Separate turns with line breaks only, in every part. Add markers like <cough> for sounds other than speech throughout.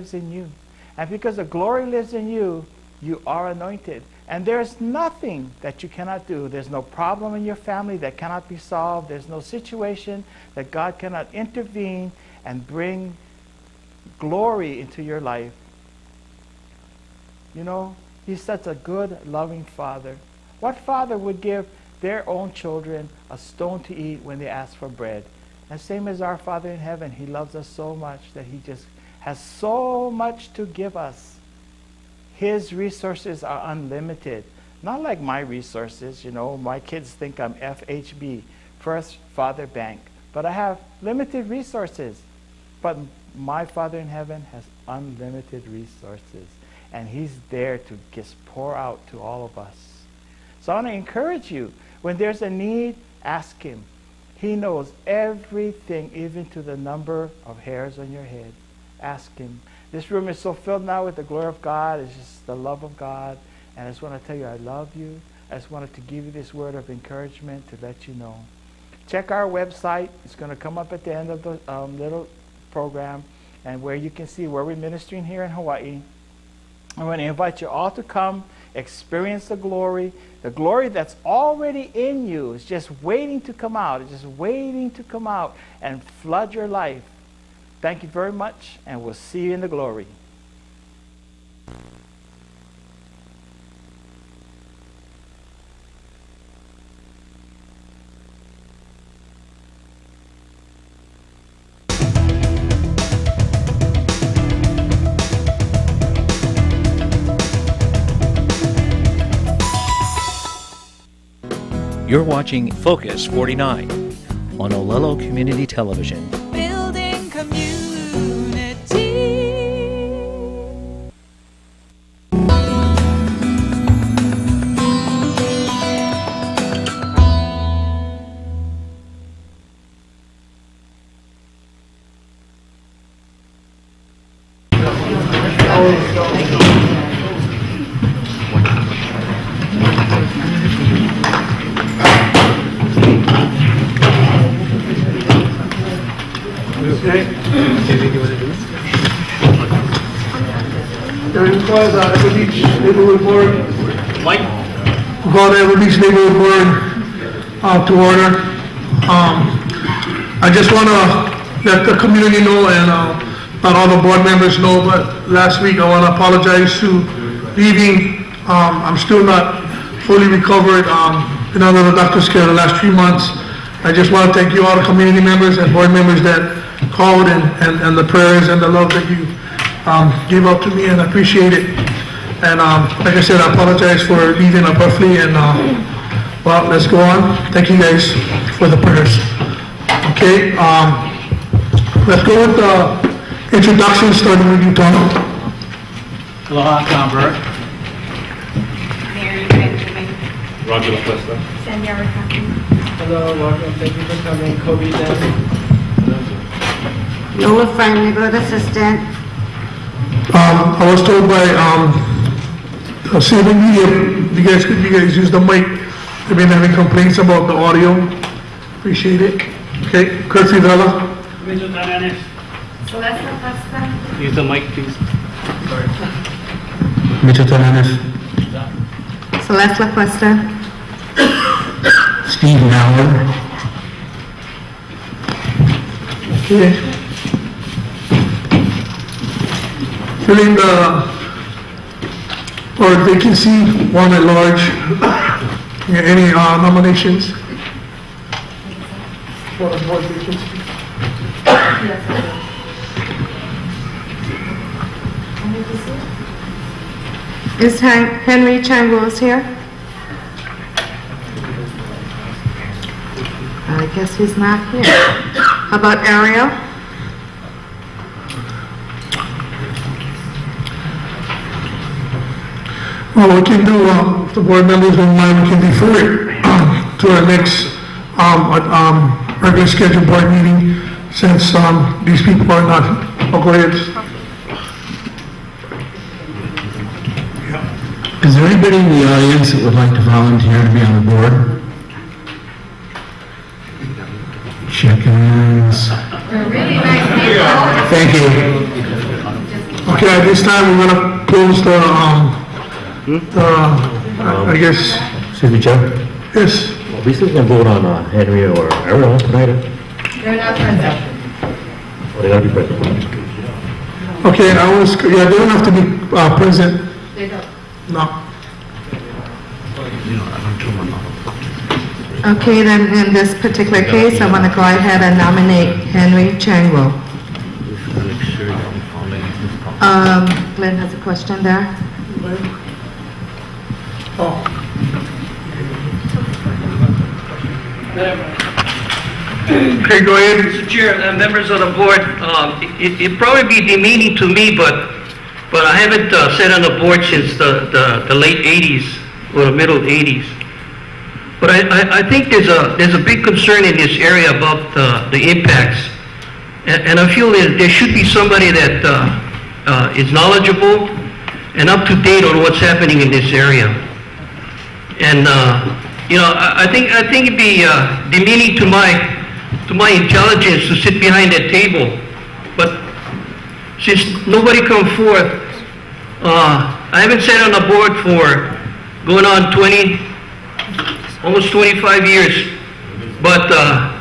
lives in you. And because the glory lives in you, you are anointed. And there's nothing that you cannot do. There's no problem in your family that cannot be solved. There's no situation that God cannot intervene and bring glory into your life. You know, He's such a good, loving Father. What father would give their own children a stone to eat when they ask for bread? And same as our Father in heaven, He loves us so much that He just has so much to give us. His resources are unlimited. Not like my resources, you know, my kids think I'm FHB, First Father Bank. But I have limited resources. But my Father in heaven has unlimited resources. And He's there to just pour out to all of us. So I want to encourage you when there's a need, ask Him. He knows everything, even to the number of hairs on your head. Ask Him. This room is so filled now with the glory of God. It's just the love of God. And I just want to tell you, I love you. I just wanted to give you this word of encouragement to let you know. Check our website. It's going to come up at the end of the um, little program and where you can see where we're ministering here in Hawaii. I want to invite you all to come, experience the glory. The glory that's already in you is just waiting to come out. It's just waiting to come out and flood your life. Thank you very much, and we'll see you in the glory.
You're watching Focus 49 on Olelo Community Television.
Neighborhood uh, to order. Um, I just want to let the community know and uh, not all the board members know, but last week I want to apologize to leaving. Um, I'm still not fully recovered. Um, Been under the doctor's care the last three months. I just want to thank you all, the community members and board members that called and, and, and the prayers and the love that you um, gave up to me and I appreciate it. And um, like I said, I apologize for leaving abruptly and, uh, well, let's go on. Thank you guys for the prayers. Okay, um, let's go with the introduction, starting with you, Tom.
Aloha, Tom Burke.
Mary Benjamin,
Roger LaFesta.
Senora Hopkins,
Hello, welcome, thank you for coming, Kobe Dennis.
Lola Frank, neighborhood assistant,
Um, I was told by, um, uh, civil media, you guys, could you guys use the mic? They've been having complaints about the audio. Appreciate it. Okay, Kurt Fidela.
Mitchell Tananes.
Celeste Acosta,
Use the mic, please.
Mitchell Tananes.
Celeste La Cuesta,
Steve Mallon. Okay. Filling the, or vacancy, one at large. <laughs> Any uh, nominations? For
is Hen- Henry Chang Rose here? I guess he's not here. How about Ariel?
Well, we can do, uh, if the board members don't mind, we can defer it um, to our next, um, uh, um, regular scheduled board meeting, since, um, these people are not, oh, go ahead.
Is there anybody in the audience that would like to volunteer to be on the board? Chickens. Thank you.
Okay, at this time, we're gonna close the, um, the, I I guess,
Excuse me, Chair.
yes,
We still can vote on uh, Henry or Ariel tonight?
They're not present.
Or they gotta be present?
okay, I was, yeah, they don't have to be, uh, present,
They don't.
no.
Okay, then in this particular case, I want to go ahead and nominate Henry Changwell. Um, Glenn has a question there.
Oh, okay, go ahead.
Mr. Chair, uh, members of the board, um, it- it'd probably be demeaning to me, but, but I haven't uh, sat on the board since the, the the late 80s, or the middle 80s. But I, I, I think there's a, there's a big concern in this area about uh, the impacts. And, and I feel that there should be somebody that uh, uh, is knowledgeable and up to date on what's happening in this area. And, uh, you know, I, I think, I think it'd be uh, demeaning to my, to my intelligence to sit behind that table. But since nobody come forth, uh, I haven't sat on the board for going on 20, almost 25 years. But, uh,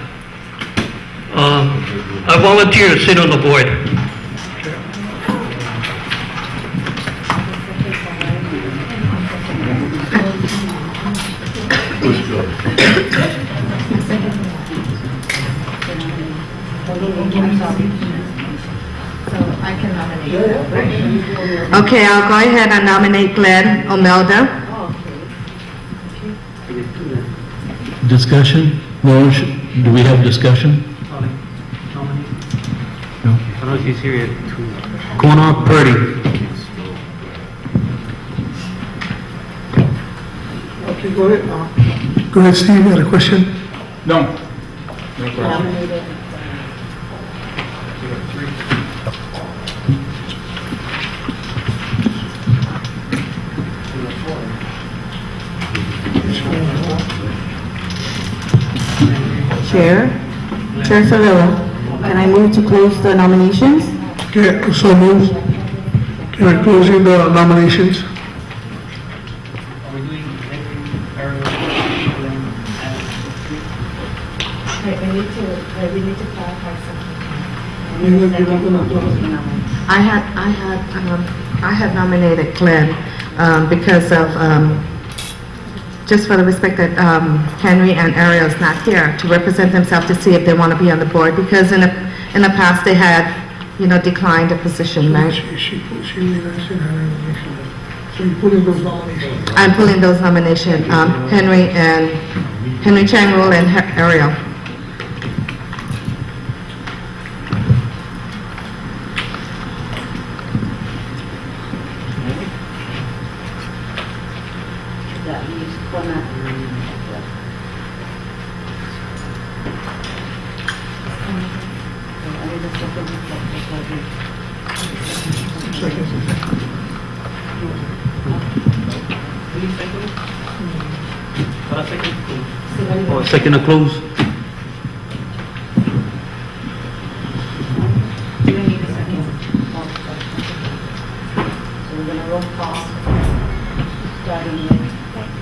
uh, I volunteer to sit on the board.
Okay, I'll go ahead and nominate Glenn Omelda.
Discussion? No, do we have discussion? No.
I don't know if he's here yet.
Going Purdy.
Okay, go ahead. Go ahead, Steve, you had a question?
No. No question. Nominated.
Chair, Chair Salilla, can I move to close the nominations?
Okay, so moved. Okay, we're closing the nominations.
I had, I had, um, I had nominated Glenn, um, because of, um, just for the respect that, um, Henry and Ariel's not here to represent themselves to see if they want to be on the board, because in the, in the past, they had, you know, declined a position, right?
She, she, put- she in her nomination. So you put in those nominations.
I'm pulling those nominations, um, Henry and, Henry Changrel and
Second to close?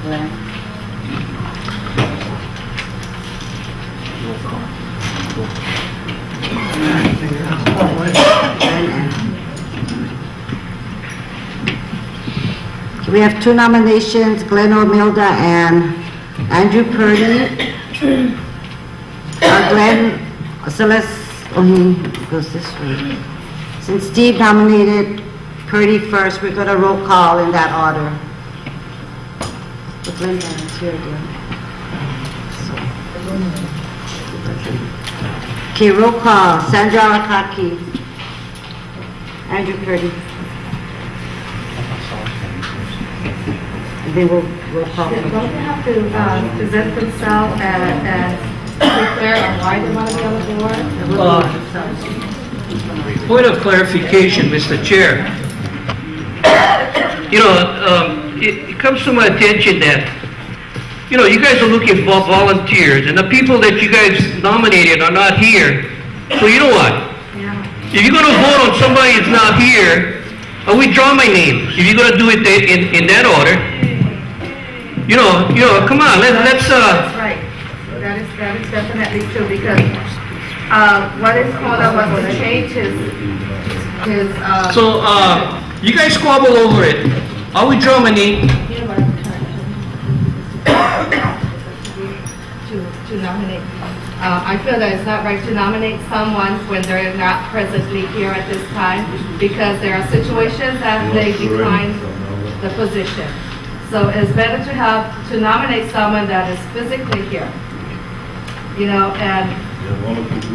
Glenn. We have two nominations, Glenn O'Milda and Andrew Purdy. Uh, Glenn, so let's, oh, he goes this way. Since Steve nominated Purdy first, we're gonna roll call in that order. But Glenn is here again. Okay, roll call, Sandra Arakaki. Andrew Purdy. And then we'll roll call.
Don't they have to uh, present themselves and, and declare on why they want to be on the board?
Point of clarification, Mr. Chair. You know, um, it it comes to my attention that, you know, you guys are looking for volunteers, and the people that you guys nominated are not here. So you know what? If you're gonna vote on somebody that's not here, I withdraw my name. If you're gonna do it in, in that order, you know, you know, come on, let, let's, uh,
That's right. That is, that is definitely true, because, uh, what is called, up was to change his, his, uh,
so, uh, you guys squabble over it. Are we my name.
to, to nominate. Uh, I feel that it's not right to nominate someone when they're not presently here at this time, because there are situations that they decline the position. So it's better to have, to nominate someone that is physically here. You know, and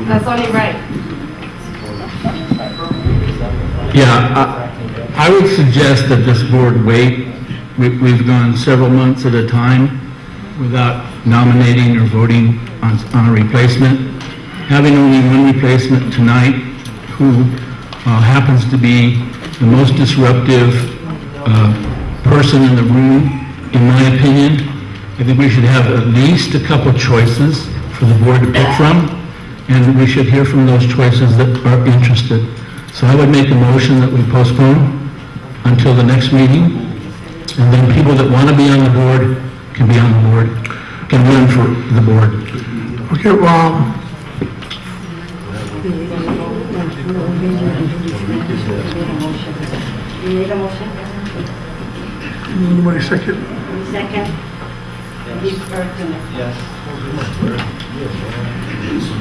that's only right.
Yeah, I I would suggest that this board wait. We- We've gone several months at a time without nominating or voting on on a replacement. Having only one replacement tonight, who uh, happens to be the most disruptive uh, person in the room, in my opinion, I think we should have at least a couple choices for the board to pick from, and we should hear from those choices that are interested. So I would make a motion that we postpone until the next meeting, and then people that want to be on the board can be on the board, can run for the board.
Okay, well,
You need a motion?
Anybody second?
Second? These are to-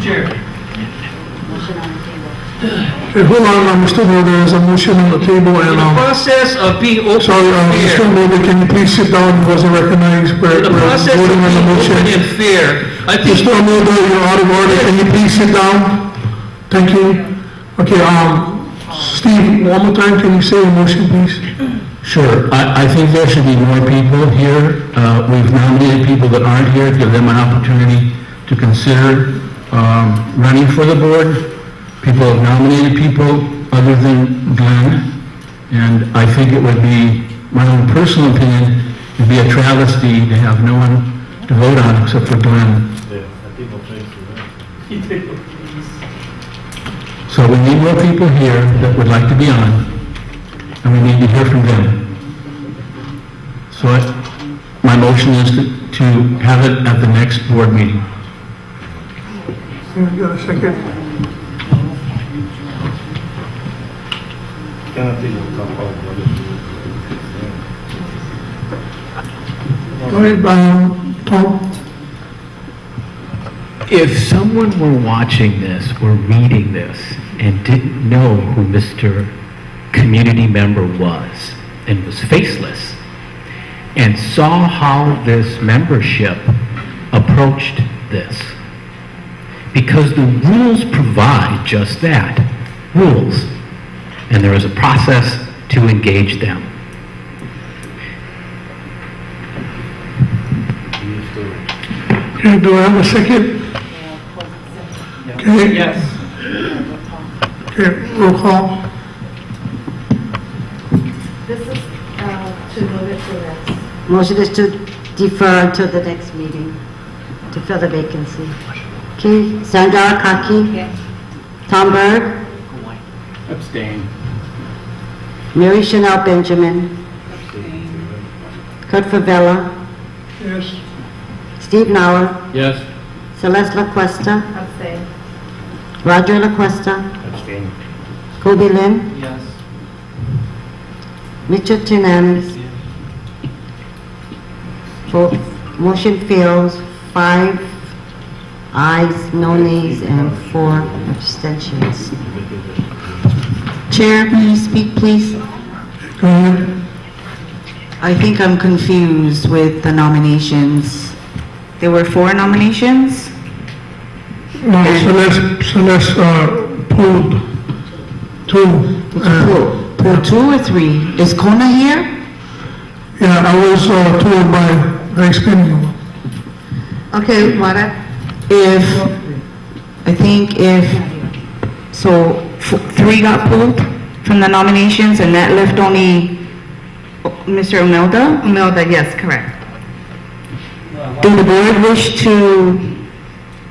Chair.
Motion on the table.
Okay, hold on, Mr. Mulder, there's a motion on the table,
In
and,
the
um,
process of being open
sorry, uh,
and
Mr.
fair,
Mulder, can you please sit down, He wasn't recognized, we're,
in the
we're
process of
voting on the
being open and fair, I think
Mr. Mulder, you're out of order, can you please sit down? Thank you. Okay, um, Steve, one more time, can you say the motion, please?
Sure, I, I think there should be more people here. Uh, we've nominated people that aren't here, give them an opportunity to consider, um, running for the board. People have nominated people other than Glenn, and I think it would be, my own personal opinion, it'd be a travesty to have no one to vote on except for Glenn. Yeah. <laughs> So we need more people here that would like to be on, and we need to hear from them. So I- my motion is to to have it at the next board meeting.
You got a second? Go ahead, um, Tom.
If someone were watching this or reading this and didn't know who Mr. Community Member was and was faceless and saw how this membership approached this, because the rules provide just that, rules, and there is a process to engage them.
Okay, do I have a second? Okay.
Yes.
Okay, roll call.
This is, uh, to move it to next.
Motion is to defer until the next meeting, to fill the vacancy. Okay, Sandra Akaki? Tom Berg?
Abstain.
Mary Chanel Benjamin? Abstain. Kurt Favela?
Yes.
Steve Nauer?
Yes.
Celeste LaQuesta?
Abstain.
Roger LaQuesta?
Abstain.
Kobe Lynn?
Yes.
Mitchell Hernandez? Vote, motion fails, five ayes, no nays, and four abstentions.
Chair, may you speak, please?
Go ahead.
I think I'm confused with the nominations. There were four nominations?
No, Celeste, Celeste, uh, pulled two. uh,
Or two or three? Is Kona here?
Yeah, I was, uh, told by Vice Pinion.
Okay, I,
If, I think if, so f- three got pulled from the nominations and that left only Mr. Omelda?
Imelda, yes, correct.
Do the board wish to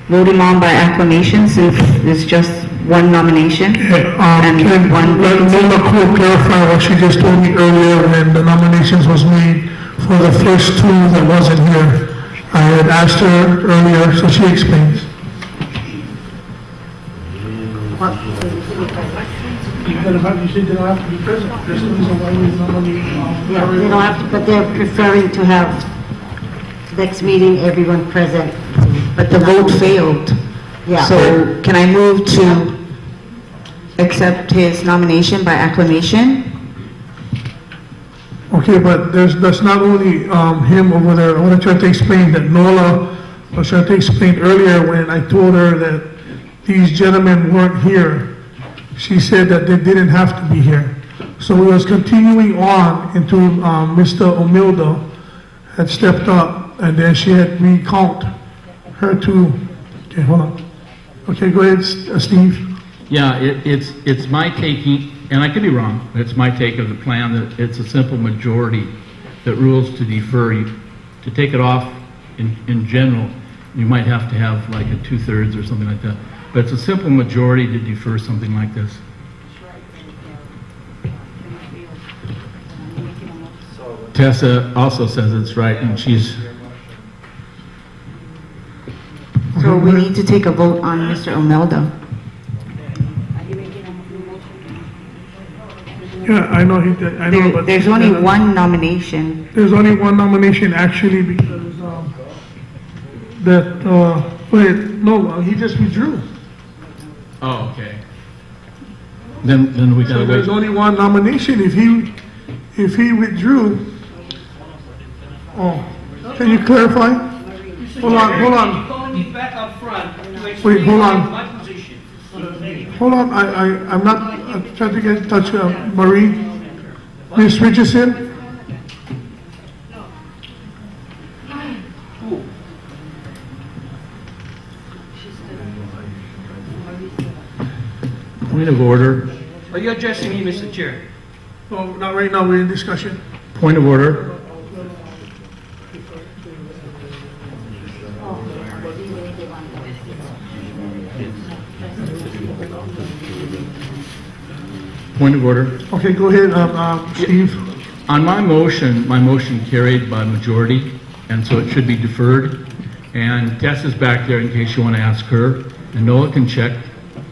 vote him on by acclamation since it's just one nomination?
Um,
And
can,
one
let Lola Cool clarify what she just told me earlier when the nominations was made for the first two that wasn't here. I had asked her earlier, so she explains. You said they don't have to be present. There's no reason why we nominate,
Yeah, they don't have to, but they're preferring to have next meeting, everyone present.
But the vote failed.
Yeah.
So can I move to accept his nomination by acclamation?
Okay, but there's, that's not only, um, him over there, I wanna try to explain that Nola was trying to explain earlier when I told her that these gentlemen weren't here. She said that they didn't have to be here. So we was continuing on until um, Mr. Omilda had stepped up, and then she had recount her two, okay, hold on. Okay, go ahead, uh, Steve.
Yeah, it, it's, it's my taking, and I could be wrong, it's my take of the plan that it's a simple majority that rules to defer. You- To take it off in, in general, you might have to have like a two-thirds or something like that. But it's a simple majority to defer something like this. Tessa also says it's right, and she's,
So we need to take a vote on Mr. Omelda.
Yeah, I know he did, I know,
There,
but.
there's only one nomination.
There's only one nomination actually because, um, that, uh, wait, no, uh, he just withdrew.
oh, okay. Then, then we
So
gotta
there's
wait.
only one nomination. If he, if he withdrew, oh, can you clarify? Hold on, hold on,
Calling me back up front to
Wait, hold on.
my position.
hold on, I, I, I'm not, I'm trying to get in touch, uh, Marie. Ms. Richardson?
Point of order,
Are you addressing me, Mr. Chair?
No, not right now, we're in discussion.
point of order. Point of order.
Okay, go ahead, um, um, Steve.
On my motion, my motion carried by majority, and so it should be deferred. And Tess is back there in case you want to ask her, and Noah can check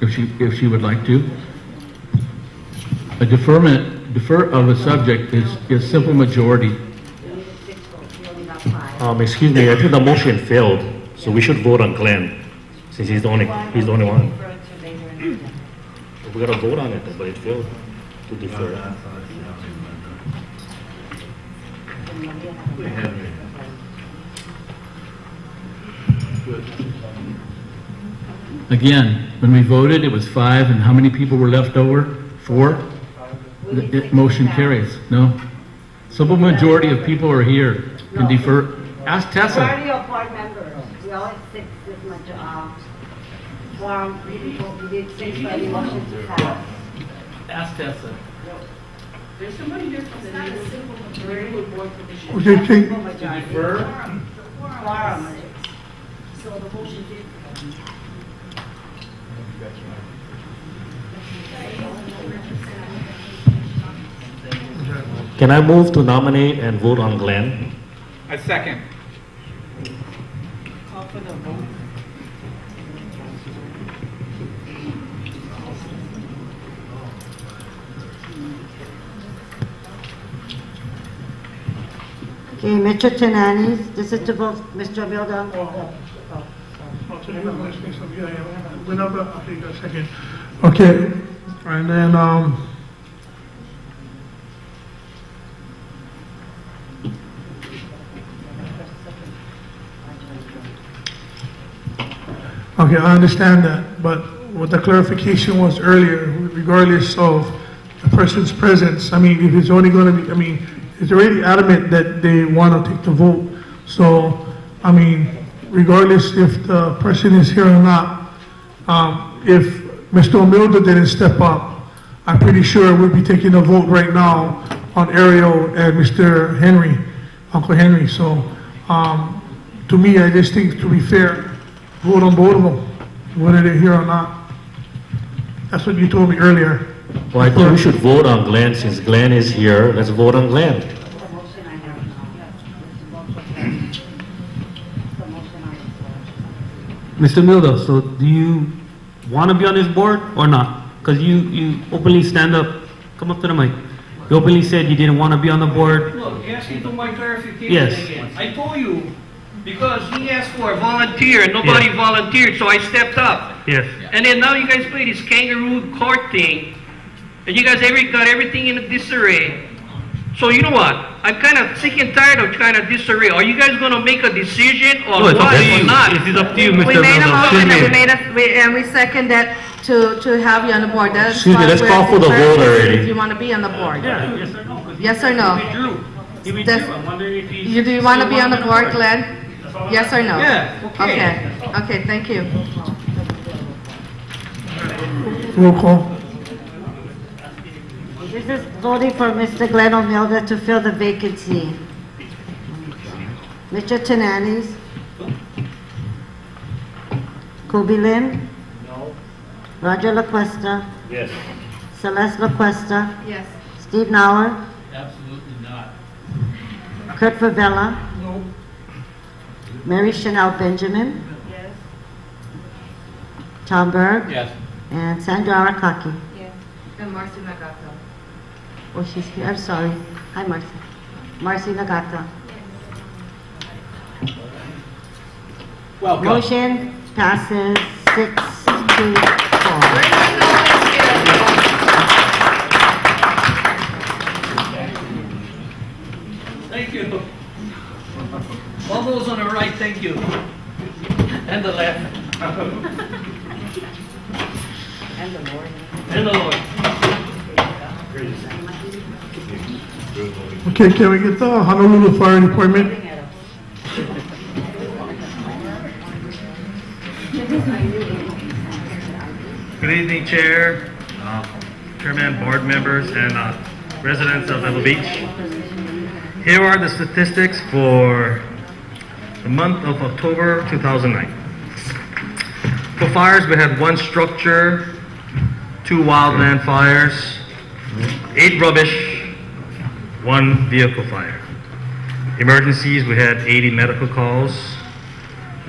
if she, if she would like to. A deferment, defer of a subject is, is simple majority.
Um, excuse me, I think the motion failed, so we should vote on Glenn, since he's the only, he's the only one. We gotta vote on it, but it failed to defer.
Again, when we voted, it was five, and how many people were left over? Four? The it- motion carries, no? Simple majority of people are here, can defer. Ask Tessa.
Majority of board members, we always six, this much, um, form, we did- we did six by the motion to pass.
Ask Tessa.
There's somebody here from the civil majority with board position.
Okay, can,
Defer?
Quorum.
So the motion did.
Can I move to nominate and vote on Glenn?
I second.
Okay, Mr. Tenani, this is to vote, Mr. Milda.
Went up, uh, okay, and then, um, okay, I understand that, but what the clarification was earlier, regardless of the person's presence, I mean, if it's only gonna be, I mean, it's already adamant that they wanna take the vote. So, I mean, regardless if the person is here or not, um, if Mr. Omilda didn't step up, I'm pretty sure we'd be taking a vote right now on Ariel and Mr. Henry, Uncle Henry. So, um, to me, I just think to be fair, vote on both of them, whether they're here or not. That's what you told me earlier.
Well, I think we should vote on Glenn, since Glenn is here, let's vote on Glenn.
Mr. Mildo, so do you want to be on this board or not? Because you, you openly stand up, come up to the mic. You openly said you didn't want to be on the board.
Look, you asked me for my clarification
Yes.
again. I told you, because he asked for a volunteer, and nobody
Yes.
volunteered, so I stepped up.
Yes.
And then now you guys play this kangaroo court thing, and you guys every, got everything in a disarray. So you know what? I'm kind of sick and tired of kind of disarray. Are you guys gonna make a decision
No,
or
it's up
what
to you.
or not?
It is up to you,
We made a motion and we made a, we- and we second that to, to have you on the board. That's
Excuse me,
why
let's
we're
call for the vote
determining
already.
If you want to be on the board.
Yeah, yes or no? 'cause he-
Yes or no?
He withdrew. He withdrew. I'm wondering if he's.
You, do you want to be on the board,
board.
Glenn? Yes or no?
Yeah, okay.
Okay, okay, thank you.
Roll call.
This is voting for Mr. Glenn O'Melga to fill the vacancy. Mr. Tenanis? Kobe Lynn?
No.
Roger LaQuesta?
Yes.
Celeste LaQuesta?
Yes.
Steve Nauer?
Absolutely not.
Kurt Favela? No. Mary Chanel Benjamin?
Yes.
Tom Berg?
Yes.
And Sandra Arakaki?
Yes. And Marcy Nagato.
Oh, she's here, I'm sorry. Hi, Marcy. Marcy Nagata.
Welcome.
Motion passes six to four.
Thank you. All those on the right, thank you. And the left. <laughs>
And the Lord.
And the Lord.
Okay, can we get the Honolulu Fire Department?
Good evening, Chair, uh, Chairman, board members, and uh, residents of Ewa Beach. Here are the statistics for the month of October 2009. For fires, we had one structure, two wildland fires, eight rubbish, one vehicle fire. Emergencies, we had 80 medical calls,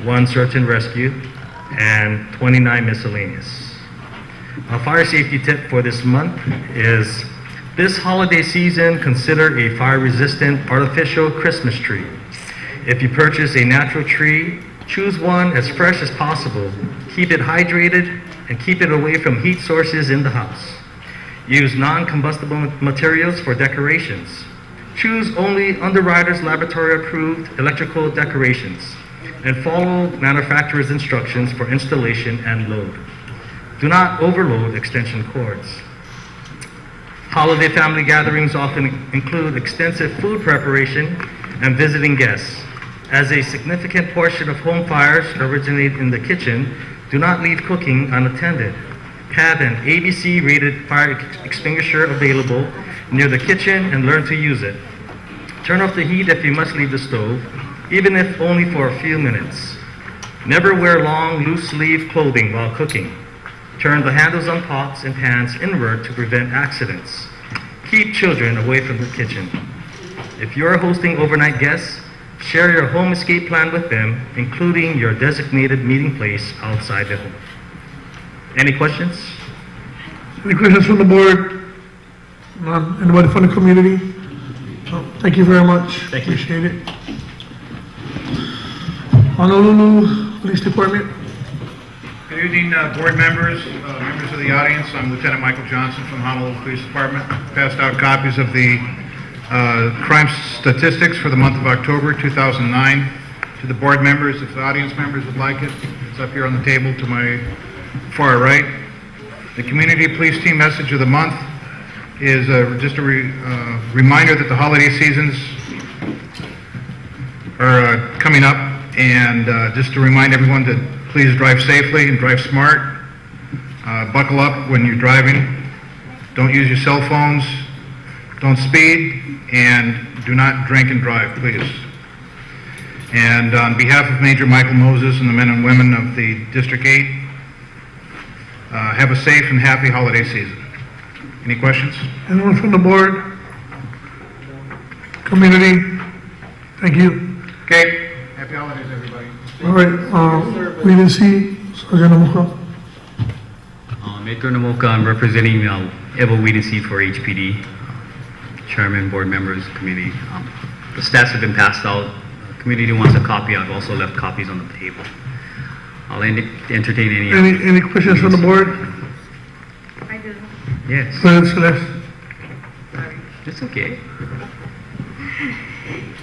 one search and rescue, and 29 miscellaneous. Our fire safety tip for this month is this holiday season, consider a fire-resistant artificial Christmas tree. If you purchase a natural tree, choose one as fresh as possible. Keep it hydrated and keep it away from heat sources in the house. Use non-combustible materials for decorations. Choose only Underwriters Laboratory-approved electrical decorations and follow manufacturer's instructions for installation and load. Do not overload extension cords. Holiday family gatherings often include extensive food preparation and visiting guests. As a significant portion of home fires originate in the kitchen, do not leave cooking unattended. Have an ABC rated fire ex- extinguisher available near the kitchen and learn to use it. Turn off the heat if you must leave the stove, even if only for a few minutes. Never wear long, loose sleeve clothing while cooking. Turn the handles on pots and pans inward to prevent accidents. Keep children away from the kitchen. If you're hosting overnight guests, share your home escape plan with them, including your designated meeting place outside the home. Any questions?
Any questions from the board? None? Anybody from the community? No. Thank you very much.
Thank you.
Appreciate it. Honolulu Police Department?
Good evening, uh, board members, uh, members of the audience. I'm Lieutenant Michael Johnson from Honolulu Police Department. Passed out copies of the uh, crime statistics for the month of October 2009 to the board members. If the audience members would like it, it's up here on the table to my far right. The community police team message of the month is uh, just a re- uh, reminder that the holiday seasons are uh, coming up, and uh, just to remind everyone to please drive safely and drive smart. Uh, Buckle up when you're driving. Don't use your cell phones. Don't speed, and do not drink and drive, please. And on behalf of Major Michael Moses and the men and women of the District 8,
Uh, Have a safe and happy holiday season. Any questions?
Anyone from the board? Community? Thank you.
Okay. Happy holidays, everybody.
All right, uh, we didn't see Sergeant Amuka.
Um, Edgar Namoka, I'm representing uh, Ewa Weed and for HPD, uh, chairman, board members, committee. Um, The stats have been passed out. Uh, Community wants a copy. I've also left copies on the table. I'll ent- entertain any.
Any, any questions from the board?
I do.
Yes,
Go ahead, Celeste.
it's okay.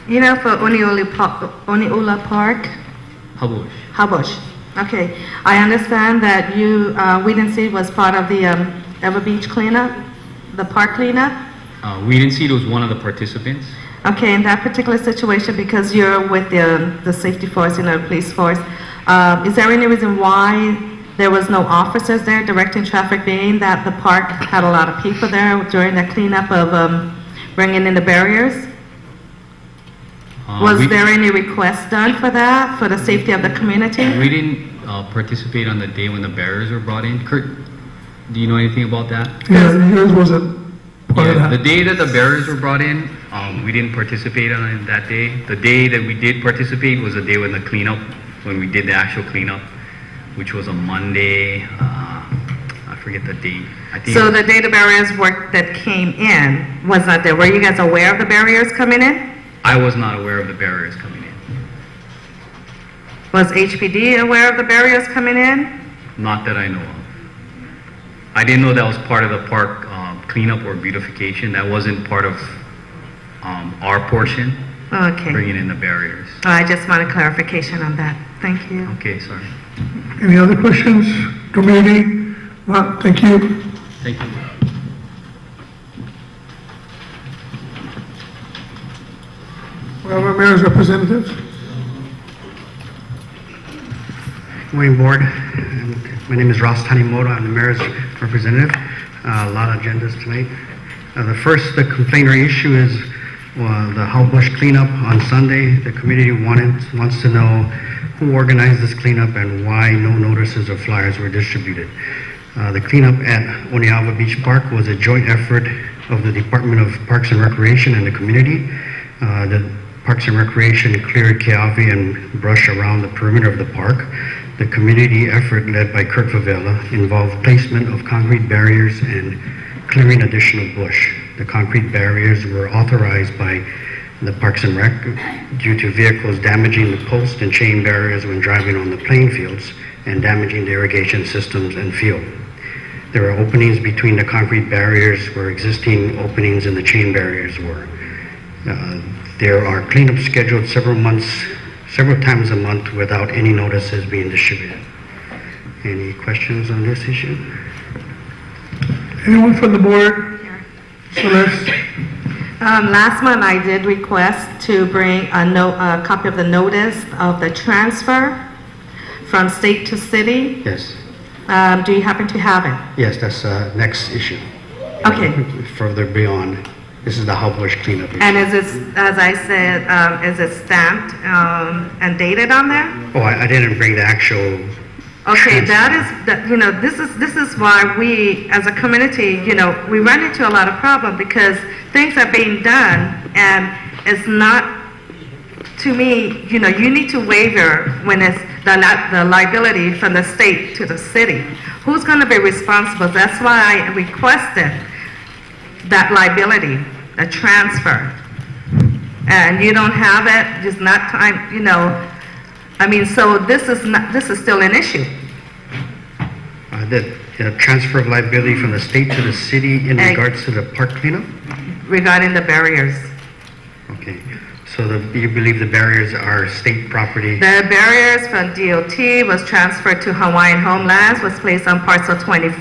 You know, for Oneula Park, Oneula Park,
Publish.
Hau Bush. Okay, I understand that you, uh, Weed and Seed was part of the um, Ewa Beach cleanup, the park cleanup.
Uh, Weed and Seed was one of the participants.
Okay, in that particular situation, because you're with the, the safety force, you know, police force, uh, is there any reason why there was no officers there directing traffic, being that the park had a lot of people there during the cleanup of um, bringing in the barriers?
Uh,
Was
we-
there any request done for that, for the safety of the community?
We didn't uh, participate on the day when the barriers were brought in. Kurt, do you know anything about that?
Yeah, yours wasn't part of
Yeah, the day that the barriers were brought in, um, we didn't participate on that day. The day that we did participate was the day when the cleanup, when we did the actual cleanup, which was a Monday, uh, I forget the date. I think.
So the day the barriers work that came in was not there. Were you guys aware of the barriers coming in?
I was not aware of the barriers coming in.
Was HPD aware of the barriers coming in?
Not that I know of. I didn't know that was part of the park um, cleanup or beautification. That wasn't part of um, our portion,
Okay.
bringing in the barriers.
I just want a clarification on that. Thank you.
Okay, sorry.
Any other questions? Community? Not, thank you.
Thank you.
We have our mayor's representative.
Morning, Board. My name is Ross Tanimoto. I'm the mayor's representative. Uh, A lot of agendas tonight. Uh, The first, the complainer issue is uh, the Hau Bush cleanup on Sunday. The community wanted, wants to know who organized this cleanup and why no notices or flyers were distributed. Uh, The cleanup at Oneula Beach Park was a joint effort of the Department of Parks and Recreation and the community. Uh, The Parks and Recreation cleared Keawe and brush around the perimeter of the park. The community effort led by Kurt Favela involved placement of concrete barriers and clearing additional bush. The concrete barriers were authorized by the Parks and Rec due to vehicles damaging the post and chain barriers when driving on the playing fields and damaging the irrigation systems and field. There are openings between the concrete barriers where existing openings in the chain barriers were. Uh, There are cleanups scheduled several months, several times a month without any notices being distributed. Any questions on this issue?
Anyone from the board?
Um, last month, I did request to bring a no, a copy of the notice of the transfer from state to city.
Yes,
Um, do you happen to have it?
yes, that's uh next issue.
Okay.
Further beyond, this is the Bush cleanup. issue.
And is it, as I said, um, is it stamped, um, and dated on there?
Oh, I I didn't bring the actual,
Okay, that is, that, you know, this is, this is why we, as a community, you know, we run into a lot of problem because things are being done and it's not, to me, you know, you need to waiver when it's the, li- the liability from the state to the city. Who's gonna be responsible? That's why I requested that liability, a transfer. And you don't have it, it's not time, you know, I mean, so this is not, this is still an issue.
uh, the the transfer of liability from the state to the city in regards to the park cleanup?
regarding the barriers.
Okay, so the, you believe the barriers are state property?
The barriers from DOT was transferred to Hawaiian Homelands, was placed on parcel 24.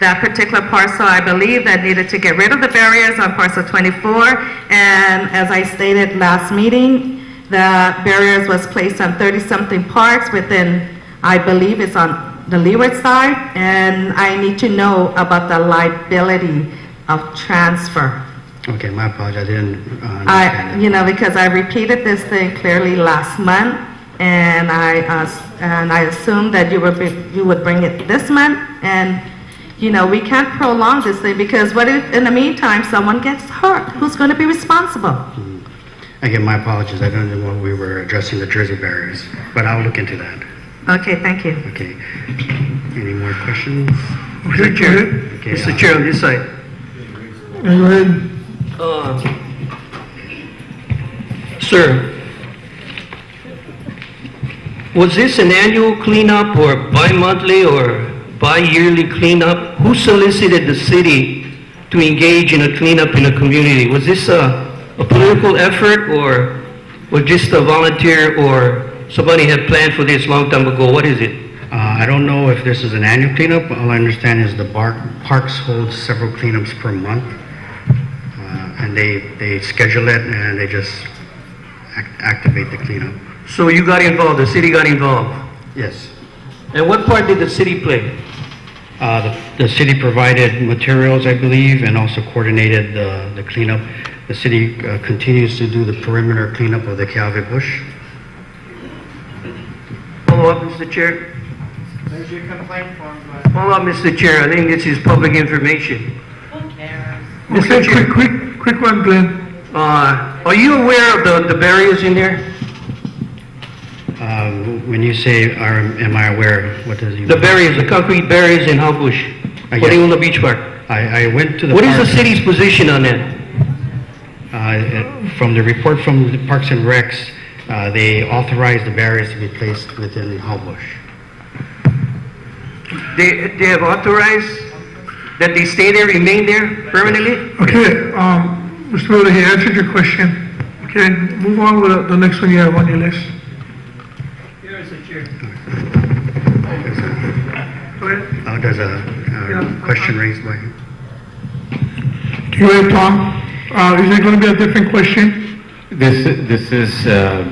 That particular parcel, I believe, that needed to get rid of the barriers on parcel 24. And as I stated last meeting, the barriers was placed on 30-something parks within, I believe it's on the leeward side. And I need to know about the liability of transfer.
Okay, my apologies, I didn't uh,
I, you know, because I repeated this thing clearly last month, and I, uh, and I assumed that you would be, you would bring it this month, And, you know, we can't prolong this thing because what if, in the meantime, someone gets hurt? Who's going to be responsible?
Again, my apologies, I don't know when we were addressing the Jersey barriers, but I'll look into that.
Okay, thank you.
Okay. Any more questions?
Mr. Chair,
Okay,
Mr.
uh,
Chair, on this side.
Go ahead.
Uh, Sir, was this an annual cleanup or bi-monthly or bi-yearly cleanup? Who solicited the city to engage in a cleanup in a community? Was this a, a political effort or, or just a volunteer or somebody had planned for this long time ago? What is it?
Uh, I don't know if this is an annual cleanup. All I understand is the bar- parks hold several cleanups per month. Uh, And they, they schedule it and they just ac- activate the cleanup.
So you got involved, the city got involved?
Yes.
And what part did the city play?
Uh, The the city provided materials, I believe, and also coordinated the the cleanup. The city uh, continues to do the perimeter cleanup of the Calvi Bush.
Follow up, Mr. Chair.
There's your complaint form,
Hold up, Mr. Chair, I think this is public information. Who cares? Mr.
Okay, quick, quick, quick one, Glenn.
Uh, are you aware of the, the barriers in there?
Um, When you say, are- am I aware, what does you...
The barriers, the concrete barriers in Hau Bush,
Uh,
putting
yes.
on the beach park.
I, I went to the...
What is the city's position on that?
Uh, From the report from the Parks and Recs, uh, they authorized the barriers to be placed within Hau Bush.
They, they have authorized that they stay there, remain there permanently?
Okay, um, Mr. Miller, he answered your question. Okay, move on with the- the next one you have on your list.
Yes, Mr. Chair.
Go ahead.
Uh, There's a uh, question raised by...
Go ahead, Tom. Uh, is it gonna be a different question?
This, this is, uh,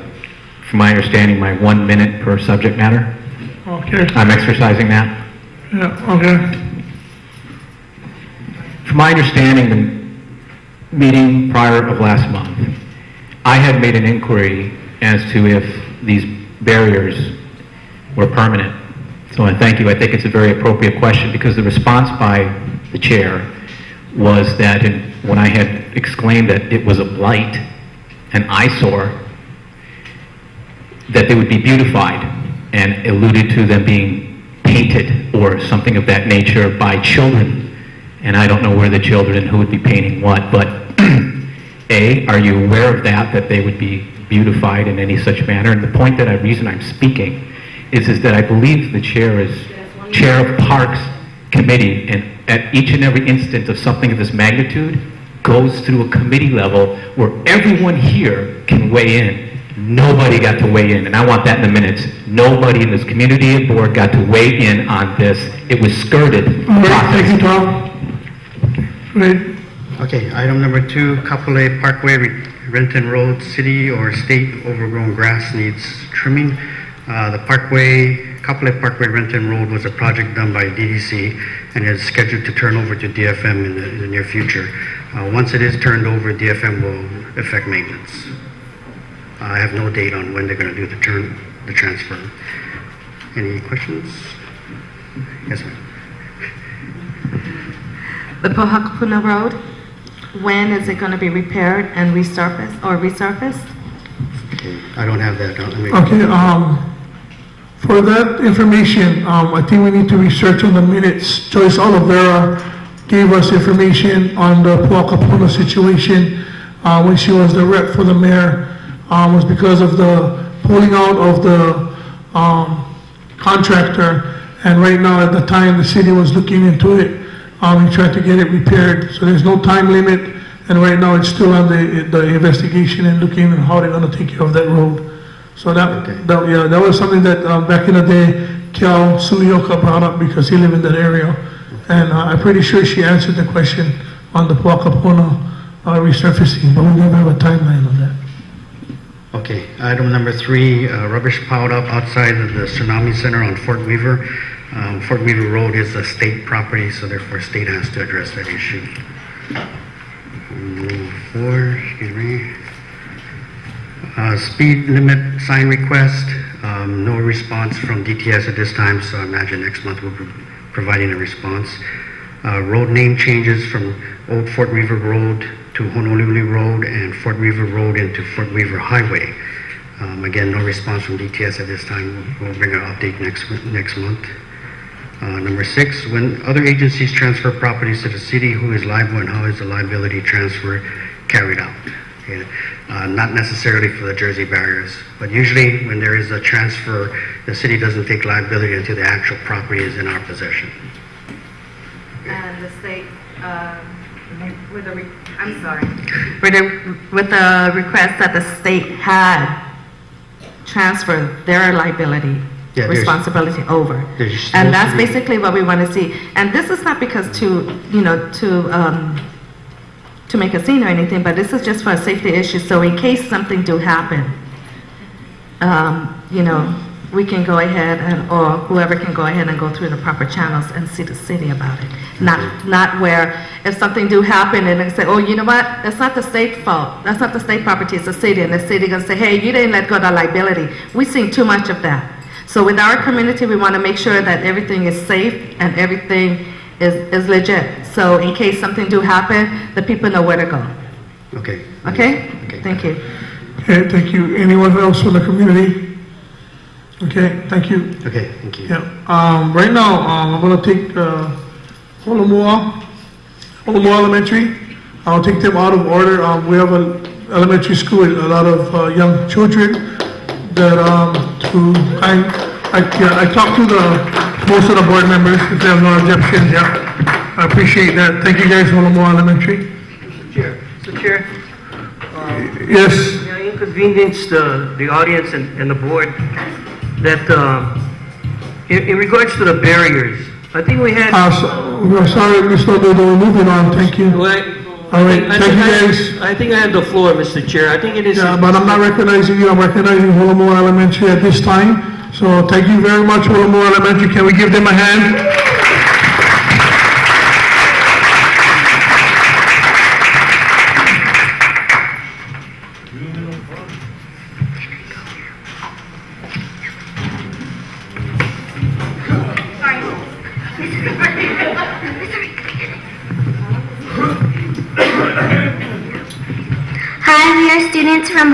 from my understanding, my one minute per subject matter.
Okay,
I'm exercising that.
yeah, okay.
From my understanding, the meeting prior of last month, I had made an inquiry as to if these barriers were permanent. So I thank you. I think it's a very appropriate question because the response by the chair was that in- when I had exclaimed that it was a blight, an eyesore, that they would be beautified and alluded to them being painted or something of that nature by children. And I don't know where the children and who would be painting what, but <clears throat> A, are you aware of that, that they would be beautified in any such manner? And the point that I, reason I'm speaking is, is that I believe the chair is chair of Parks Committee, and at each and every instance of something of this magnitude goes through a committee level where everyone here can weigh in. Nobody got to weigh in, and I want that in the minutes. Nobody in this community and board got to weigh in on this. It was skirted.
All right, thank you, Tom. Go.
Okay, item number two, Kapolei Parkway, Renton Road, city or state overgrown grass needs trimming. Uh, The Parkway, Kapolei Parkway, Renton Road was a project done by DDC and is scheduled to turn over to DFM in the, in the near future. Uh, Once it is turned over, DFM will effect maintenance. I have no date on when they're gonna do the turn, the transfer. Any questions? Yes, ma'am.
The Pohakupuna Road, when is it going to be repaired and resurfaced or resurfaced?
I don't have that. let
Okay, um, for that information, um, I think we need to research on the minutes. Joyce Olivera gave us information on the Pohakupuna situation, uh, when she was the rep for the mayor, um, was because of the pulling out of the, um, contractor. And right now, at the time, the city was looking into it, um, and tried to get it repaired. So there's no time limit, and right now, it's still on the, the investigation and looking at how they're gonna take care of that road. So that, that, yeah, that was something that, um, back in the day, Kel Sulioka brought up because he lived in that area. And uh, I'm pretty sure she answered the question on the Pohakupuna, uh, resurfacing, but we never have a timeline on that.
Okay, item number three, uh, rubbish piled up outside of the Tsunami Center on Fort Weaver. Um, Fort Weaver Road is a state property, so therefore state has to address that issue. Move forward, excuse me. Uh, Speed limit sign request, um, no response from DTS at this time, so I imagine next month we'll be providing a response. Uh, Road name changes from Old Fort Weaver Road to Honolulu Road and Fort Weaver Road into Fort Weaver Highway. Um, Again, no response from DTS at this time. We'll bring an update next, next month. Uh, Number six, when other agencies transfer properties to the city, who is liable and how is the liability transfer carried out? Okay, uh, Not necessarily for the Jersey barriers, but usually when there is a transfer, the city doesn't take liability until the actual property is in our possession.
And the state, uh, with a, re- I'm sorry, with a, with a request that the state had transferred their liability,
Yeah, there's-
responsibility over.
There's
And that's basically what we want to see. And this is not because to, you know, to, um, to make a scene or anything, but this is just for a safety issue, so in case something do happen, um, you know, we can go ahead and, or whoever can go ahead and go through the proper channels and see the city about it. Not, not where if something do happen and they say, oh, you know what, that's not the state fault, that's not the state property, it's the city, and the city gonna say, hey, you didn't let go of the liability. We've seen too much of that. So with our community, we wanna make sure that everything is safe and everything is, is legit. So in case something do happen, the people know where to go.
Okay.
Okay? Okay. Thank you.
Okay, thank you. Anyone else from the community? Okay, thank you.
Okay, thank you.
Yeah, um, right now, um, I'm gonna take, uh, Holomua, Holomua Elementary. I'll take them out of order. Um, we have an elementary school with a lot of, uh, young children that, um, to, I, I, yeah, I talked to the, most of the board members, if they have no objections, yeah. I appreciate that. Thank you guys, Holomua Elementary.
Chair, Mr. Chair?
Yes.
May I inconvenience the, the audience and, and the board that, um, in, in regards to the barriers, I think we had.
Uh, so, we're sorry, Mr. Ludo, we're moving on. Thank you. All right,
I
thank you guys.
I think I have the floor, Mr. Chair. I think it is.
Yeah, but I'm not recognizing you, I'm recognizing Holomua Elementary at this time. So thank you very much, Holomua Elementary. Can we give them a hand?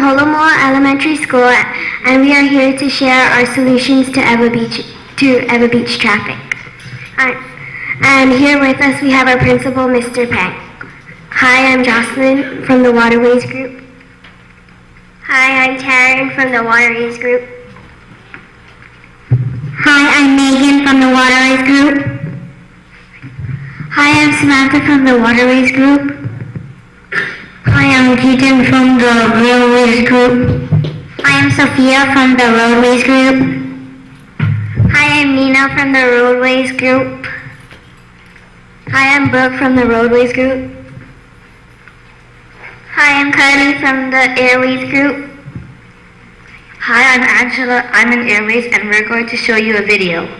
Holomua Elementary School, and we are here to share our solutions to Ewa Beach to Ewa Beach traffic. And here with us we have our principal, Mr. Peng. Hi, I'm Jocelyn from the Waterways Group. Hi, I'm Taryn from the Waterways Group. Hi, I'm Megan from the Waterways Group. Hi, I'm Samantha from the Waterways Group. Hi, I'm Keaton from the Railways Group. Hi, I'm Sophia from the Roadways Group. Hi, I'm Nina from the Roadways Group. Hi, I'm Brooke from the Roadways Group. Hi, I'm Kylie from the Airways Group. Hi, I'm Angela. I'm in Airways and we're going to show you a video.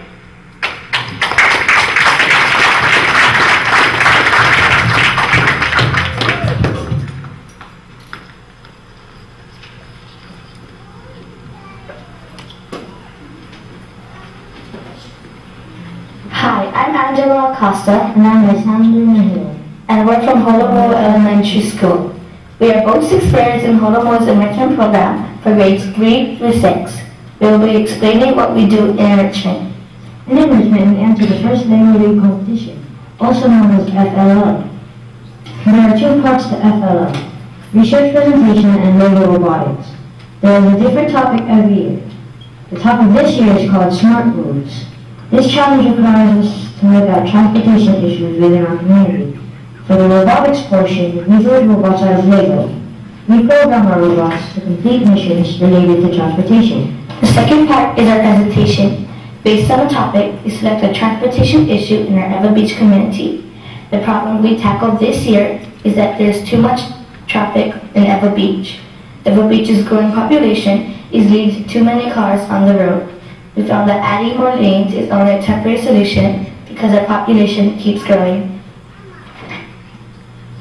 Acosta, and I'm Alessandro Nahil, and we're from Holomua Elementary School. We are both sixth graders in Holomua's enrichment program for grades 3 through 6. We will be explaining what we do in enrichment.
In enrichment, we enter the FIRST LEGO League competition, also known as FLL. There are two parts to FLL, research presentation and Lego robotics. There is a different topic every year. The topic this year is called Smart Roads. This challenge requires us to at transportation issues within our community. For the robotics portion, we build robots of Lego. We program our robots to complete missions related to transportation.
The second part is our presentation. Based on a topic, we select a transportation issue in our Ewa Beach community. The problem we tackled this year is that there's too much traffic in Ewa Beach. Ewa Beach's growing population is leading to too many cars on the road. We found that adding more lanes is only a temporary solution because our population keeps growing.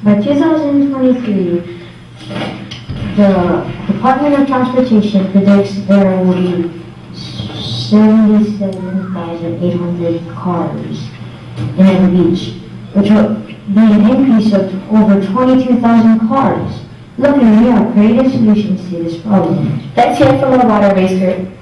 By 2023, the Department of Transportation predicts there will be 77,800 cars in the Beach, which will be an increase of over 22,000 cars. Looking, we have creative solutions to this problem.
Let's hear from the waterways group.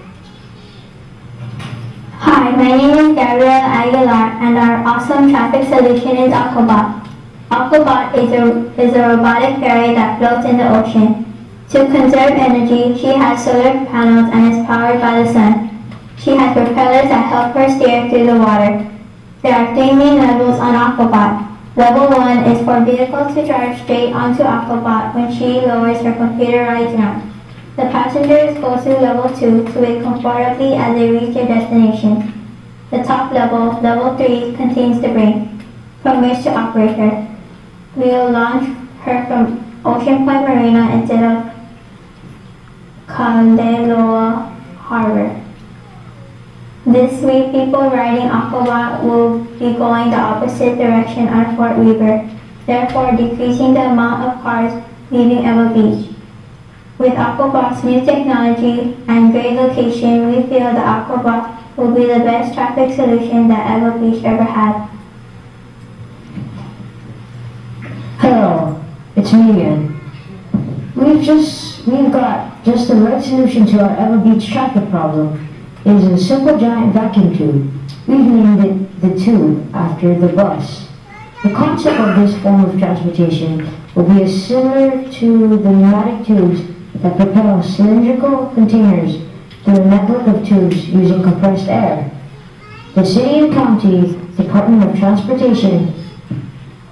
Hi, my name is Gabriel Aguilar, and our awesome traffic solution is Aquabot. Aquabot is a, is a robotic ferry that floats in the ocean. To conserve energy, she has solar panels and is powered by the sun. She has propellers that help her steer through the water. There are three main levels on Aquabot. Level 1 is for vehicles to drive straight onto Aquabot when she lowers her computerized ramp. The passengers go to level 2 to wait comfortably as they reach their destination. The top level, level 3, contains the brain from which to operate her. We will launch her from Ocean Point Marina instead of Kalaeloa Harbor. This way, people riding Aquabot will be going the opposite direction on Fort Weaver, therefore decreasing the amount of cars leaving Ewa Beach. With Aquabot's new technology and great location, we feel the Aquabot will be the best traffic solution that Ewa Beach ever had.
Hello, it's me again. We've just, we've got just the right solution to our Ewa Beach traffic problem. It is a simple giant vacuum tube. We've named it the tube after the bus. The concept of this form of transportation will be similar to the pneumatic tubes that propel cylindrical containers through a network of tubes using compressed air. The City and County Department of Transportation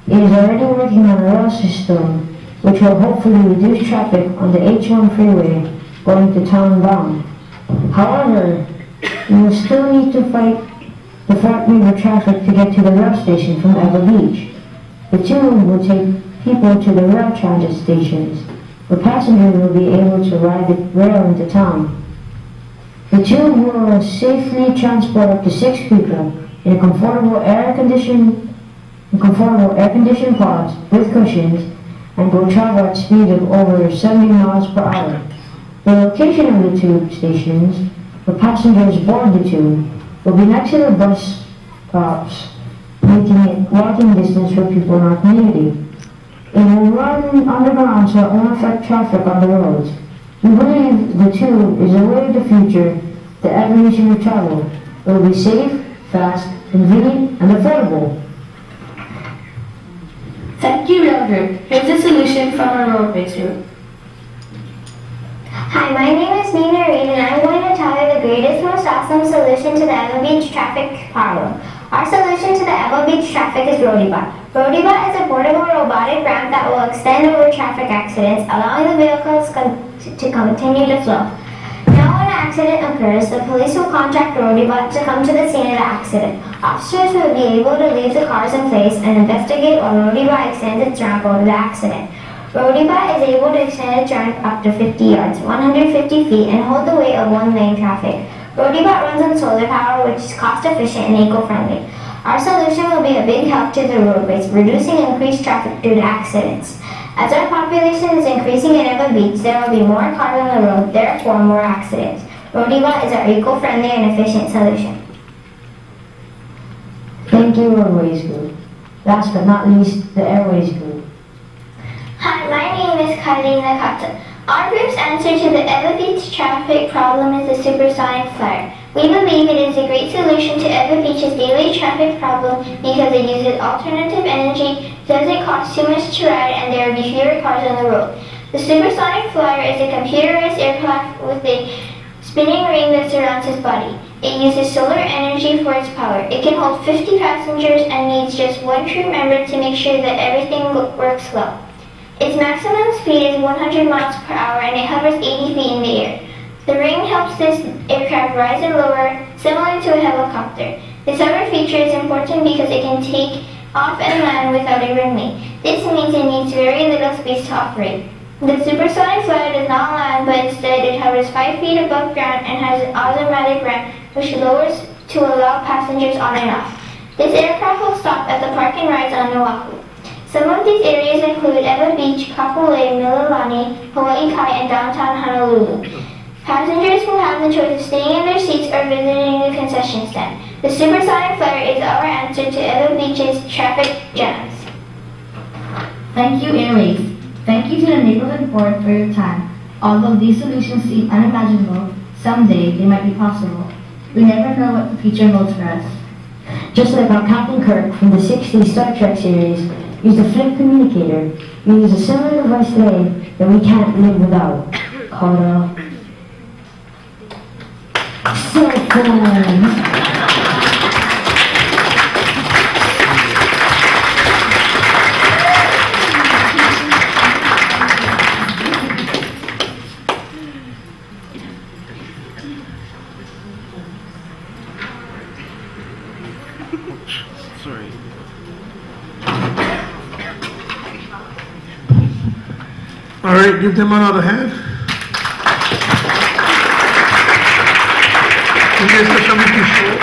is already working on a rail system which will hopefully reduce traffic on the H1 freeway going to town bound. However, we will still need to fight the Fort Weaver traffic to get to the rail station from Ewa Beach. The tube will take people to the rail transit stations, where passengers will be able to ride the rail into town. The tube will safely transport up to six people in a comfortable air-conditioned comfortable air-conditioned pods with cushions and will travel at speed of over 70 miles per hour. The location of the tube stations where passengers board the tube will be next to the bus stops, making it walking distance for people in our community. It will run underground so it won't affect traffic on the roads. We believe the tube is a way of the future that every nation will travel. It will be safe, fast, convenient, and affordable.
Thank you, Rail Group. Here's a solution from our roadways group.
Hi, my name is Nina Reed and I'm going to tell you the greatest, most awesome solution to the Ewa Beach traffic problem. Our solution to the Ewa Beach traffic is Roadibot. Roadibot is a portable robotic ramp that will extend over traffic accidents, allowing the vehicles to continue to flow. Now when an accident occurs, the police will contact Roadibot to come to the scene of the accident. Officers will be able to leave the cars in place and investigate while Roadibot extends its ramp over the accident. Roadibot is able to extend its ramp up to 50 yards, 150 feet, and hold the weight of one lane traffic. Roadibot runs on solar power, which is cost efficient and eco-friendly. Our solution will be a big help to the roadways, reducing increased traffic due to accidents. As our population is increasing in Ewa Beach, there will be more cars on the road, therefore more accidents. Roadibot is our eco-friendly and efficient solution.
Thank you, Roadways Group. Last but not least, the Airways Group.
Hi, my name is Kylie Nakata. Our group's answer to the Ewa Beach traffic problem is the supersonic flyer. We believe it is a great solution to Ewa Beach's daily traffic problem because it uses alternative energy, doesn't cost too much to ride, and there will be fewer cars on the road. The supersonic flyer is a computerized aircraft with a spinning ring that surrounds its body. It uses solar energy for its power. It can hold 50 passengers and needs just one crew member to make sure that everything works well. Its maximum speed is 100 miles per hour and it hovers 80 feet in the air. The ring helps this aircraft rise and lower, similar to a helicopter. This hover feature is important because it can take off and land without a runway. This means it needs very little space to operate. The supersonic flyer does not land, but instead it hovers 5 feet above ground and has an automatic ramp which lowers to allow passengers on and off. This aircraft will stop at the park and rides on Oahu. Some of these areas include Ewa Beach, Kapolei, Mililani, Hawaii Kai, and downtown Honolulu. Passengers will have the choice of staying in their seats or visiting the concession stand. The supersonic flyer is our answer to Ewa Beach's traffic jams.
Thank you, Airways. Thank you to the neighborhood board for your time. Although these solutions seem unimaginable, someday they might be possible. We never know what the future holds for us.
Just like how Captain Kirk from the 60s Star Trek series used a flip communicator, we use a similar device today that we can't live without, called cell phone.
Sorry. All right, give them another hand. To show?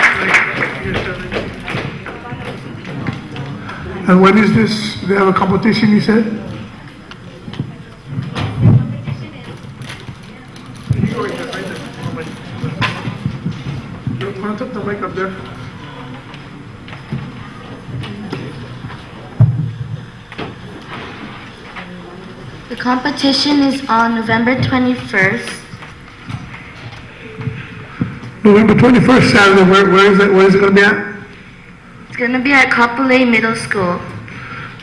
And when is this? They have a competition, you said? Want to the mic there?
The competition is on November 21st.
November 21st, Saturday, where, where is it, where is it gonna be at?
It's going to be at Kapolei Middle School.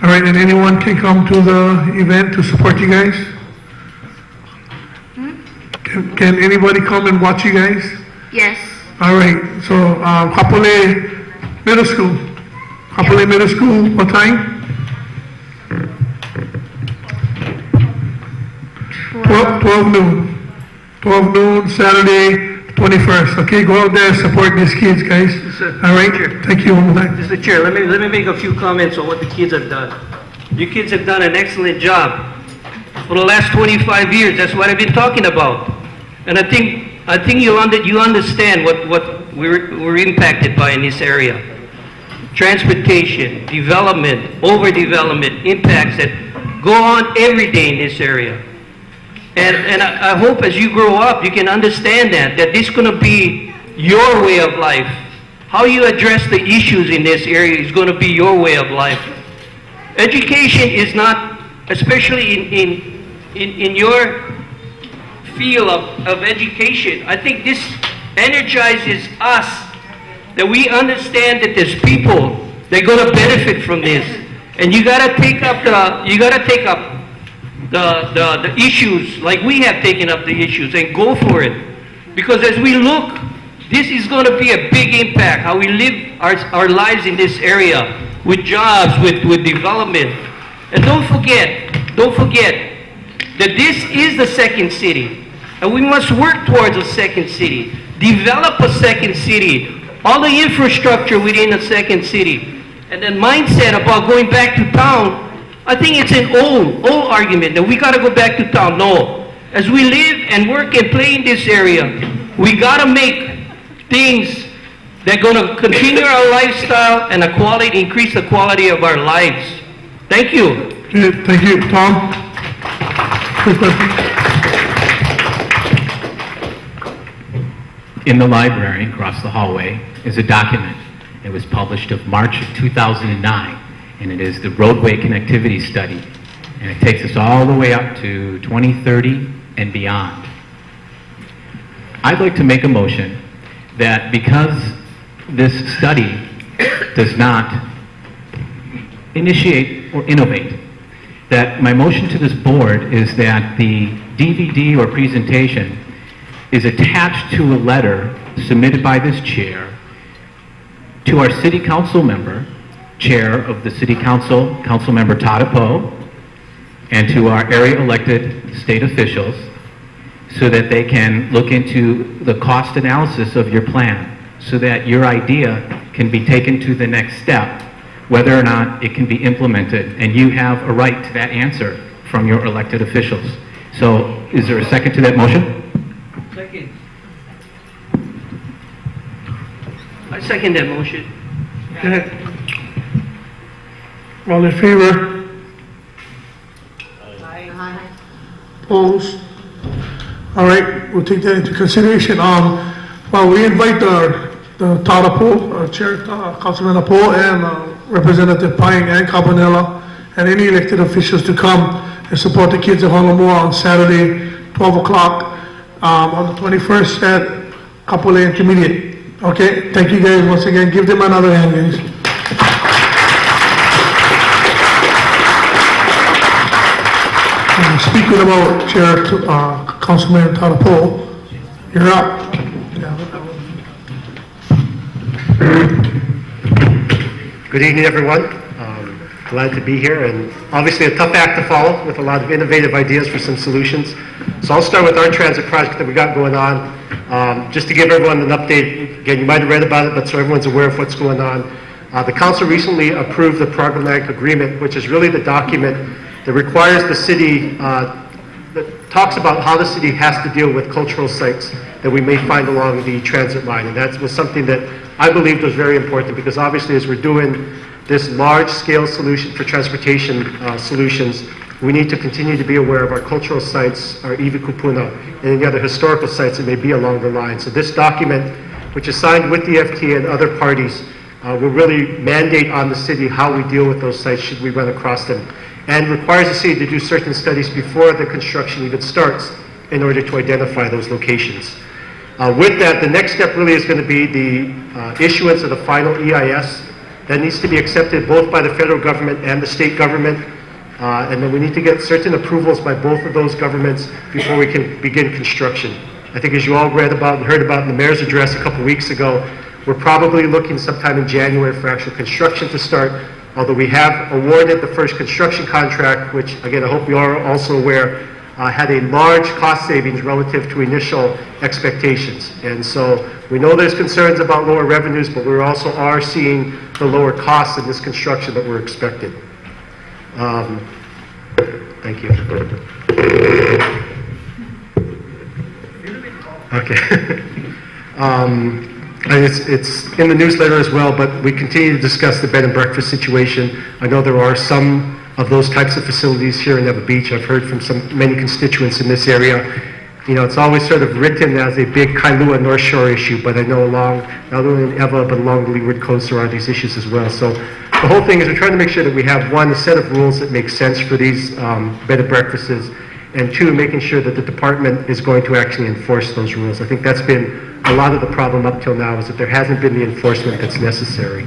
All right, and anyone can come to the event to support you guys? Can, can anybody come and watch you guys?
Yes.
All right, so, uh, Kapolei Middle School. Kapolei Middle School, what time? Twelve, twelve noon. Twelve noon, Saturday, twenty-first. Okay, go out there, support these kids, guys. All right, thank you one more time.
Mr. Chair, let me, let me make a few comments on what the kids have done. You kids have done an excellent job for the last 25 years. That's what I've been talking about. And I think, I think you under, you understand what, what we're, we're impacted by in this area. Transportation, development, overdevelopment, impacts that go on every day in this area. And, and I, I hope as you grow up, you can understand that, that this is going to be your way of life. How you address the issues in this area is going to be your way of life. Education is not, especially in, in, in, in your field of, of education, I think this energizes us that we understand that there's people that are going to benefit from this. And you got to take up the, you got to take up the, the, the issues like we have taken up the issues and go for it. Because as we look, this is going to be a big impact, how we live our, our lives in this area with jobs, with, with development. And don't forget, don't forget that this is the second city. And we must work towards a second city. Develop a second city. All the infrastructure within a second city. And then mindset about going back to town I think it's an old, old argument that we got to go back to town. No. As we live and work and play in this area, we got to make things that are going to continue our lifestyle and the quality, increase the quality of our lives. Thank you.
Thank you, Tom.
In the library across the hallway is a document. It was published of March of 2009, and it is the roadway connectivity study. And it takes us all the way up to 2030 and beyond. I'd like to make a motion that because this study does not initiate or innovate, that my motion to this board is that the DVD or presentation is attached to a letter submitted by this chair to our city council member, chair of the city council, Councilmember Todd Apo, and to our area elected state officials so that they can look into the cost analysis of your plan so that your idea can be taken to the next step, whether or not it can be implemented. And you have a right to that answer from your elected officials. So is there a second to that motion?
Second. I second that motion.
All in favor? Opposed? All right, we'll take that into consideration. Um, well, we invite the, the Todd Apo, uh, Chair, uh, Councilman Apo, and uh, Representative Pine and Cabanilla, and any elected officials to come and support the kids of Honolulu on Saturday, 12 o'clock, um, on the 21st at Kapolei Intermediate. Okay, thank you guys once again. Give them another hand, guys. Speaking about Chair, uh, Councilman Todd Apo, you're up.
Good evening, everyone. Um, Glad to be here, and obviously a tough act to follow with a lot of innovative ideas for some solutions. So I'll start with our transit project that we got going on. Um, Just to give everyone an update, again, you might have read about it, but so everyone's aware of what's going on. Uh, The council recently approved the programmatic agreement, which is really the document that requires the city uh, that talks about how the city has to deal with cultural sites that we may find along the transit line. And that was something that I believed was very important because obviously as we're doing this large-scale solution for transportation uh, solutions, we need to continue to be aware of our cultural sites, our iwi kupuna, and any other historical sites that may be along the line. So this document, which is signed with the FTA and other parties, uh, will really mandate on the city how we deal with those sites should we run across them and requires the city to do certain studies before the construction even starts in order to identify those locations. Uh, With that, the next step really is going to be the uh, issuance of the final EIS. That needs to be accepted both by the federal government and the state government. Uh, And then we need to get certain approvals by both of those governments before we can begin construction. I think as you all read about and heard about in the mayor's address a couple weeks ago, we're probably looking sometime in January for actual construction to start, although we have awarded the first construction contract, which, again, I hope you are also aware, uh, had a large cost savings relative to initial expectations. And so we know there's concerns about lower revenues, but we also are seeing the lower costs in this construction that were expected. Um, Thank you. Okay. <laughs> Um, it's, it's in the newsletter as well, but we continue to discuss the bed and breakfast situation. I know there are some of those types of facilities here in Ewa Beach. I've heard from some, many constituents in this area. You know, it's always sort of written as a big Kailua North Shore issue, but I know along, not only in Ewa, but along the Leeward Coast, there are these issues as well. So the whole thing is we're trying to make sure that we have, one, a set of rules that make sense for these um, bed and breakfasts, and two, making sure that the department is going to actually enforce those rules. I think that's been a lot of the problem up till now is that there hasn't been the enforcement that's necessary.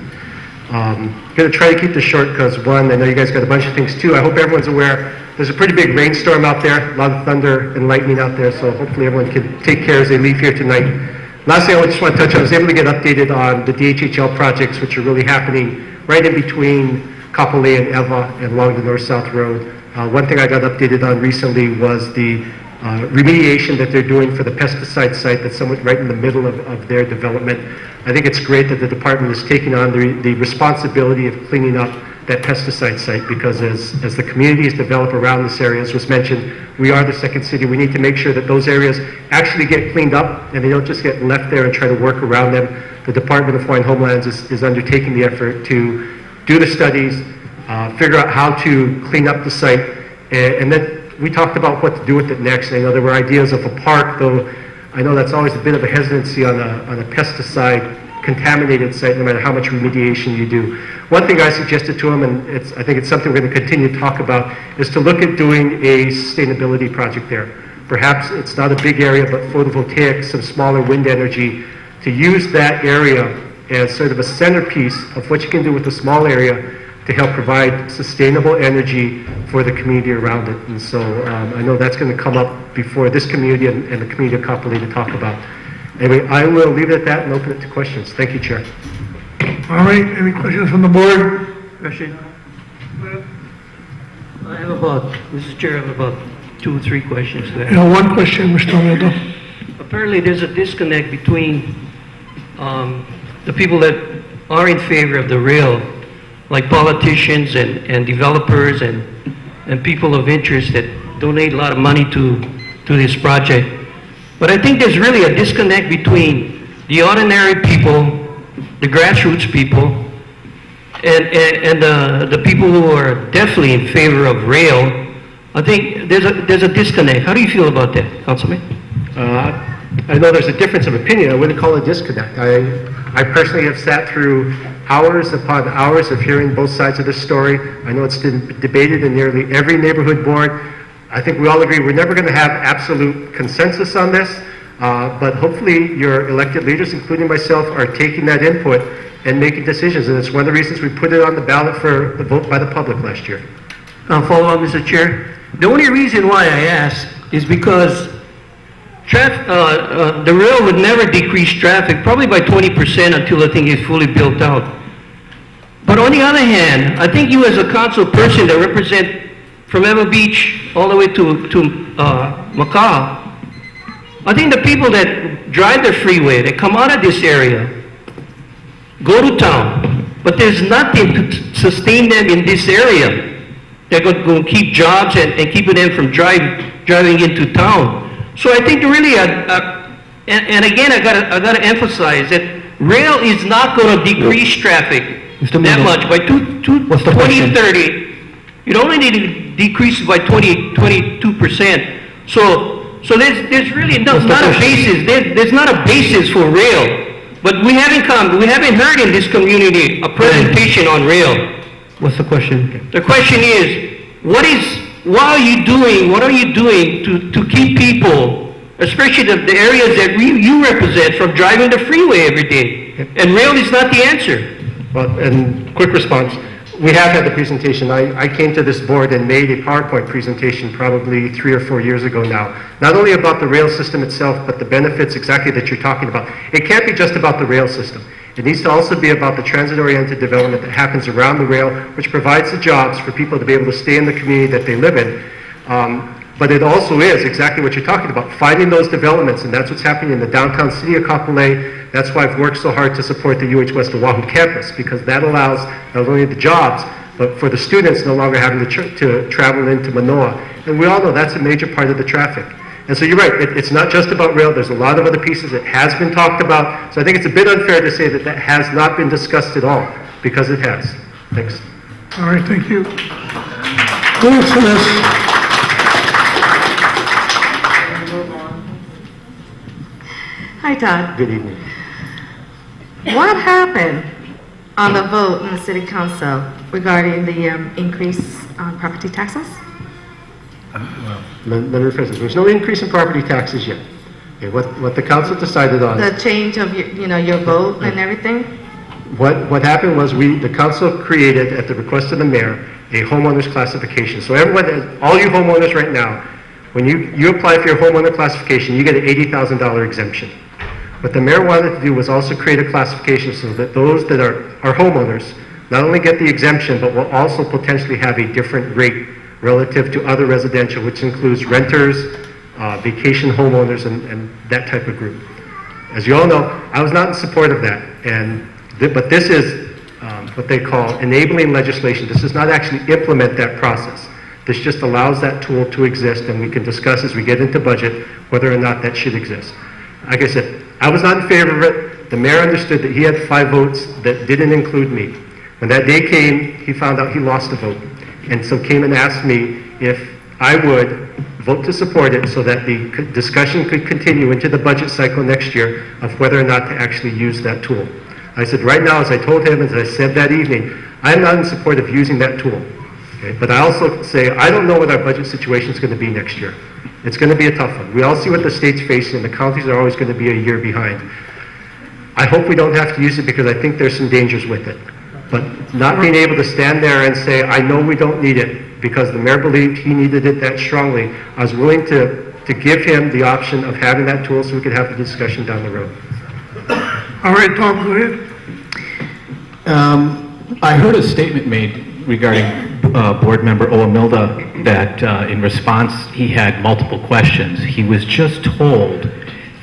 Um, going to try to keep this short because one, I know you guys got a bunch of things too. I hope everyone's aware there's a pretty big rainstorm out there, a lot of thunder and lightning out there, so hopefully everyone can take care as they leave here tonight. Last thing I just want to touch on, I was able to get updated on the DHHL projects, which are really happening right in between Kapolei and Ewa and along the north-south road. Uh, one thing I got updated on recently was the uh, remediation that they're doing for the pesticide site that's somewhat right in the middle of, of their development. I think it's great that the department is taking on the, the responsibility of cleaning up that pesticide site because as, as the communities develop around this area, as was mentioned, we are the second city. We need to make sure that those areas actually get cleaned up and they don't just get left there and try to work around them. The Department of Hawaiian Homelands is, is undertaking the effort to do the studies, uh, figure out how to clean up the site, and, and then we talked about what to do with it next. I know there were ideas of a park, though I know that's always a bit of a hesitancy on a, on a pesticide contaminated site, no matter how much remediation you do. One thing I suggested to him, and it's, I think it's something we're going to continue to talk about, is to look at doing a sustainability project there. Perhaps it's not a big area, but photovoltaic, some smaller wind energy, to use that area as sort of a centerpiece of what you can do with a small area to help provide sustainable energy for the community around it. And so um, I know that's going to come up before this community and, and the community of Kapolei to talk about. Anyway, I will leave it at that and open it to questions. Thank you, Chair.
All right, any questions from the board?
Question? I have about, Mr. Chair, I have about two or three questions there.
You know, one question, Mr. Almeida.
Apparently, there's a disconnect between um, the people that are in favor of the rail, like politicians and, and developers and, and people of interest that donate a lot of money to, to this project. But I think there's really a disconnect between the ordinary people, the grassroots people, and, and, and the, the people who are definitely in favor of rail. I think there's a, there's a disconnect. How do you feel about that, Councilman?
Uh, I know there's a difference of opinion, I wouldn't call it a disconnect. I, I personally have sat through hours upon hours of hearing both sides of this story. I know it's been debated in nearly every neighborhood board. I think we all agree we're never going to have absolute consensus on this, uh, but hopefully your elected leaders, including myself, are taking that input and making decisions, and it's one of the reasons we put it on the ballot for the vote by the public last year.
I'll follow up, Mr. Chair. The only reason why I ask is because traf, uh, uh, the rail would never decrease traffic, probably by 20% until the thing is fully built out. But on the other hand, I think you as a council person that represent from Ewa Beach all the way to, to uh, Makaha, I think the people that drive the freeway, that come out of this area, go to town, but there's nothing to sustain them in this area. They're going to keep jobs and, and keeping them from drive, driving into town. So I think really, uh, uh, and, and again, I got I got to emphasize that rail is not going to decrease traffic that much by two, two,
What's
2030. You'd only need to decrease it by 20, 22 percent. So, so there's there's really no, not a basis. There, there's not a basis for rail. But we haven't come, we haven't heard in this community a presentation on rail.
What's the question?
The question is, what is, what are you doing, what are you doing to, to keep people, especially the, the areas that we, you represent, from driving the freeway every day? And rail is not the answer.
Well, and quick response, we have had the presentation. I, I came to this board and made a PowerPoint presentation probably three or four years ago now. Not only about the rail system itself, but the benefits exactly that you're talking about. It can't be just about the rail system. It needs to also be about the transit-oriented development that happens around the rail, which provides the jobs for people to be able to stay in the community that they live in. Um, but it also is exactly what you're talking about, finding those developments, and that's what's happening in the downtown city of Kapolei. That's why I've worked so hard to support the UH West Oahu campus, because that allows not only the jobs, but for the students no longer having to, to travel into Manoa. And we all know that's a major part of the traffic. And so you're right, it, it's not just about rail, there's a lot of other pieces that has been talked about. So I think it's a bit unfair to say that that has not been discussed at all, because it has. Thanks.
All right, thank you. Go ahead, Celeste.
Hi, Todd.
Good evening.
What happened on the vote in the city council regarding the um, increase on property taxes?
Let, let me rephrase this. There's no increase in property taxes yet. Okay, what, what the council decided on,
The change of, your- you know, your vote and everything?
what, what happened was we, the council created, at the request of the mayor, a homeowner's classification. So everyone, all you homeowners right now, when you, you apply for your homeowner classification, you get an $80,000 exemption. What the mayor wanted to do was also create a classification so that those that are, are homeowners not only get the exemption, but will also potentially have a different rate relative to other residential, which includes renters, uh, vacation homeowners, and, and that type of group. As you all know, I was not in support of that, and, th- but this is um, what they call enabling legislation. This does not actually implement that process. This just allows that tool to exist, and we can discuss as we get into budget whether or not that should exist. Like I said, I was not in favor of it. The mayor understood that he had five votes that didn't include me. When that day came, he found out he lost a vote, and so came and asked me if I would vote to support it so that the discussion could continue into the budget cycle next year of whether or not to actually use that tool. I said, right now, as I told him, as I said that evening, I'm not in support of using that tool. Okay, But I also say, I don't know what our budget situation is going to be next year. It's going to be a tough one. We all see what the state's facing, the counties are always going to be a year behind. I hope we don't have to use it because I think there's some dangers with it. But not being able to stand there and say, I know we don't need it, because the mayor believed he needed it that strongly, I was willing to, to give him the option of having that tool so we could have the discussion down the road.
All right, Tom, go ahead.
Um, I heard a statement made regarding uh, Board Member Oamilda that uh, in response, he had multiple questions. He was just told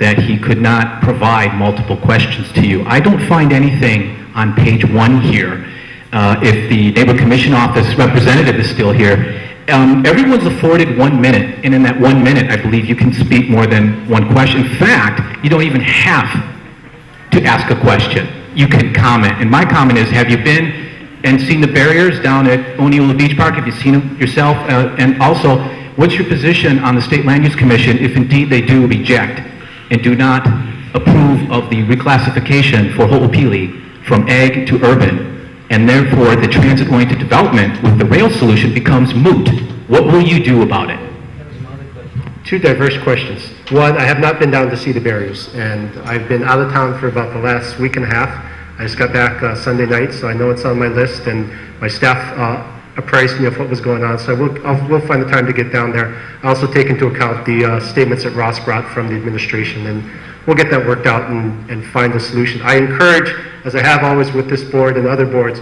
that he could not provide multiple questions to you. I don't find anything on page one here. Uh, If the Neighborhood Commission Office representative is still here, um, everyone's afforded one minute, and in that one minute, I believe you can speak more than one question. In fact, you don't even have to ask a question. You can comment. And my comment is, have you been and seen the barriers down at Oneula Beach Park? Have you seen them yourself? Uh, and also, what's your position on the State Land Use Commission if indeed they do reject and do not approve of the reclassification for Ho'opili from ag to urban, and therefore the transit-oriented development with the rail solution becomes moot? What will you do about it?
Two diverse questions. One, I have not been down to see the barriers, and I've been out of town for about the last week and a half. I just got back uh, Sunday night, so I know it's on my list, and my staff uh, apprised me of what was going on, so I will, I'll, we'll find the time to get down there. I also take into account the uh, statements that Ross brought from the administration, and we'll get that worked out and, and find a solution. I encourage, as I have always with this board and other boards,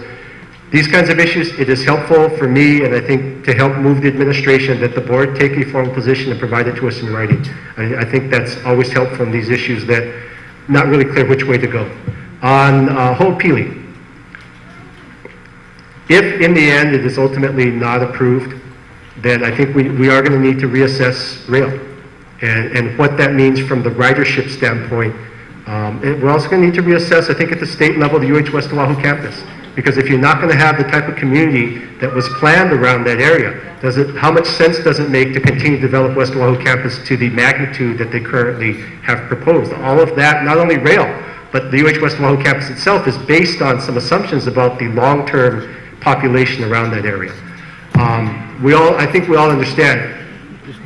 these kinds of issues, it is helpful for me, and I think to help move the administration, that the board take a formal position and provide it to us in writing. I, I think that's always helpful in these issues that not really clear which way to go. On uh, Ho'opili, if in the end it is ultimately not approved, then I think we, we are going to need to reassess rail and, and what that means from the ridership standpoint. Um, and we're also going to need to reassess, I think, at the state level, the UH West Oahu campus. Because if you're not going to have the type of community that was planned around that area, does it, how much sense does it make to continue to develop West Oahu campus to the magnitude that they currently have proposed? All of that, not only rail, but the UH West Oahu campus itself is based on some assumptions about the long-term population around that area. Um, we all, I think we all understand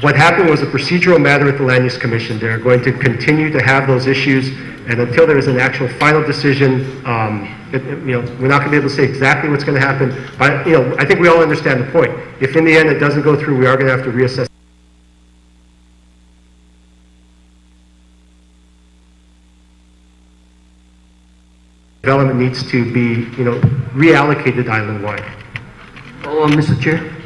what happened was a procedural matter at the Land Use Commission. They're going to continue to have those issues, and until there is an actual final decision, um, it- it- you know, we're not going to be able to say exactly what's going to happen. But, you know, I think we all understand the point. If in the end it doesn't go through, we are going to have to reassess. Development needs to be, you know, reallocated island-wide.
Oh, Mr. Chair?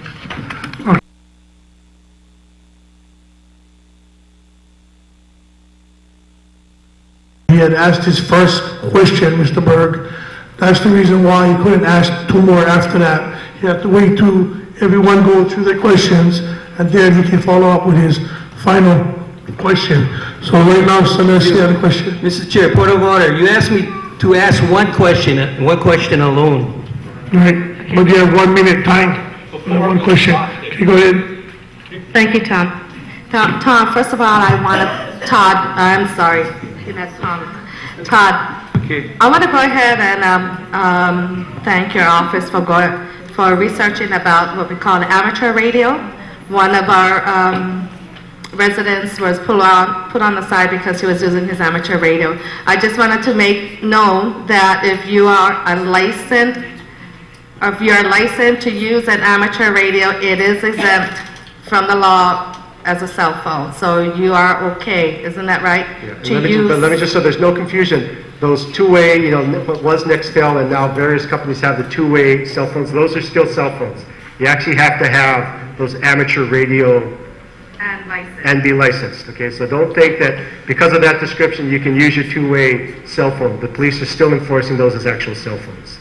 He had asked his first question, Mr. Berg. That's the reason why he couldn't ask two more after that. He had to wait to everyone go through their questions, and then he can follow up with his final question. So right now, Celeste, you had a question.
Mr. Chair, point of order, you asked me to ask one question, uh, one question alone.
Right, but you have one minute time, for one question. Okay, go ahead.
Thank you, Tom. Tom, Tom, first of all, I want to, Todd, I'm sorry, that's Tom. Todd, I want to go ahead and um, um, thank your office for going, for researching about what we call amateur radio. One of our um, residents was put on, put on the side because he was using his amateur radio. I just wanted to make known that if you are unlicensed, if you're licensed to use an amateur radio, it is exempt from the law as a cell phone. So you are okay, isn't that right?
Yeah.
To
Let me, ju- but let me just, so there's no confusion, those two-way, you know, what was Nextel and now various companies have the two-way cell phones, those are still cell phones. You actually have to have those amateur radio
And license.
and be licensed, okay? So don't think that because of that description, you can use your two-way cell phone. The police are still enforcing those as actual cell phones.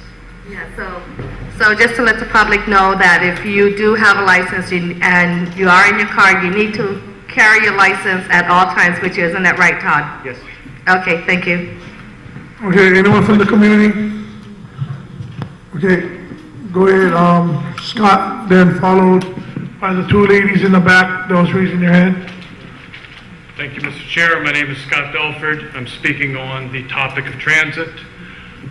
Yeah, so, so just to let the public know that if you do have a license and you are in your car, you need to carry your license at all times which isn't that right, Todd?
Yes.
Okay, thank you.
Okay, anyone from the community? Okay, go ahead, um, Scott, then followed by the two ladies in the back that was raising their hand.
Thank you, Mr. Chair. My name is Scott Belford. I'm speaking on the topic of transit.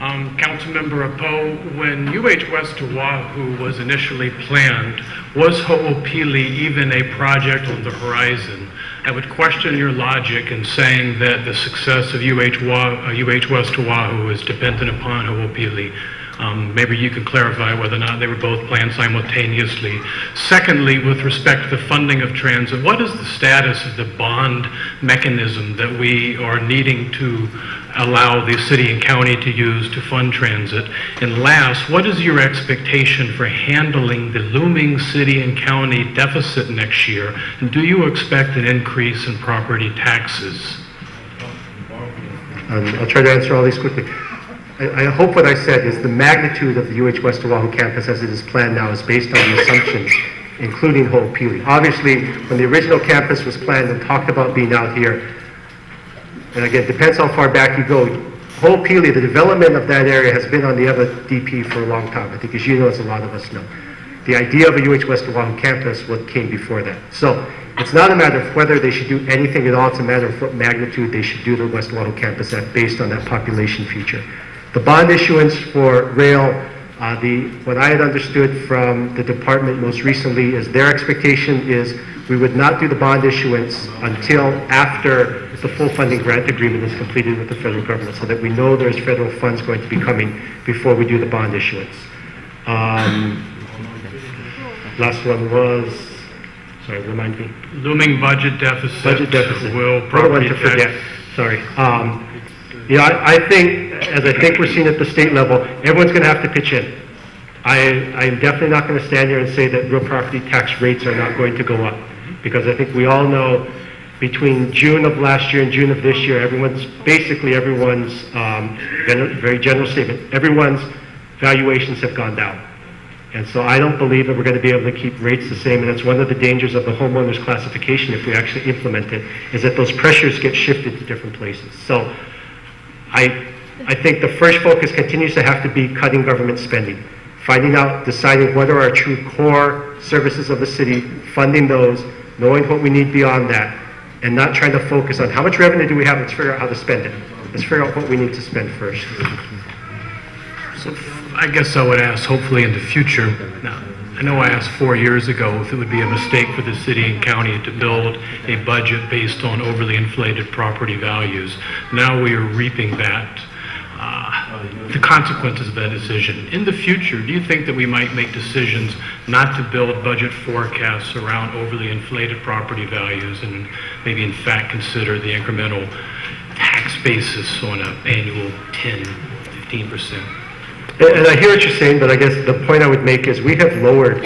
Um, Councilmember Apo, when UH West Oahu was initially planned, was Ho'opili even a project on the horizon? I would question your logic in saying that the success of UH, UH West Oahu is dependent upon Ho'opili. Um, Maybe you can clarify whether or not they were both planned simultaneously. Secondly, with respect to the funding of transit, what is the status of the bond mechanism that we are needing to allow the city and county to use to fund transit? And last, what is your expectation for handling the looming city and county deficit next year? And do you expect an increase in property taxes?
Um, I'll try to answer all these quickly. I, I hope what I said is the magnitude of the UH West Oahu campus as it is planned now is based on the assumptions, including Ho'opili. Obviously, when the original campus was planned and talked about being out here, and again, depends how far back you go, Ho'opili, the development of that area has been on the other DP for a long time. I think as you know, as a lot of us know. The idea of a UH West Oahu campus what came before that. So it's not a matter of whether they should do anything at all, it's a matter of what magnitude they should do the West Oahu campus at based on that population feature. The bond issuance for rail, uh, the, what I had understood from the department most recently is their expectation is we would not do the bond issuance until after the full funding grant agreement is completed with the federal government, so that we know there's federal funds going to be coming before we do the bond issuance. Um, Last one was, sorry, remind me.
Looming budget deficit.
Budget deficit.
Will
I
property
to
tax.
forget, sorry. Um, Yeah, I, I think, as I think we're seeing at the state level, everyone's gonna have to pitch in. I, I'm definitely not gonna stand here and say that real property tax rates are not going to go up, because I think we all know between June of last year and June of this year, everyone's, basically everyone's, um, very general statement, everyone's valuations have gone down. And so I don't believe that we're going to be able to keep rates the same, and that's one of the dangers of the homeowners classification if we actually implement it, is that those pressures get shifted to different places. So I, I think the first focus continues to have to be cutting government spending, finding out, deciding what are our true core services of the city, funding those, knowing what we need beyond that, and not trying to focus on how much revenue do we have, let's figure out how to spend it. Let's figure out what we need to spend first.
So I guess I would ask, hopefully in the future, now, I know I asked four years ago if it would be a mistake for the city and county to build a budget based on overly inflated property values. Now we are reaping that, the consequences of that decision. In the future, do you think that we might make decisions not to build budget forecasts around overly inflated property values and maybe in fact consider the incremental tax basis on an annual 10, 15 percent?
And and I hear what you're saying, but I guess the point I would make is we have lowered,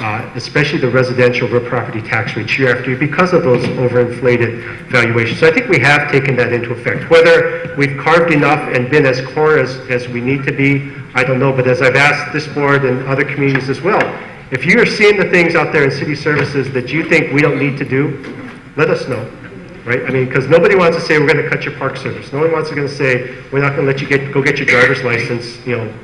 uh, especially the residential real property tax rates year after year because of those overinflated valuations. So I think we have taken that into effect. Whether we've carved enough and been as core as, as we need to be, I don't know. But as I've asked this board and other communities as well, if you are seeing the things out there in city services that you think we don't need to do, let us know. Right? I mean, because nobody wants to say we're going to cut your park service. No one wants to say we're not going to let you get go get your driver's license. You know,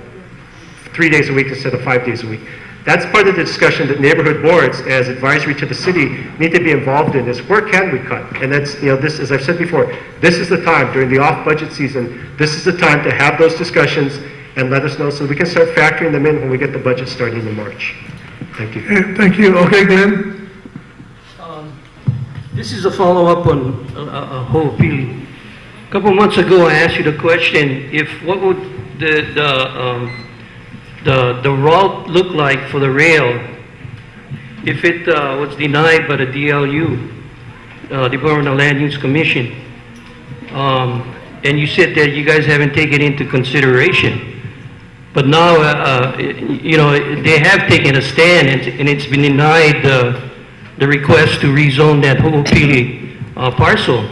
three days a week instead of five days a week. That's part of the discussion that neighborhood boards, as advisory to the city, need to be involved in, is where can we cut? And that's, you know, this, as I've said before, this is the time, during the off-budget season, this is the time to have those discussions and let us know so we can start factoring them in when we get the budget starting in March. Thank you.
Thank you. Okay, Glenn?
This is a follow-up on uh, uh, Ho'opili. A couple of months ago, I asked you the question, if, what would the, the, um, the, the route look like for the rail if it uh, was denied by the DLU, uh, Department of Land Use Commission? Um, And you said that you guys haven't taken into consideration. But now, uh, uh, you know, they have taken a stand and and it's been denied uh, the request to rezone that Ho'opili uh, parcel.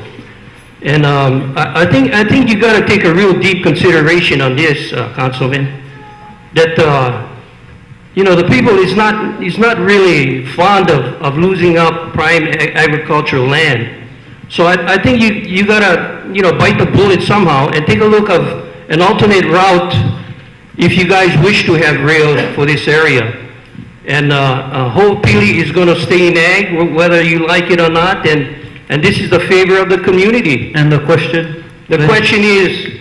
And um, I I think, I think you got to take a real deep consideration on this, Councilman, that, uh, you know, the people is not, is not really fond of, of losing up prime ag- agricultural land. So I, I think you, you got to, you know, bite the bullet somehow and take a look of an alternate route if you guys wish to have rail for this area. And uh, uh, Ho'opili is going to stay in ag, wh- whether you like it or not, and, and this is the favor of the community.
And the question?
The question is,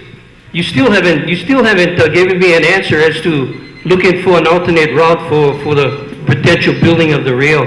you still haven't, you still haven't uh, given me an answer as to looking for an alternate route for, for the potential building of the rail.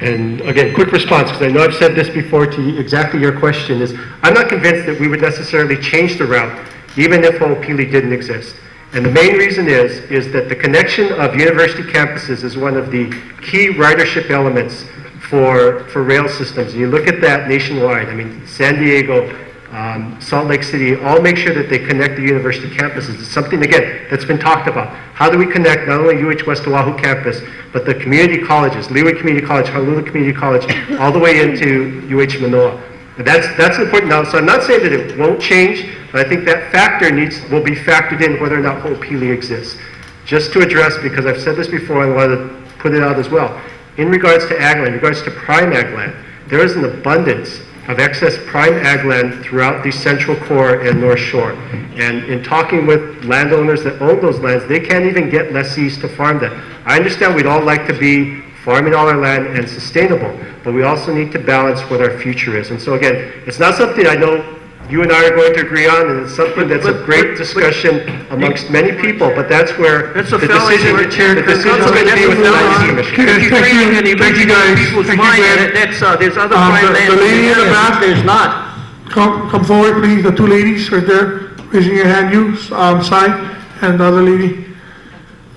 And again, quick response, because I know I've said this before to you, exactly your question is, I'm not convinced that we would necessarily change the route, even if Ho'opili didn't exist. And the main reason is, is that the connection of university campuses is one of the key ridership elements for, for rail systems. And You look at that nationwide, I mean, San Diego, um, Salt Lake City, all make sure that they connect the university campuses. It's something, again, that's been talked about. How do we connect not only UH West Oahu campus, but the community colleges, Leeward Community College, Honolulu Community College, all the way into UH Manoa? And that's, that's important now. So I'm not saying that it won't change, but I think that factor needs, will be factored in whether or not Ho'opili exists. Just to address, because I've said this before I want to put it out as well, in regards to ag land, in regards to prime ag land, there is an abundance of excess prime ag land throughout the central core and north shore. And in talking with landowners that own those lands, they can't even get lessees to farm that. I understand we'd all like to be farming all our land and sustainable, but we also need to balance what our future is. And so again, it's not something I know you and I are going to agree on, and it's something that's a great discussion amongst many people, but that's where the
That's a fallacy,
decision,
Mr. Chair.
the decision's going to be with the Planning Commission.
If you create any
Thank you, guys.
people's
Thank you,
mind,
Ben.
that- that's, uh, there's other
Um,
prime
the-
land.
The lady in the back,
There's not.
come, come forward, please, the two ladies right there, raising your hand, you, um, side, and the other lady.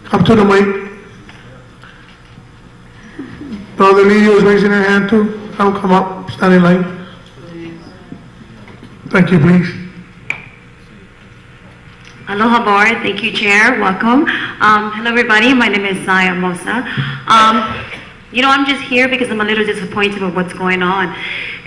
Come to the mic. The other lady was raising her hand too, come, come up, stand in line. Thank you, please.
Aloha board, thank you chair, welcome. Um, hello everybody, my name is Zaya Mosa. Um, you know, I'm just here because I'm a little disappointed with what's going on.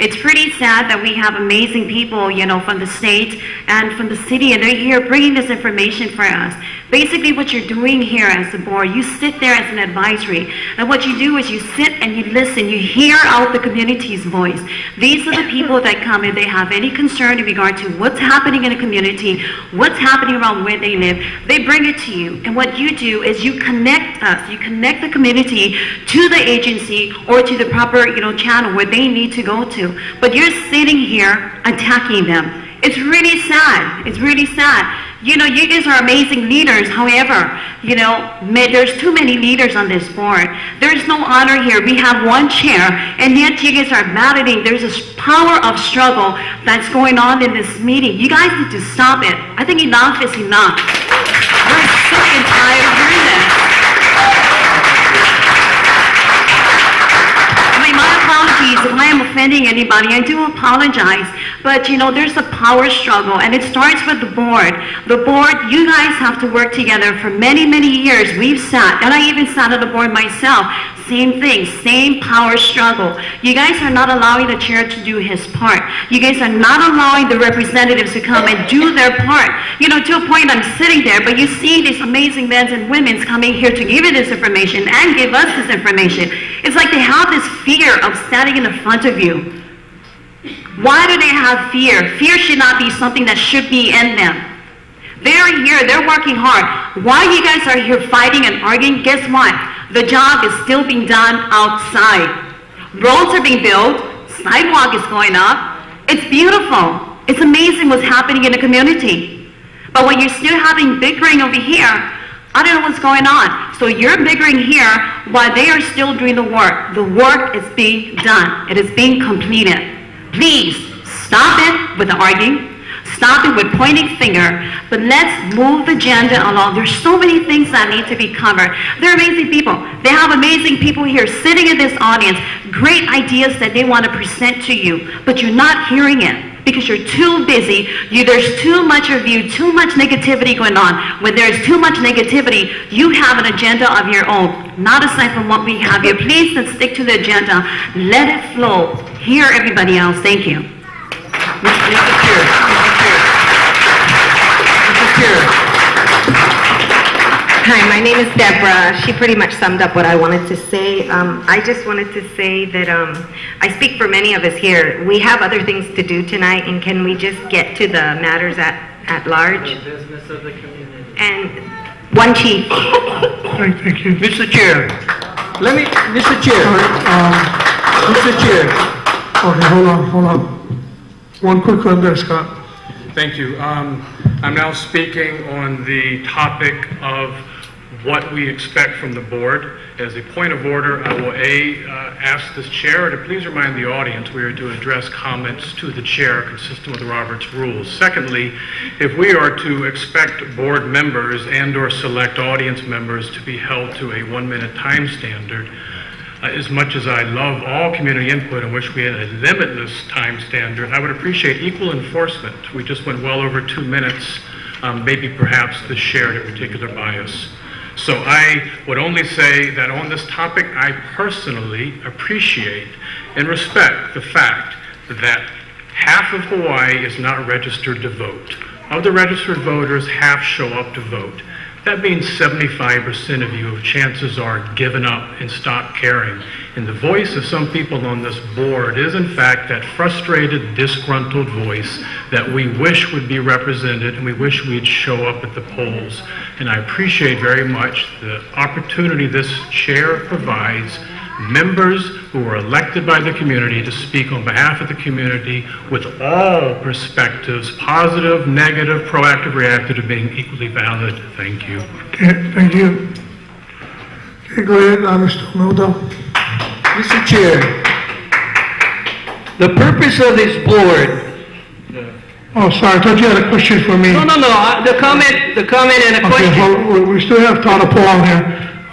It's pretty sad that we have amazing people, you know, from the state and from the city, and they're here bringing this information for us. Basically, what you're doing here as a board, you sit there as an advisory, and what you do is you sit and you listen, you hear out the community's voice. These are the people that come if they have any concern in regard to what's happening in a community, what's happening around where they live. They bring it to you, and what you do is you connect us, you connect the community to the agency or to the proper, you know, channel where they need to go to. But you're sitting here attacking them. It's really sad. It's really sad. You know, you guys are amazing leaders. However, you know, there's too many leaders on this board. There's no honor here. We have one chair, and yet you guys are battling. There's this power of struggle that's going on in this meeting. You guys need to stop it. I think enough is enough. We're sick and tired if I am offending anybody. I do apologize. But, you know, there's a power struggle, and it starts with the board. The board, you guys have to work together for many, many years. We've sat, and I even sat on the board myself. Same thing, same power struggle. You guys are not allowing the chair to do his part. You guys are not allowing the representatives to come and do their part. You know, to a point I'm sitting there, but you see these amazing men and women coming here to give you this information and give us this information. It's like they have this fear of standing in the front of you. Why do they have fear? Fear should not be something that should be in them. They're here, they're working hard. While you guys are here fighting and arguing, guess what? The job is still being done outside. Roads are being built, sidewalk is going up. It's beautiful. It's amazing what's happening in the community. But when you're still having bickering over here, I don't know what's going on. So you're bickering here while they are still doing the work. The work is being done. It is being completed. Please stop it with the arguing. Stop it with pointing finger, but let's move the agenda along. There's so many things that need to be covered. They're amazing people. They have amazing people here sitting in this audience, great ideas that they want to present to you, but you're not hearing it because you're too busy. You, there's too much of you, too much negativity going on. When there's too much negativity, you have an agenda of your own, not aside from what we have here. Please let's stick to the agenda. Let it flow. Hear everybody else. Thank you.
Mr. Chair, Mr. Chair. Mr. Chair.
Hi, my name is Deborah. She pretty much summed up what I wanted to say. Um, I just wanted to say that um, I speak for many of us here. We have other things to do tonight, and can we just get to the matters at, at large?
business of the community.
And one chief.
Thank you.
Mr. Chair, let me, Mr. Chair. Mr. Chair.
Okay, hold on, hold on. One quick one there, Scott.
Thank you. Um, I'm now speaking on the topic of what we expect from the board. As a point of order, I will A, uh, ask this chair to please remind the audience we are to address comments to the chair consistent with Robert's rules. Secondly, if we are to expect board members and/or select audience members to be held to a one-minute time standard, as much as I love all community input and wish we had a limitless time standard, I would appreciate equal enforcement. We just went well over two minutes. Um, maybe perhaps this shared a particular bias. So I would only say that on this topic, I personally appreciate and respect the fact that half of Hawaii is not registered to vote. Of the registered voters, half show up to vote. That means 75% of you, chances are, given up and stopped caring. And the voice of some people on this board is in fact that frustrated, disgruntled voice that we wish would be represented and we wish we'd show up at the polls. And I appreciate very much the opportunity this chair provides members who are elected by the community to speak on behalf of the community with all perspectives, positive, negative, proactive, reactive, being equally valid. Thank you.
Okay, thank you. Okay, go ahead, uh, Mr. Mildo.
Mr. Chair, the purpose of this board,
Oh, sorry, I thought you had a question for me.
no, no, no, uh, the comment, the comment and a
Okay,
question.
hold- we we still have Todd Apo here.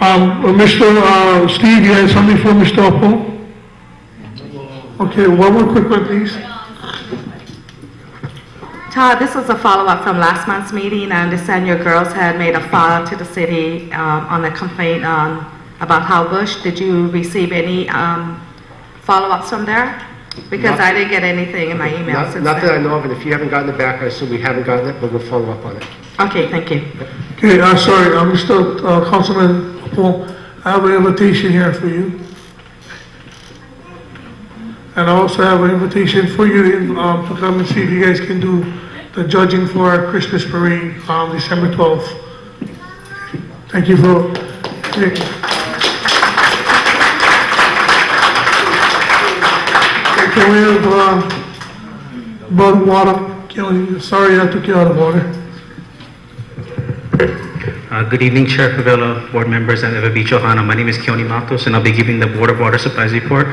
Um, uh, Mr. uh, Steve, you had something for Mr. Apo? Okay, one more quick one, please.
Todd, this was a follow-up from last month's meeting. I understand your girls had made a file to the city um, on a complaint um, about Hau Bush. Did you receive any um, follow-ups from there? Because I didn't get anything in my email
Not
since
not that I know of, and if you haven't gotten it back, I assume we haven't gotten it, but we'll follow up on it.
Okay, thank you.
Okay, uh, sorry, uh, Mr. uh, Councilman Apo, I have an invitation here for you. And I also have an invitation for you, um, to come and see if you guys can do the judging for our Christmas parade, um, December twelfth. Thank you for. Okay, Can we have, uh, Water, Kelly, sorry I took you out of order.
Uh, Good evening, Chair Favela, board members, and Ewa Ohana. My name is Keone Matos, and I'll be giving the Board of Water Supplies report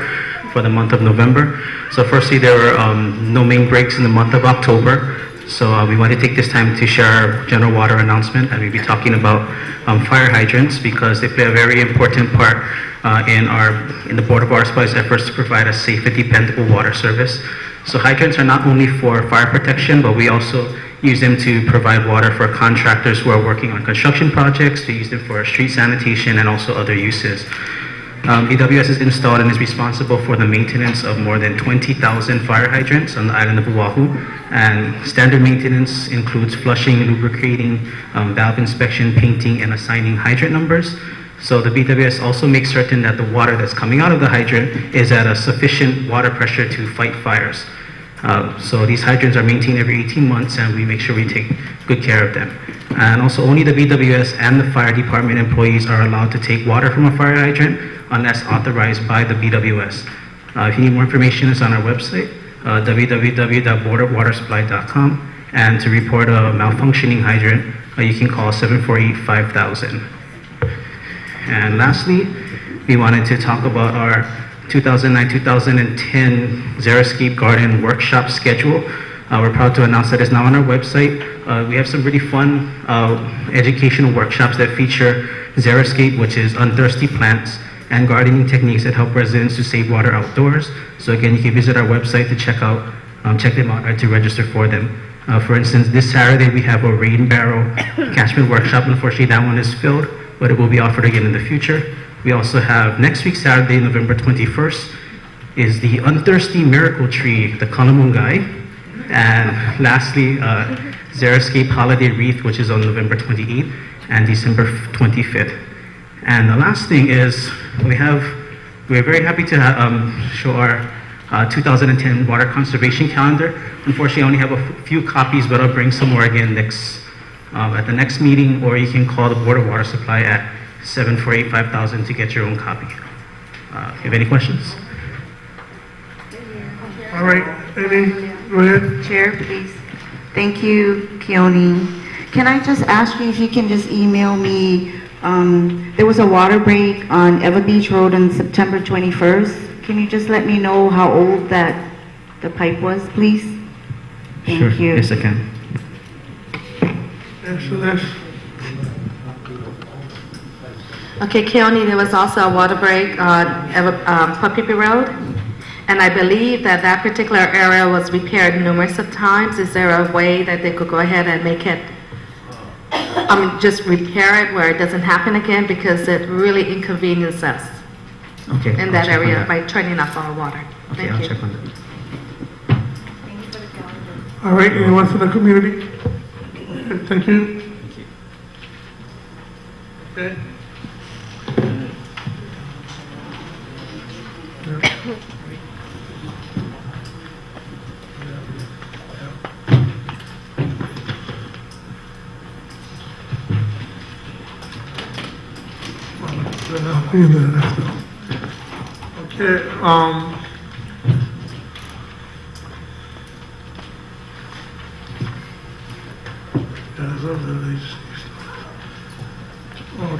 for the month of November. So firstly, there were um, no main breaks in the month of October. So uh, we want to take this time to share our general water announcement, and we'll be talking about um, fire hydrants because they play a very important part uh, in our, in the Board of Water Supplies efforts to provide a safe and dependable water service. So hydrants are not only for fire protection, but we also use them to provide water for contractors who are working on construction projects, to use them for street sanitation and also other uses. Um, BWS is installed and is responsible for the maintenance of more than 20,000 fire hydrants on the island of Oahu. And standard maintenance includes flushing, lubricating, um, valve inspection, painting, and assigning hydrant numbers. So the BWS also makes certain that the water that's coming out of the hydrant is at a sufficient water pressure to fight fires. Uh, So these hydrants are maintained every 18 months, and we make sure we take good care of them. And also, only the BWS and the fire department employees are allowed to take water from a fire hydrant unless authorized by the BWS. Uh, If you need more information, it's on our website, uh, www.boardofwatersupply.com. And to report a malfunctioning hydrant, uh, you can call 748-5000. And lastly, we wanted to talk about our 2009-2010 Xeriscape Garden Workshop schedule. Uh, we're proud to announce that it's now on our website. Uh, we have some really fun uh, educational workshops that feature Xeriscape, which is unthirsty plants, and gardening techniques that help residents to save water outdoors. So again, you can visit our website to check out, um, check them out, and to register for them. Uh, for instance, this Saturday we have a rain barrel <coughs> catchment workshop. Unfortunately, that one is filled, but it will be offered again in the future. We also have next week, Saturday, November 21st, is the Unthirsty Miracle Tree, the Kalamungai. And lastly, uh, Xeriscape Holiday Wreath, which is on November 28th and December 25th. And the last thing is, we have, we're very happy to um, show our uh, 2010 water conservation calendar. Unfortunately, I only have a few copies, but I'll bring some more again next, um, at the next meeting, or you can call the Board of Water Supply at 748-5000 to get your own copy. Uh, If you have any questions?
All right, Amy, go ahead.
Chair, please. Thank you, Keone. Can I just ask you if you can just email me, um, there was a water break on Ewa Beach Road on September 21st. Can you just let me know how old that, the pipe was, please? Thank
Sure.
you.
Yes, I can.
Yes, so that's,
Okay, Keone, there was also a water break on Ewa- um, Papipi Road, and I believe that that particular area was repaired numerous of times. Is there a way that they could go ahead and make it, I mean, just repair it where it doesn't happen again? Because it really inconveniences us
Okay.
in
I'll
that area
that.
by turning off our water.
Okay,
Thank
I'll
you.
check on that.
all right, anyone for the community? Thank you. Okay. Okay, um.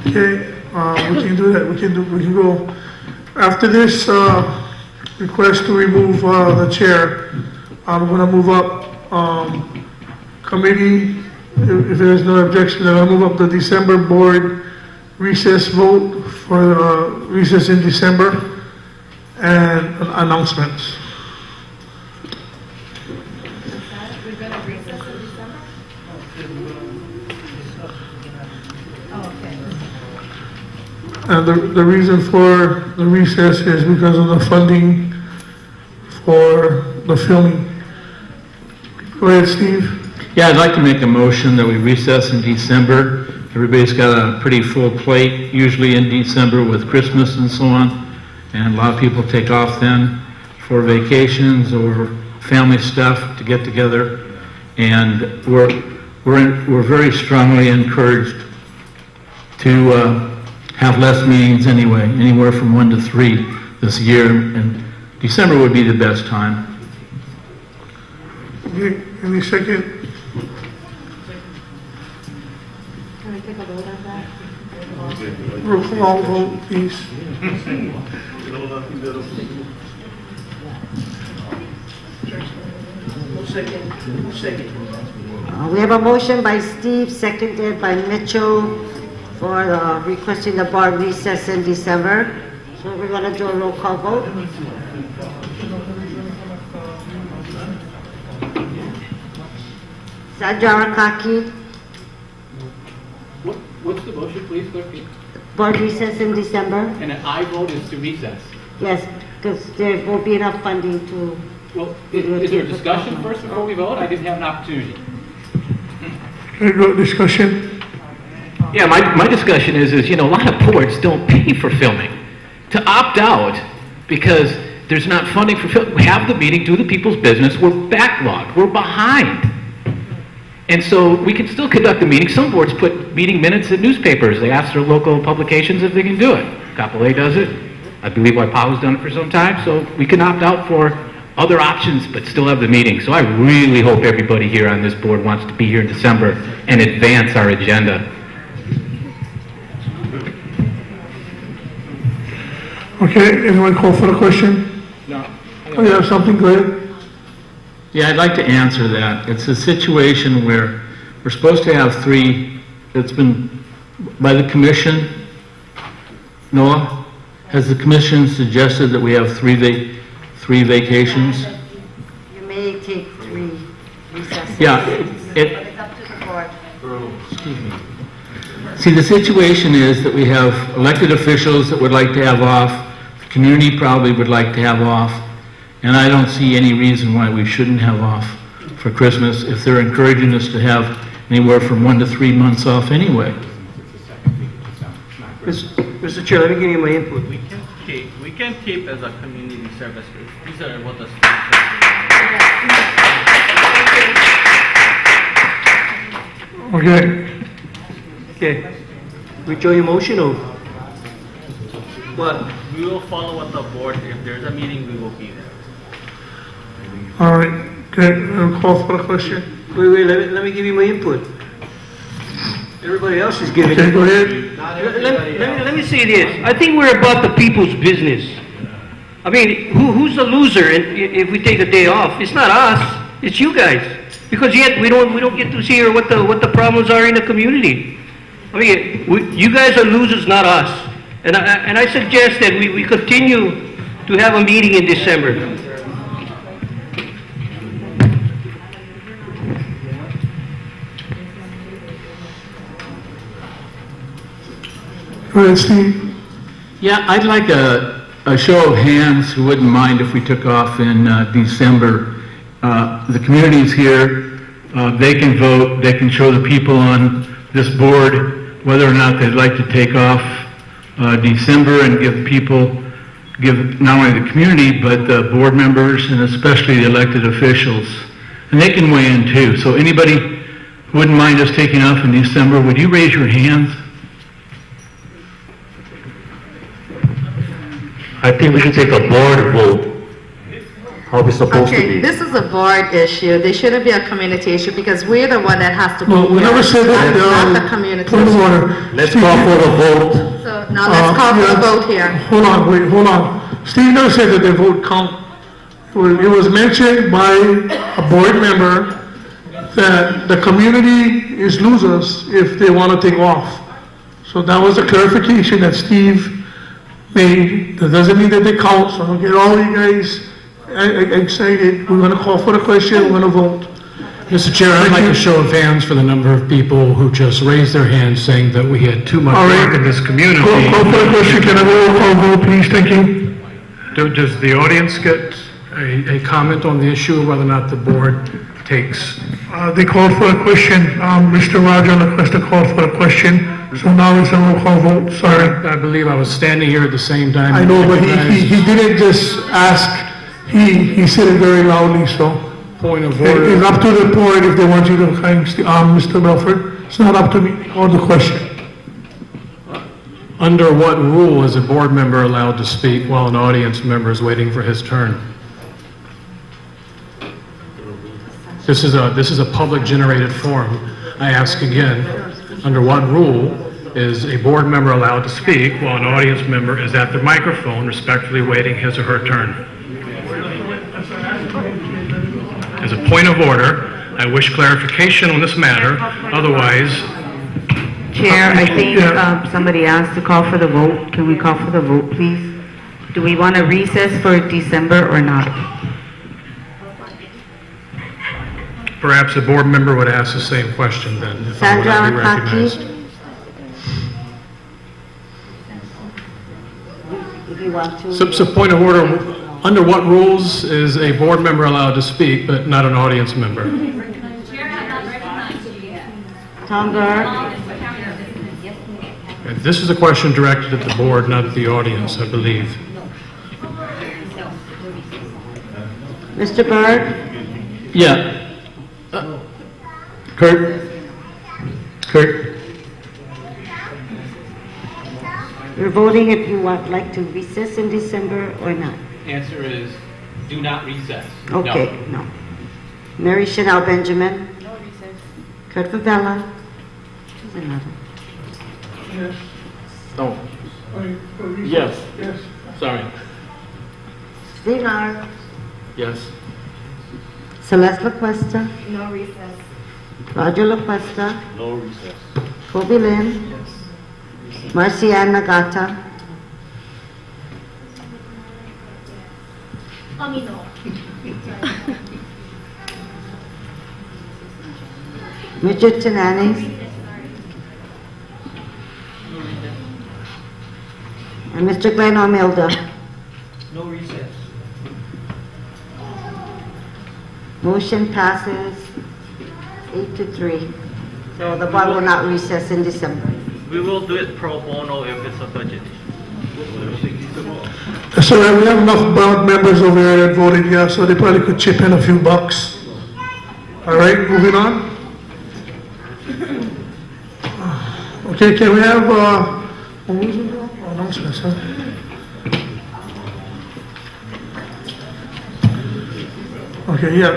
Okay, uh, we can do that, we can do, we can go, after this, uh, request to remove, uh, the chair, I'm gonna move up, um, committee, if, if there's no objection, then I'll move up the December board recess vote for, uh, recess in December, and announcements. And the, the reason for the recess is because of the funding for the filming. Go ahead, Steve.
Yeah, I'd like to make a motion that we recess in December. Everybody's got a pretty full plate, usually in December with Christmas and so on. And a lot of people take off then for vacations or family stuff to get together. And we're, we're, we're very strongly encouraged to uh, have less meetings anyway, anywhere from one to three this year. And December would be the best time.
Any second?
Can we take a vote on that?
Vote, please.
Uh, We have a motion by Steve, seconded by Mitchell for uh, requesting the board recess in December. So we're going to do a roll call vote. Sandra Arakaki,
What, what's the motion, please, clerk?
Board recess in December?
And an aye vote is to recess.
Yes, because there won't be enough funding to...
Well, is, is there a discussion first before we vote? I didn't have an opportunity.
Okay, go discussion.
Yeah, my, my discussion is, is, you know, a lot of boards don't pay for filming. To opt out because there's not funding for film, We have the meeting, do the people's business, we're backlogged, we're behind. And so we can still conduct the meeting. Some boards put meeting minutes in newspapers. They ask their local publications if they can do it. Kapolei does it. I believe Waipahu's done it for some time. So we can opt out for other options, but still have the meeting. So I really hope everybody here on this board wants to be here in December and advance our agenda.
Okay, anyone call for a question?
No.
Oh, you have something, go ahead.
Yeah, I'd like to answer that. It's a situation where we're supposed to have three, it's been by the commission. Noah, has the commission suggested that we have three va, three vacations?
You may take three recesses.
Yeah, it,
it's up to the board.
excuse me. See, the situation is that we have elected officials that would like to have off, the community probably would like to have off, and I don't see any reason why we shouldn't have off for Christmas if they're encouraging us to have anywhere from one to three months off anyway.
Mr. Chair, let me give you my input.
We can keep, we can keep as a community service. These are what the.
Okay.
Okay. Withdraw your motion or what?
We will follow what the board, if there's a meeting, we will be there.
All right, okay, uh, call for the question.
Wait, wait, let me, let me give you my input. Everybody else is giving.
Okay, go ahead.
Let, let- let me, let me say this. I think we're about the people's business. I mean, who, who's the loser in- if we take a day off? It's not us, it's you guys. Because yet, we don't, we don't get to see what the, what the problems are in the community. I mean, we, you guys are losers, not us. And I, and I suggest that we, we continue to have a meeting in December.
Steve.
Yeah, I'd like a, a show of hands who wouldn't mind if we took off in uh, December. Uh, The community's here, uh, they can vote, they can show the people on this board whether or not they'd like to take off uh, December and give people, give not only the community, but the board members and especially the elected officials. And they can weigh in too. So anybody who wouldn't mind us taking off in December, would you raise your hands?
I think we should take a board vote. How we supposed to
Okay,
be.
this is a board issue. There shouldn't be a community issue because we're the one that has to be
No, we never said that,
Not the community.
point of order.
Let's call for the vote.
So now let's call for the
Uh,
vote here.
Hold on, wait, hold on. Steve never said that the vote count. Well, It was mentioned by a board member that the community is losers if they want to take off. So that was a clarification that Steve made. That doesn't mean that they count, so don't get all you guys excited. We're gonna call for the question, we're gonna vote.
Mr. Chair, I'd like a show of hands for the number of people who just raised their hands saying that we had too much
All right.
work in this community.
Call call for the question, can I have a roll call vote, please? Thank you.
Do- Does the audience get a, a comment on the issue, of whether or not the board takes?
Uh, They called for a question, Um, Mr. Roger requested a call for a question, so now it's a roll call vote, sorry.
I believe I was standing here at the same time.
I know, but he, he he didn't just ask, he, he said it very loudly, so.
Point of
It-
order.
It's up to the board if they want you to, thanks, um, Mr. Belford. It's not up to me, call the question.
Under what rule is a board member allowed to speak while an audience member is waiting for his turn? This is a, this is a public-generated forum. I ask again, under what rule is a board member allowed to speak while an audience member is at the microphone respectfully waiting his or her turn? As a point of order, I wish clarification on this matter, otherwise,
Chair, I think um, somebody asked to call for the vote. Can we call for the vote, please? Do we want to recess for December or not?
Perhaps a board member would ask the same question then. if I would
Sandra
not be recognized.
Anaki? If you want to.
So, so point of order, under what rules is a board member allowed to speak, but not an audience member?
Tom Burke?
And This is a question directed at the board, not at the audience, I believe.
Mr. Byrd?
Yeah.
Kurt? Kurt?
You're voting if you want, like to recess in December or not?
Answer is, do not recess.
Okay, no. Mary Chanel Benjamin? No recess. Kurt Favela? Who's another?
No. Yes.
Yes.
Sorry.
Steve
Yes.
Celeste LaQuesta?
No recess.
Roger LaQuesta?
No recess.
Kobe Lynn? Yes. Marcian Nagata?
I mean, no.
Richard Tenani? And Mr. Glenn Omilda?
No recess.
Motion passes eight to three. So the board will not recess in December.
We will do it pro bono if it's a budget issue.
So we have enough board members over here that voted yes, so they probably could chip in a few bucks. All right, moving on. <sighs> Okay, can we have, uh, what announcements, huh? Okay, yeah.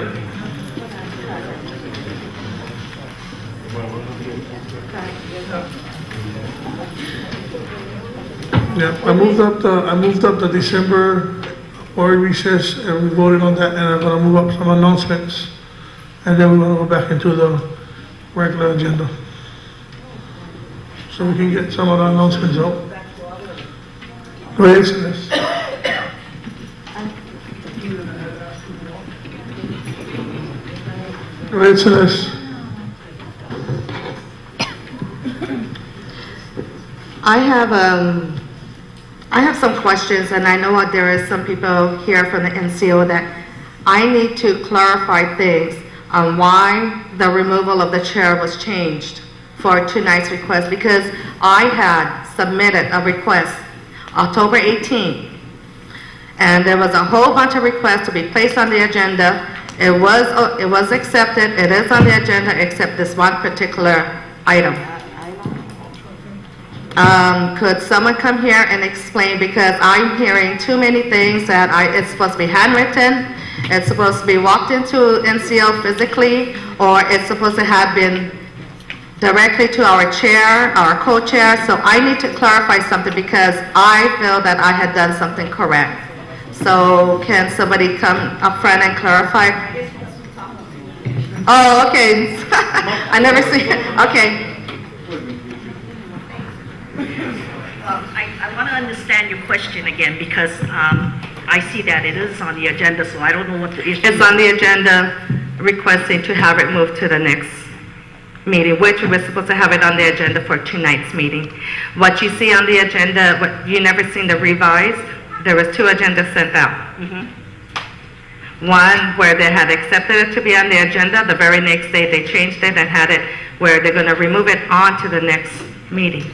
Yeah, I moved up the, I moved up the December board recess, and we voted on that, and I'm gonna move up some announcements, and then we're gonna go back into the regular agenda. So we can get some of the announcements out. Go. Celeste.
I have, um, I have some questions, and I know there is some people here from the NCO that I need to clarify things on why the removal of the chair was changed for tonight's request, because I had submitted a request October 18th, and there was a whole bunch of requests to be placed on the agenda. It was, uh, it was accepted, it is on the agenda, except this one particular item. Um, could someone come here and explain, because I'm hearing too many things that I, it's supposed to be handwritten, it's supposed to be walked into NCO physically, or it's supposed to have been directly to our chair, our co-chair, so I need to clarify something because I feel that I had done something correct. So can somebody come up front and clarify? Oh, okay. <laughs> I never see, okay.
Um, I, I want to understand your question again because um, I see that it is on the agenda, so I don't know what the issue is.
It's on the agenda requesting to have it moved to the next meeting, which we were supposed to have it on the agenda for tonight's meeting. What you see on the agenda, what, you never seen the revised? There was two agendas sent out. One where they had accepted it to be on the agenda, the very next day they changed it and had it where they're gonna remove it on to the next meeting.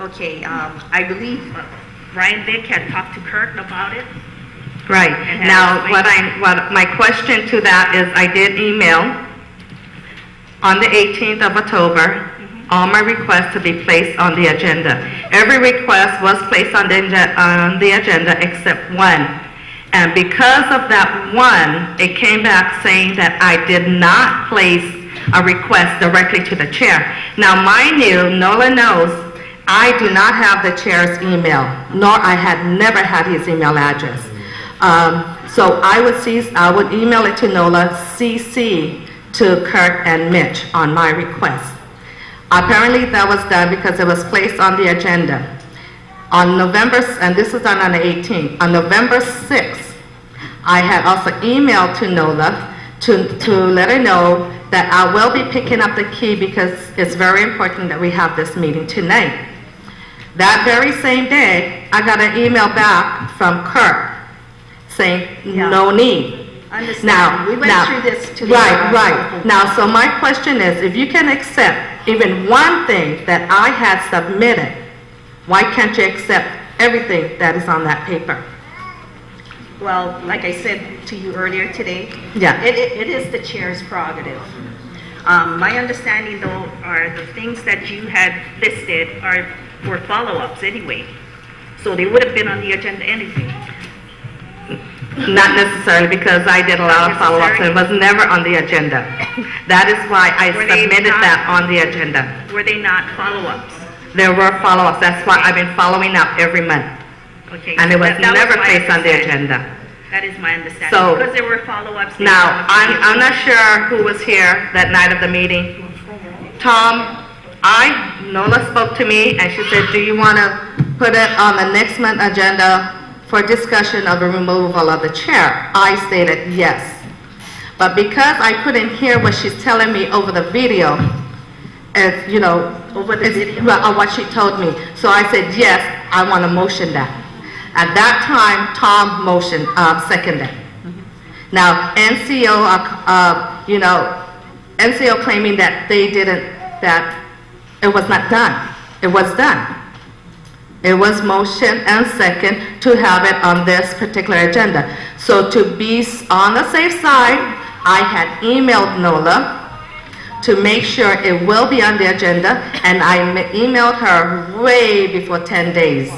Okay, um, I believe Brian Vick had talked to Kurt about it.
Right.
And
Now, what I, what, my question to that is, I did email on the 18th of October, all my requests to be placed on the agenda. Every request was placed on the, on the agenda except one. And because of that one, it came back saying that I did not place a request directly to the chair. Now, mind you, Nola knows, I do not have the chair's email, nor I had never had his email address. Um, so I would see, I would email it to Nola, CC to Kirk and Mitch on my request. Apparently that was done because it was placed on the agenda. On November, and this was done on the 18th, on November 6th, I had also emailed to Nola to, to let her know that I will be picking up the key because it's very important that we have this meeting tonight. That very same day, I got an email back from Kirk saying, no need.
Understand.
Now,
We went
now-
through this to the-
Right, right. Now, so my question is, if you can accept even one thing that I had submitted, why can't you accept everything that is on that paper?
Well, like I said to you earlier today.
Yeah.
It, it it is the chair's prerogative. Um, my understanding though are the things that you had listed are, were follow-ups anyway. So they would have been on the agenda anyway.
Not necessarily, because I did a lot of follow-ups, and it was never on the agenda. That is why I
Were they
submitted
not-
that on the agenda.
Were they not follow-ups?
There were follow-ups, that's why I've been following up every month.
Okay.
And it was
that- that
never
my
placed on the
understanding.
agenda.
That is my understanding.
So-
Because there were follow-ups. they
Now, I'm, I'm not sure who was here that night of the meeting. Tom, I, Nola spoke to me and she said, do you want to put it on the next month agenda for discussion of the removal of the chair? I stated yes. But because I couldn't hear what she's telling me over the video, it's, you know,
Over the video?
well, uh, what she told me. So I said, yes, I want to motion that. At that time, Tom motioned, um, seconded. Now, NCO, uh, uh, you know, NCO claiming that they didn't, that it was not done. It was done. It was motion and second to have it on this particular agenda. So to be on the safe side, I had emailed NOLA to make sure it will be on the agenda, and I emailed her way before 10 days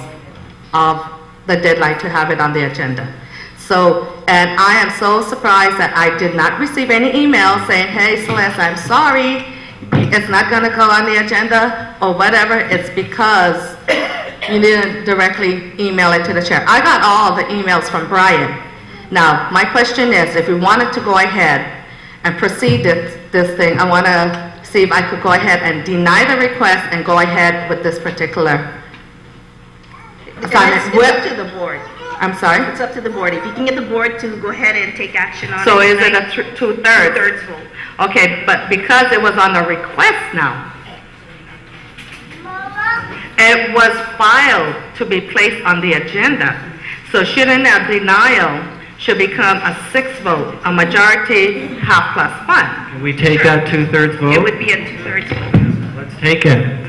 of the deadline to have it on the agenda. So, and I am so surprised that I did not receive any email saying, hey Celeste, I'm sorry, it's not gonna go on the agenda, or whatever, it's because you didn't directly email it to the chair. I got all the emails from Brian. Now, my question is, if we wanted to go ahead and proceed this, this thing, I wanna see if I could go ahead and deny the request and go ahead with this particular assignment.
It's
With-
up to the board.
I'm sorry?
It's up to the board. If you can get the board to go ahead and take action on it.
So is it a two-thirds?
Two-thirds vote.
Okay, but because it was on the request now, it was filed to be placed on the agenda. So shouldn't a denial should become a six vote, a majority, half plus one?
Can we take that two-thirds vote?
It would be a two-thirds vote.
Let's take it.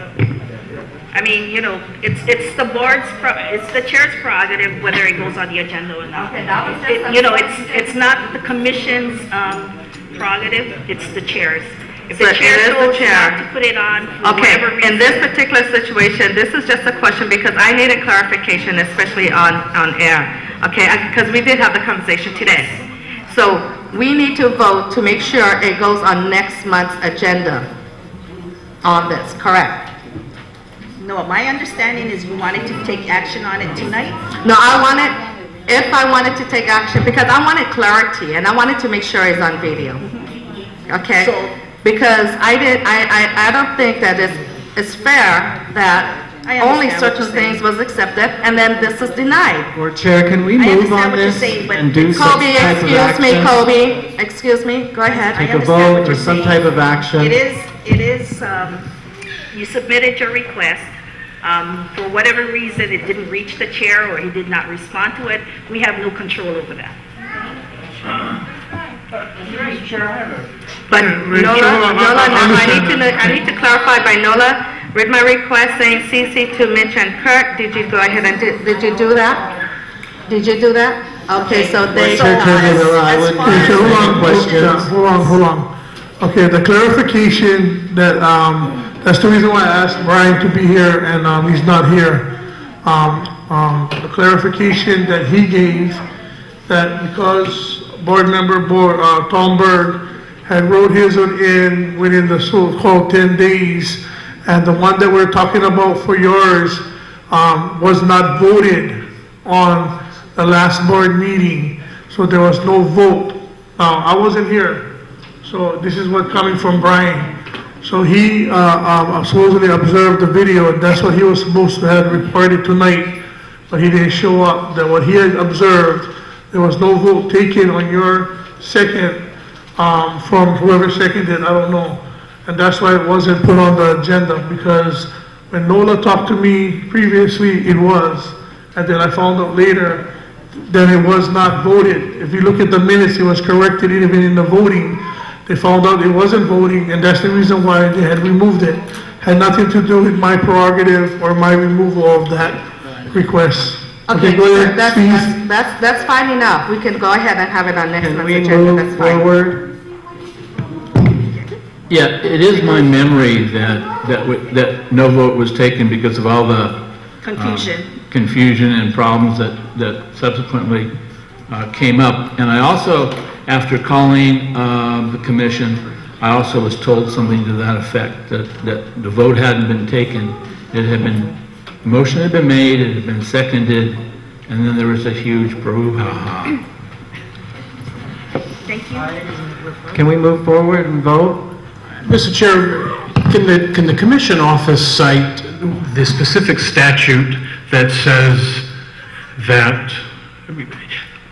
I mean, you know, it's, it's the board's, pro- it's the chair's prerogative whether it goes on the agenda or not.
Okay, that was just
It- You know, it's, it's not the commission's um, prerogative, it's the chair's. If
So
the
it
chair
is the
told you
chair.
not to put it on for
Okay,
whatever
in
reason.
this particular situation, this is just a question because I needed clarification, especially on, on air. Okay, because we did have the conversation today. So we need to vote to make sure it goes on next month's agenda on this, correct?
No, my understanding is you wanted to take action on it tonight?
No, I wanted, if I wanted to take action, because I wanted clarity and I wanted to make sure it's on video. Okay? Because I did, I, I, I don't think that it's, it's fair that only certain things was accepted and then this is denied.
Board Chair, can we
I
move
understand
on
what you're
this
saying, but
and do some
Kobe,
type of
excuse me,
action?
Kobe, excuse me, go ahead.
Take a
understand
vote or
you're
some
saying.
type of action?
It is, it is, um, you submitted your request. Um, for whatever reason, it didn't reach the chair or he did not respond to it. We have no control over that.
Mr. Chair, I have a
But
Wait,
Nola, Nola,
I
no, I need to, I need to clarify by Nola, read my request saying CC to Mitch and Kurt, did you go ahead and, did, did you do that? Did you do that? Okay, so they.
Chair Kennedy, I would- Okay, hold on, yeah, hold on, hold on. Okay, the clarification that, um, that's the reason why I asked Brian to be here and, um, he's not here. Um, um, the clarification that he gave, that because board member, Board, uh, Tom Berg had wrote his in within the so-called ten days, and the one that we're talking about for yours, um, was not voted on the last board meeting, so there was no vote. Now, I wasn't here, so this is what coming from Brian. So he, uh, um, supposedly observed the video, and that's what he was supposed to have reported tonight, but he didn't show up, that what he had observed, there was no vote taken on your second, um, from whoever seconded, I don't know. And that's why it wasn't put on the agenda, because when Nola talked to me previously, it was. And then I found out later that it was not voted. If you look at the minutes, it was corrected even in the voting. They found out it wasn't voting, and that's the reason why they had removed it. Had nothing to do with my prerogative or my removal of that request.
Okay,
go ahead,
that's,
please.
that's, that's, that's fine enough, we can go ahead and have it on next
Can
month's
we
agenda,
move
that's fine.
forward?
Yeah, it is my memory that, that, w- that no vote was taken because of all the um,
Confusion.
confusion and problems that, that subsequently uh, came up. And I also, after calling um, the commission, I also was told something to that effect, that, that the vote hadn't been taken. It had been, the motion had been made, it had been seconded, and then there was a huge brouhaha.
Thank you.
Can we move forward and vote?
Mr. Chair, can the, can the commission office cite the specific statute that says that,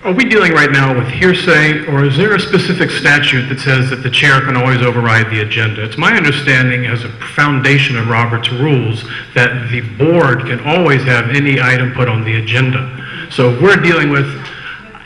are we dealing right now with hearsay, or is there a specific statute that says that the chair can always override the agenda? It's my understanding as a foundation of Robert's rules that the board can always have any item put on the agenda. So if we're dealing with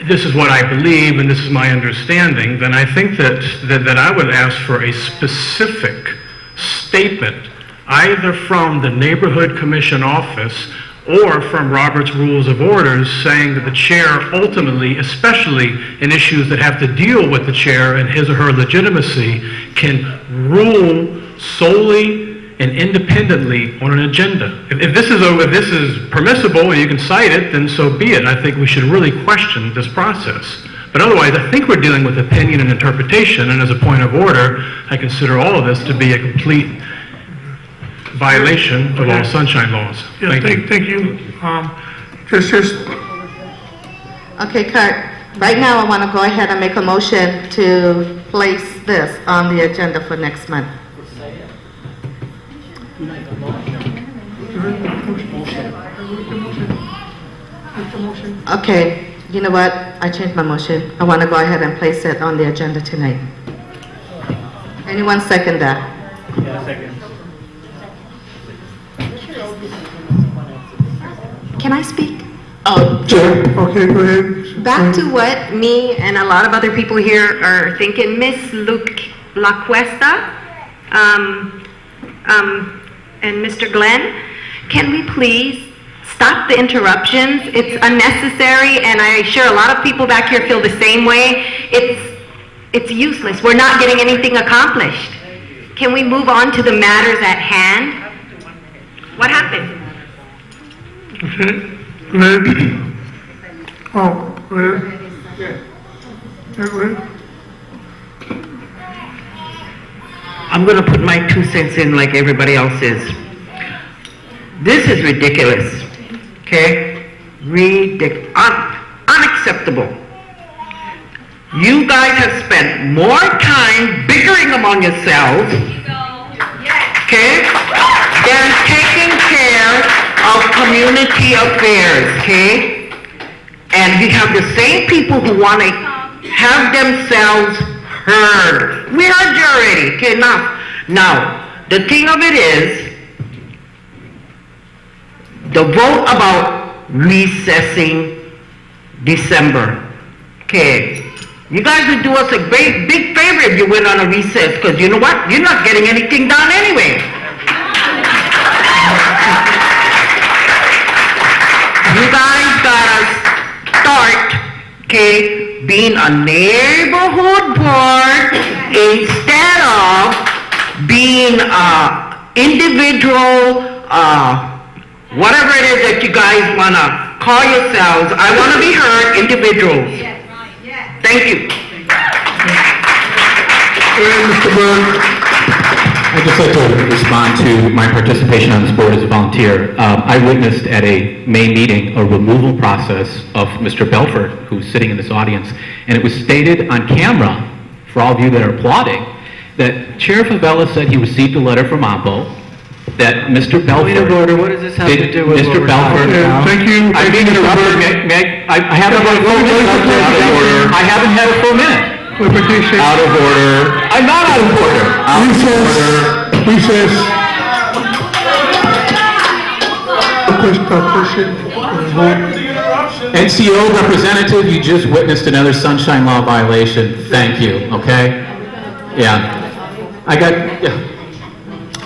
this is what I believe and this is my understanding, then I think that, that, that I would ask for a specific statement, either from the Neighborhood Commission office or from Robert's Rules of Orders, saying that the chair ultimately, especially in issues that have to deal with the chair and his or her legitimacy, can rule solely and independently on an agenda. If, if this is, a- if this is permissible and you can cite it, then so be it. I think we should really question this process. But otherwise, I think we're dealing with opinion and interpretation, and as a point of order, I consider all of this to be a complete violation of all sunshine laws.
Yeah,
Thank you.
thank, thank you. Um, just, just,
Okay, Kurt, right now I want to go ahead and make a motion to place this on the agenda for next month. Okay, you know what? I changed my motion. I want to go ahead and place it on the agenda tonight. Anyone second that?
Yeah, second.
Can I speak?
Oh,
Chair, okay, go ahead.
Back to what me and a lot of other people here are thinking, Miss Luke La Cuesta, um, um, and Mr. Glenn, can we please stop the interruptions? It's unnecessary, and I'm sure a lot of people back here feel the same way. It's, it's useless. We're not getting anything accomplished.
Can we move on to the matters at hand? What happened?
Oh, red. Yeah, red.
I'm going to put my two cents in like everybody else is. This is ridiculous, okay? Ridic- un- unacceptable. You guys have spent more time bickering among yourselves, okay, than taking care of community affairs, okay? And we have the same people who want to have themselves heard. We heard you already, okay, now, now, the thing of it is, the vote about recessing December, okay? You guys would do us a great, big favor if you went on a recess, because you know what? You're not getting anything done anyway. You guys gotta start, okay, being a neighborhood board instead of being a individual, uh, whatever it is that you guys wanna call yourselves. I wanna be heard, individuals. Yes, right, yes. Thank you. Thank you.
Mr. I'd just like to respond to my participation on this board as a volunteer. Um, I witnessed at a May meeting a removal process of Mr. Belford, who's sitting in this audience, and it was stated on camera, for all of you that are applauding, that Chair Favela said he received a letter from AMPO, that Mr. Belford...
Point of order, what does this have to do with
Mr. Belford...
about?
Thank you.
I'm being interrupted, May- may I- I I haven't had a full minute. Out of order. I haven't had a full minute. Out of order. I'm not out of order. Out of
Recess. Recess. Question, uh, vote.
NCO representative, you just witnessed another sunshine law violation. Thank you, okay? Yeah. I got, yeah.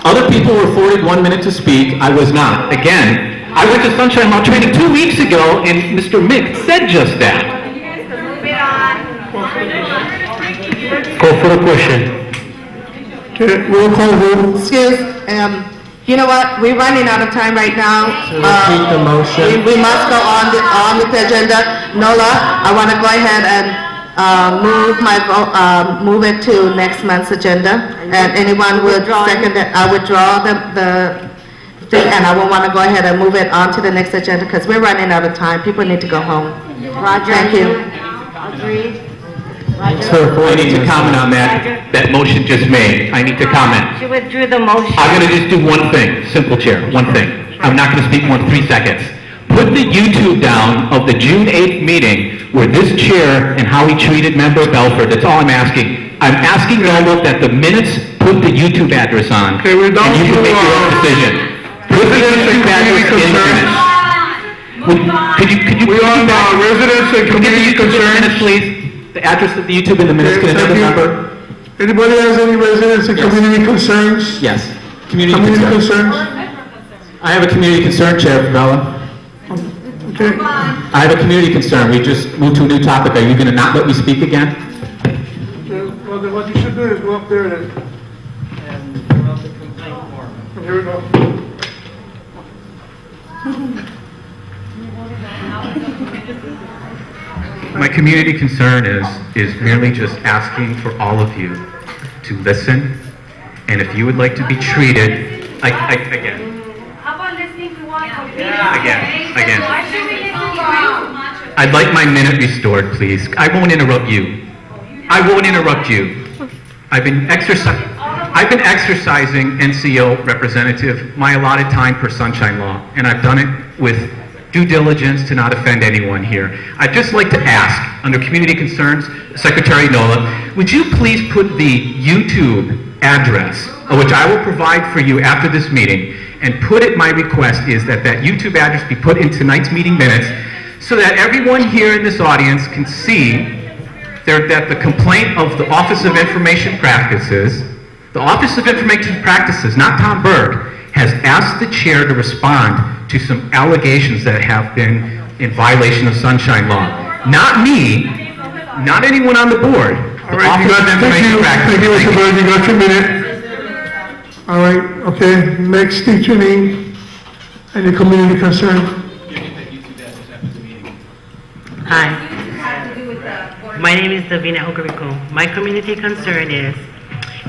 Other people were afforded one minute to speak. I was not. Again, I went to sunshine law training two weeks ago, and Mr. Mick said just that.
Call for the question.
Okay, roll call vote.
Excuse, um, you know what, we're running out of time right now.
To repeat the motion.
We, we must go on the, on with the agenda. Nola, I want to go ahead and, uh, move my, vo- uh, move it to next month's agenda. And anyone would second it, I withdraw the, the thing, and I will want to go ahead and move it on to the next agenda, because we're running out of time. People need to go home.
Roger,
Thank you.
Agreed?
I need to comment on that, that motion just made. I need to comment.
She withdrew the motion.
I'm gonna just do one thing, simple chair, one thing. I'm not gonna speak more than three seconds. Put the YouTube down of the June 8th meeting where this chair and how he treated member Belford, that's all I'm asking. I'm asking Noel that the minutes put the YouTube address on.
Okay, we're down
And you
to,
can make your own
uh,
decision. Put the
residents and
YouTube address in the
concerns.
minutes. Would- Could you, could you?
We
could you
on,
back-
uh, residents and
could you get the
community
YouTube
concerns?
minutes, please? The address of the YouTube in the minutes,
Okay,
can another
thank you.
member?
Anybody has any residents and community concerns?
Yes. Community
Community
concern.
concerns?
I have a community concern, Chair Favela.
Okay.
I have a community concern. We just moved to a new topic. Are you going to not let me speak again?
Well, then what you should do is go up there and,
And fill out the complaint form.
here we go.
My community concern is, is merely just asking for all of you to listen, and if you would like to be treated, I, I, again,
How about listening to one
Again, again.
Why should we listen to you?
I'd like my minute restored, please. I won't interrupt you. I won't interrupt you. I've been exercising, I've been exercising NCO representative my allotted time per sunshine law, and I've done it with due diligence to not offend anyone here. I'd just like to ask, under community concerns, Secretary Nola, would you please put the YouTube address, which I will provide for you after this meeting, and put it, my request is that that YouTube address be put in tonight's meeting minutes so that everyone here in this audience can see that the complaint of the Office of Information Practices, the Office of Information Practices, not Tom Berg, has asked the chair to respond to some allegations that have been in violation of sunshine law. Not me, not anyone on the board.
All right, you got, thank you, thank you, Mr. Bird, you got your minute. All right, okay, next, state your name and your community concern.
Hi. My name is Davina Ogrico. My community concern is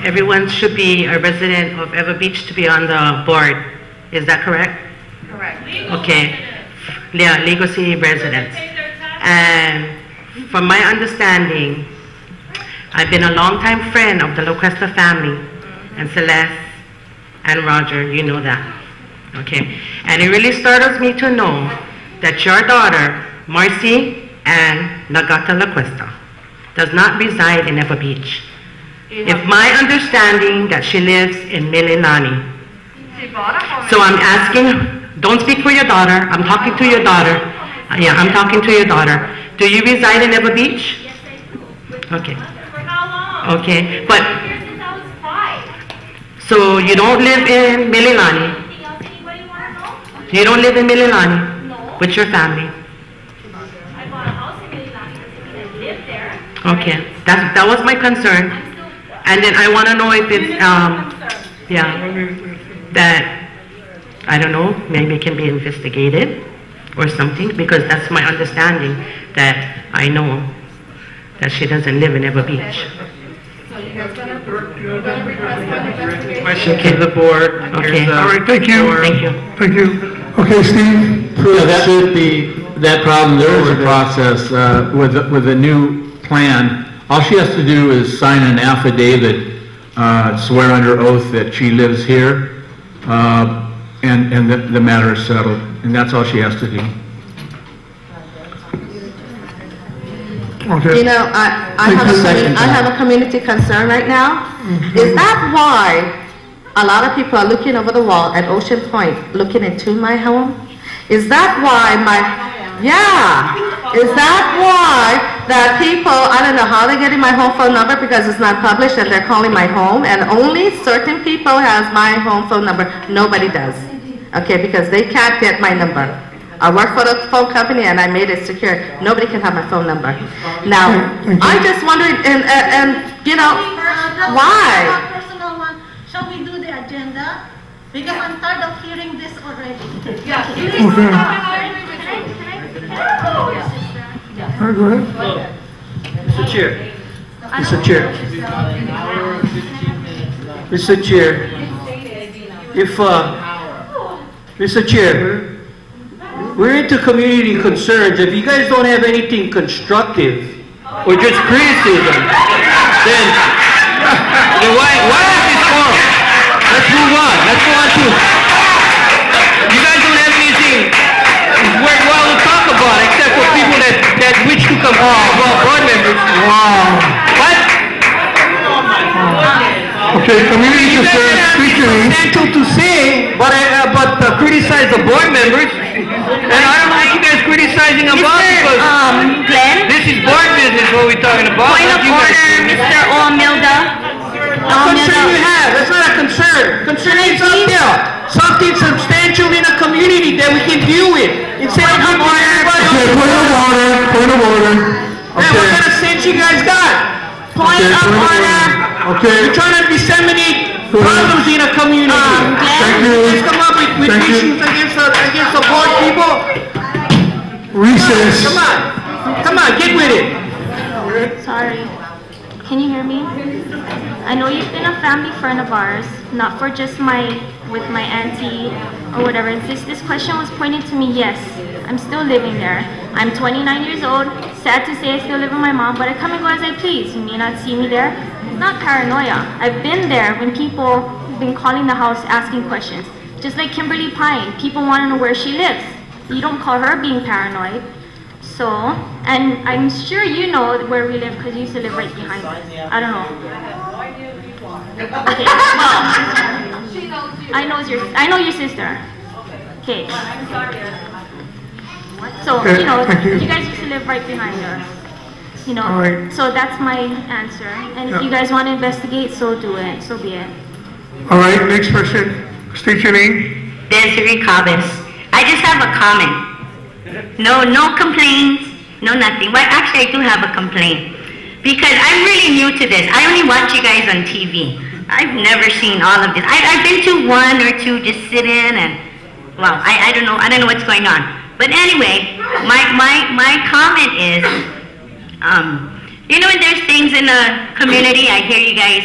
everyone should be a resident of Ewa Beach to be on the board. Is that correct?
Correct.
Okay. Yeah, Legacy residents. And from my understanding, I've been a longtime friend of the Locuesta family and Celeste and Roger, you know that. Okay. And it really startles me to know that your daughter, Marcy and Nagata Locuesta, does not reside in Ewa Beach. If my understanding that she lives in Mililani. So I'm asking, don't speak for your daughter, I'm talking to your daughter. Uh, Yeah, I'm talking to your daughter. Do you reside in Ewa Beach? Yes, Okay. Okay, but, so you don't live in Mililani? You don't live in Mililani? With your family? I bought a house in Mililani. I live there. Okay, that, that was my concern. And then I want to know if it's, um, yeah, that, I don't know, maybe it can be investigated or something, because that's my understanding, that I know that she doesn't live in Ewa Beach.
Question to the board.
Okay.
All right, thank you.
Thank you.
Thank you. Okay, Steve?
Yeah, that should be, that problem, there is a process uh, with, with a new plan. All she has to do is sign an affidavit, uh, swear under oath that she lives here, uh, and, and the the matter is settled, and that's all she has to do.
Okay.
You know, I, I have a, commu- I have a community concern right now. Is that why a lot of people are looking over the wall at Ocean Point, looking into my home? Is that why my, yeah, is that why that people, I don't know how they're getting my home phone number because it's not published and they're calling my home and only certain people has my home phone number, nobody does. Okay, because they can't get my number. I work for the phone company and I made it secure. Nobody can have my phone number. Now, I'm just wondering, and, and, uh, and, you know, why?
Shall we do the agenda? Because I'm tired of hearing this already.
All right, ahead.
Mr. Chair. Mr. Chair. Mr. Chair. If, uh, Mr. Chair, we're into community concerns. If you guys don't have anything constructive or just criticism, then, then <laughs> why, why have this forum? Let's move on. Let's go on to, about except for people that, that wish to come, uh, well, board members. Wow. What?
Okay, community your name.
substantial to say, but, I- uh, but uh, criticize the board members. And I don't what you guys criticizing about
Mr.
because
um, Glenn?
this is board business what we're talking about.
Point of order, Mr. Omilda.
A concern you have, that's not a concern. Concern is out there. Something substantial in a community that we can deal with. Instead of
Point of
looking at
order.
everybody
Okay,
else.
point of order, point of order.
Man, what
Okay.
kind of sense you guys got?
Point
Okay,
of
point of
order.
Okay,
You're trying to disseminate
Go ahead.
problems in a community.
Um, Glenn?
Thank you.
Let's come up with, with
Thank you.
issues against the, against the board people.
recess.
Come on, come on, get with it.
Sorry. Can you hear me? I know you've been a family friend of ours, not for just my, with my auntie or whatever. This, this question was pointed to me, yes, I'm still living there. I'm 29 years old, sad to say I still live with my mom, but I come and go as I please. You may not see me there. Not paranoia. I've been there when people have been calling the house asking questions. Just like Kymberly Pine, people want to know where she lives. You don't call her being paranoid. So, and I'm sure you know where we live because you used to live right behind us. I don't know. Okay, well, I know your, I know your sister. Okay. So, you know,
you.
you guys used to live right behind us. You know,
All right.
so that's my answer. And if
Yeah.
you guys want to investigate, so do it, so be it.
All right, next person, state your name.
Desiree Chavez. I just have a comment. No, no complaints, no nothing. Well, actually, I do have a complaint. Because I'm really new to this. I only watch you guys on TV. I've never seen all of this. I, I've been to one or two, just sit in and, well, I, I don't know, I don't know what's going on. But anyway, my, my, my comment is, um, you know, when there's things in the community, I hear you guys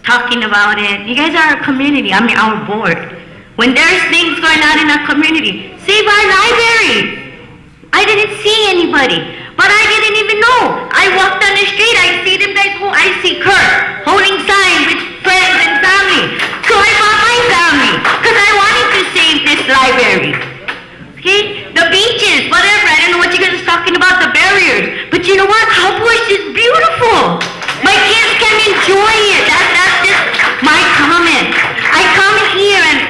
talking about it. You guys are a community, I mean, our board. When there's things going on in our community, save our library. I didn't see anybody, but I didn't even know. I walked down the street, I see them guys, ho- I see Kurt holding signs with friends and family. So I brought my family, because I wanted to save this library. Okay? The beaches, whatever, I don't know what you guys are talking about, the barriers. But you know what? Hau Bush is beautiful. My kids can enjoy it. That, that's just my comment. I come here and,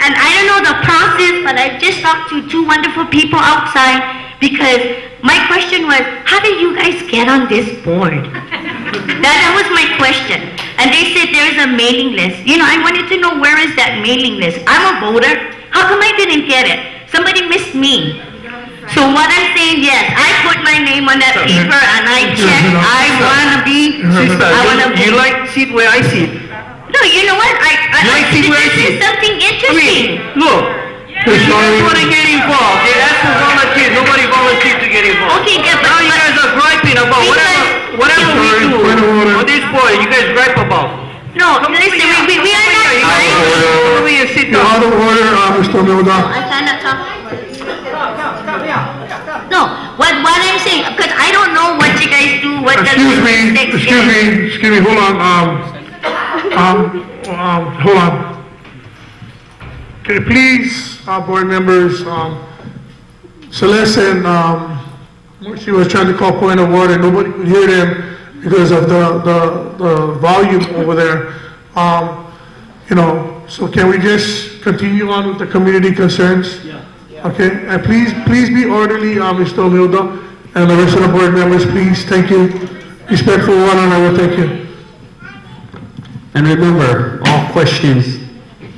and I don't know the process, but I just talked to two wonderful people outside because my question was, how did you guys get on this board? That, that was my question. And they said there's a mailing list. You know, I wanted to know where is that mailing list? I'm a voter. How come I didn't get it? Somebody missed me. So what I'm saying, yes, I put my name on that paper and I checked, I wanna be,
Sister,
I wanna
be.
you
like see it where I see it.
No, you know what, I, I,
You like
I-
see where I
this is
it.
something
I
interesting.
mean, look, if you guys wanna get involved, they asked for volunteers, nobody volunteered to get involved.
Okay, good, but-
Now you guys are griping about whatever, whatever we do on this board, you guys gripe about.
No, listen, we, we, we are not trying.
Come over here, sit
You're out of order, uh, Mr. Milda.
I cannot talk. No, what, what I'm saying, because I don't know what you guys do, what the.
Excuse me, excuse me, excuse me, hold on, um, um, um, hold on. Can you please, uh, board members, um, Celeste and, um, she was trying to call point of order, nobody could hear them because of the, the, the volume over there. Um, you know, so can we just continue on with the community concerns? Yeah. Okay, and please, please be orderly, uh, Mr. Milda, and the rest of the board members, please, thank you. Respectful one another, thank you.
And remember, all questions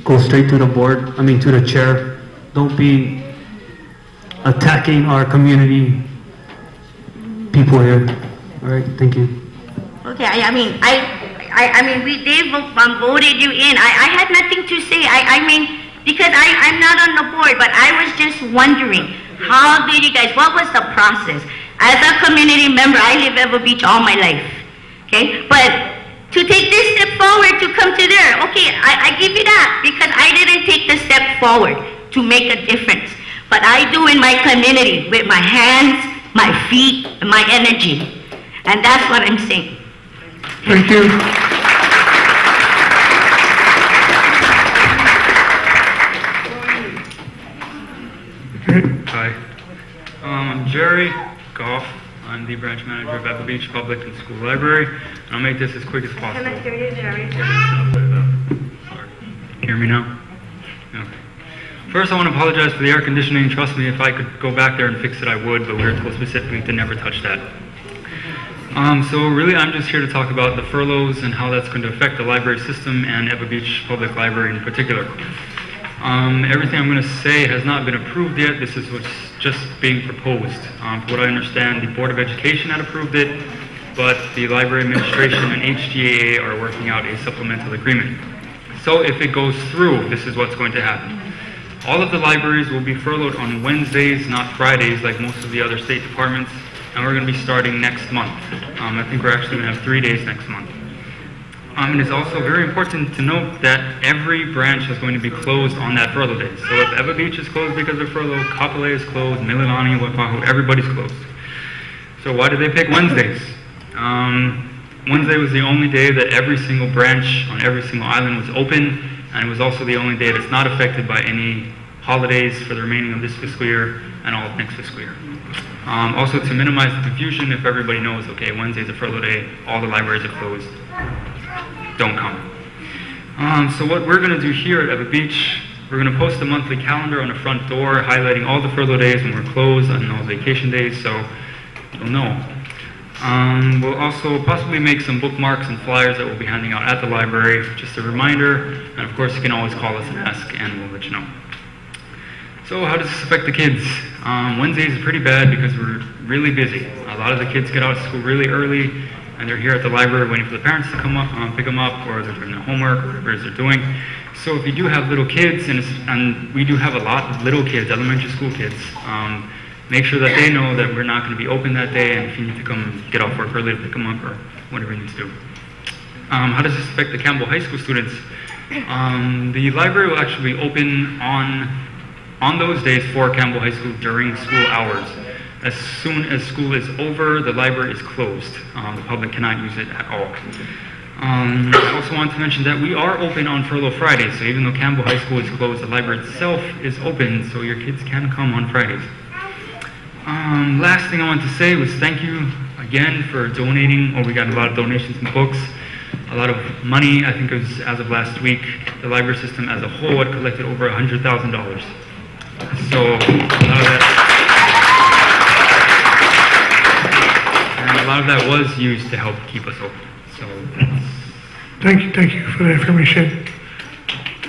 go straight to the board, I mean, to the chair. Don't be attacking our community people here. All right, thank you.
Okay, I, I mean, I, I, I mean, we, they um, voted you in. I, I had nothing to say. I, I mean, because I, I'm not on the board, but I was just wondering, how did you guys, what was the process? As a community member, I live Ewa Beach all my life, okay? But to take this step forward to come to there, okay, I, I give you that, because I didn't take the step forward to make a difference. But I do in my community, with my hands, my feet, and my energy. And that's what I'm saying.
Thank you.
Hi. Um, I'm Jerry Goff. I'm the branch manager of Ewa Beach Public and School Library. And I'll make this as quick as possible.
Can I hear you, Jerry?
Hear me now? Okay. First, I want to apologize for the air conditioning. Trust me, if I could go back there and fix it, I would, but we were told specifically to never touch that. Um, so really, I'm just here to talk about the furloughs and how that's going to affect the library system and Ewa Beach Public Library in particular. Um, everything I'm going to say has not been approved yet. This is what's just being proposed. Um, from what I understand, the Board of Education had approved it, but the library administration and HGEA are working out a supplemental agreement. So if it goes through, this is what's going to happen. All of the libraries will be furloughed on Wednesdays, not Fridays, like most of the other state departments, and we're going to be starting next month. Um, I think we're actually going to have three days next month. Um, it is also very important to note that every branch is going to be closed on that furlough day. So if Ewa Beach is closed because of furlough, Kapolei is closed, Mililani, Waipahu, everybody's closed. So why did they pick Wednesdays? Um, Wednesday was the only day that every single branch on every single island was open, and it was also the only day that's not affected by any holidays for the remaining of this fiscal year and all of next fiscal year. Um, also, to minimize the confusion, if everybody knows, okay, Wednesday's a furlough day, all the libraries are closed, don't come. Um, so what we're going to do here at Ewa Beach, we're going to post a monthly calendar on the front door highlighting all the furlough days when we're closed and all vacation days, so you'll know. Um, we'll also possibly make some bookmarks and flyers that we'll be handing out at the library, just a reminder, and of course you can always call us and ask and we'll let you know. So how does this affect the kids? Um, Wednesdays are pretty bad because we're really busy. A lot of the kids get out of school really early and they're here at the library waiting for the parents to come up, um, pick them up, or they're doing their homework, or whatever they're doing. So if you do have little kids, and, and we do have a lot of little kids, elementary school kids, um, make sure that they know that we're not going to be open that day, and if you need to come get off work early to pick them up, or whatever you need to do. Um, how does this affect the Campbell High School students? Um, the library will actually be open on on those days for Campbell High School during school hours. As soon as school is over, the library is closed. Um, the public cannot use it at all. Um, I also want to mention that we are open on Furlough Fridays, so even though Campbell High School is closed, the library itself is open, so your kids can come on Fridays. Um, last thing I want to say was thank you again for donating. Oh, we got a lot of donations and books, a lot of money. I think it was as of last week, the library system as a whole had collected over $100,000. So a lot of that, lot of that was used to help keep us open. So
Thank you, thank you for the information.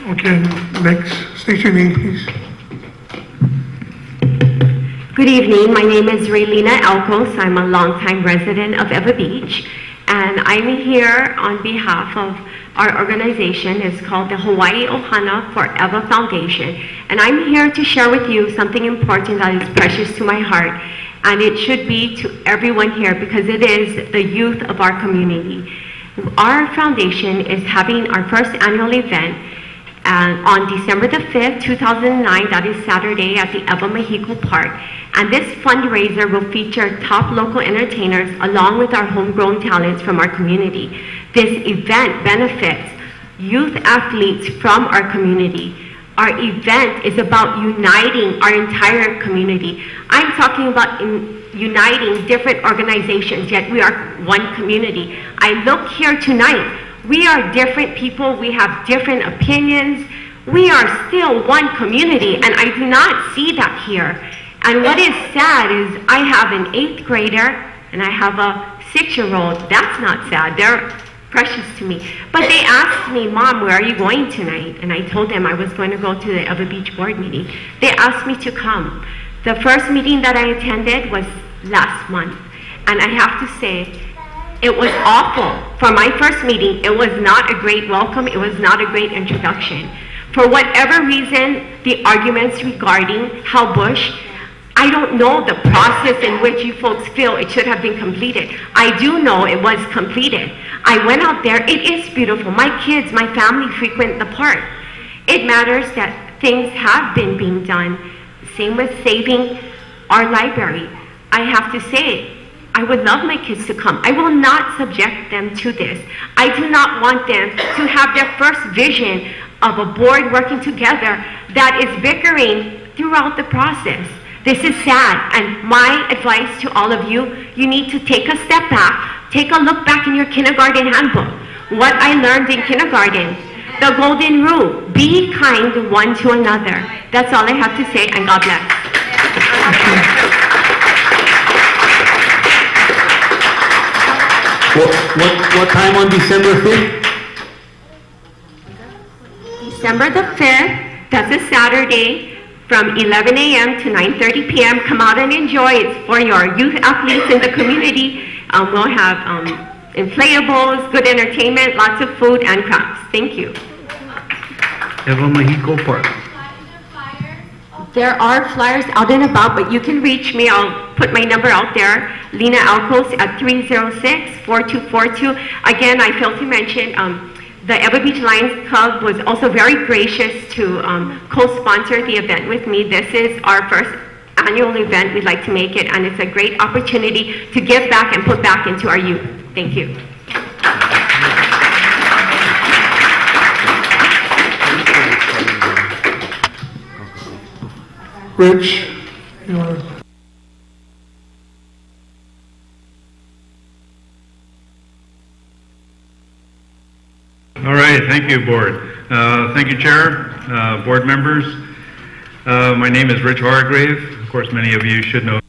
Okay, next, state your name, please.
Good evening. My name is Raylina Elkos. I'm a longtime resident of Ewa Beach, and I'm here on behalf of our organization. It's called the Hawaii Ohana for Ewa Foundation, and I'm here to share with you something important that is precious to my heart, and it should be to everyone here because it is the youth of our community. Our foundation is having our first annual event and on December the 5th, 2009, that is Saturday at the Ewa Mahiko Park. And this fundraiser will feature top local entertainers along with our homegrown talents from our community. This event benefits youth athletes from our community. Our event is about uniting our entire community. I'm talking about in, uniting different organizations, yet we are one community. I look here tonight we are different people. We have different opinions. We are still one community, and I do not see that here. And what is sad is I have an eighth grader and I have a six-year-old. That's not sad. They're precious to me. But they asked me, Mom, where are you going tonight? And I told them I was going to go to the Ewa Beach board meeting. They asked me to come. The first meeting that I attended was last month. And I have to say, it was awful. For my first meeting, it was not a great welcome. It was not a great introduction. For whatever reason, the arguments regarding Hau Bush, I don't know the process in which you folks feel it should have been completed. I do know it was completed. I went out there. It is beautiful. My kids, my family frequent the park. It matters that things have been being done. Same with saving our library. I have to say, I would love my kids to come. I will not subject them to this. I do not want them to have their first vision of a board working together that is bickering throughout the process. This is sad, and my advice to all of you, you need to take a step back, take a look back in your kindergarten handbook. What I learned in kindergarten, the golden rule, be kind one to another. That's all I have to say, and God bless.
What, what, what time on December 5th?
December the 5th, that's a Saturday, from 11 a.m. to 9.30 p.m. Come out and enjoy. It's for your youth athletes in the community. Um, we'll have um, inflatables, good entertainment, lots of food and crafts. Thank you.
Ewa Mahiko Park.
There are flyers out and about, but you can reach me. I'll put my number out there, Lena Alcos at 306-4242. Again, I failed to mention, um, the Ewa Beach Lions Club was also very gracious to um, co-sponsor the event with me. This is our first annual event. We'd like to make it, and it's a great opportunity to give back and put back into our youth. Thank you.
Rich, you
All right, thank you, Board. Uh, Thank you, Chair, uh, Board members. Uh, My name is Rich Hargrave. Of course, many of you should know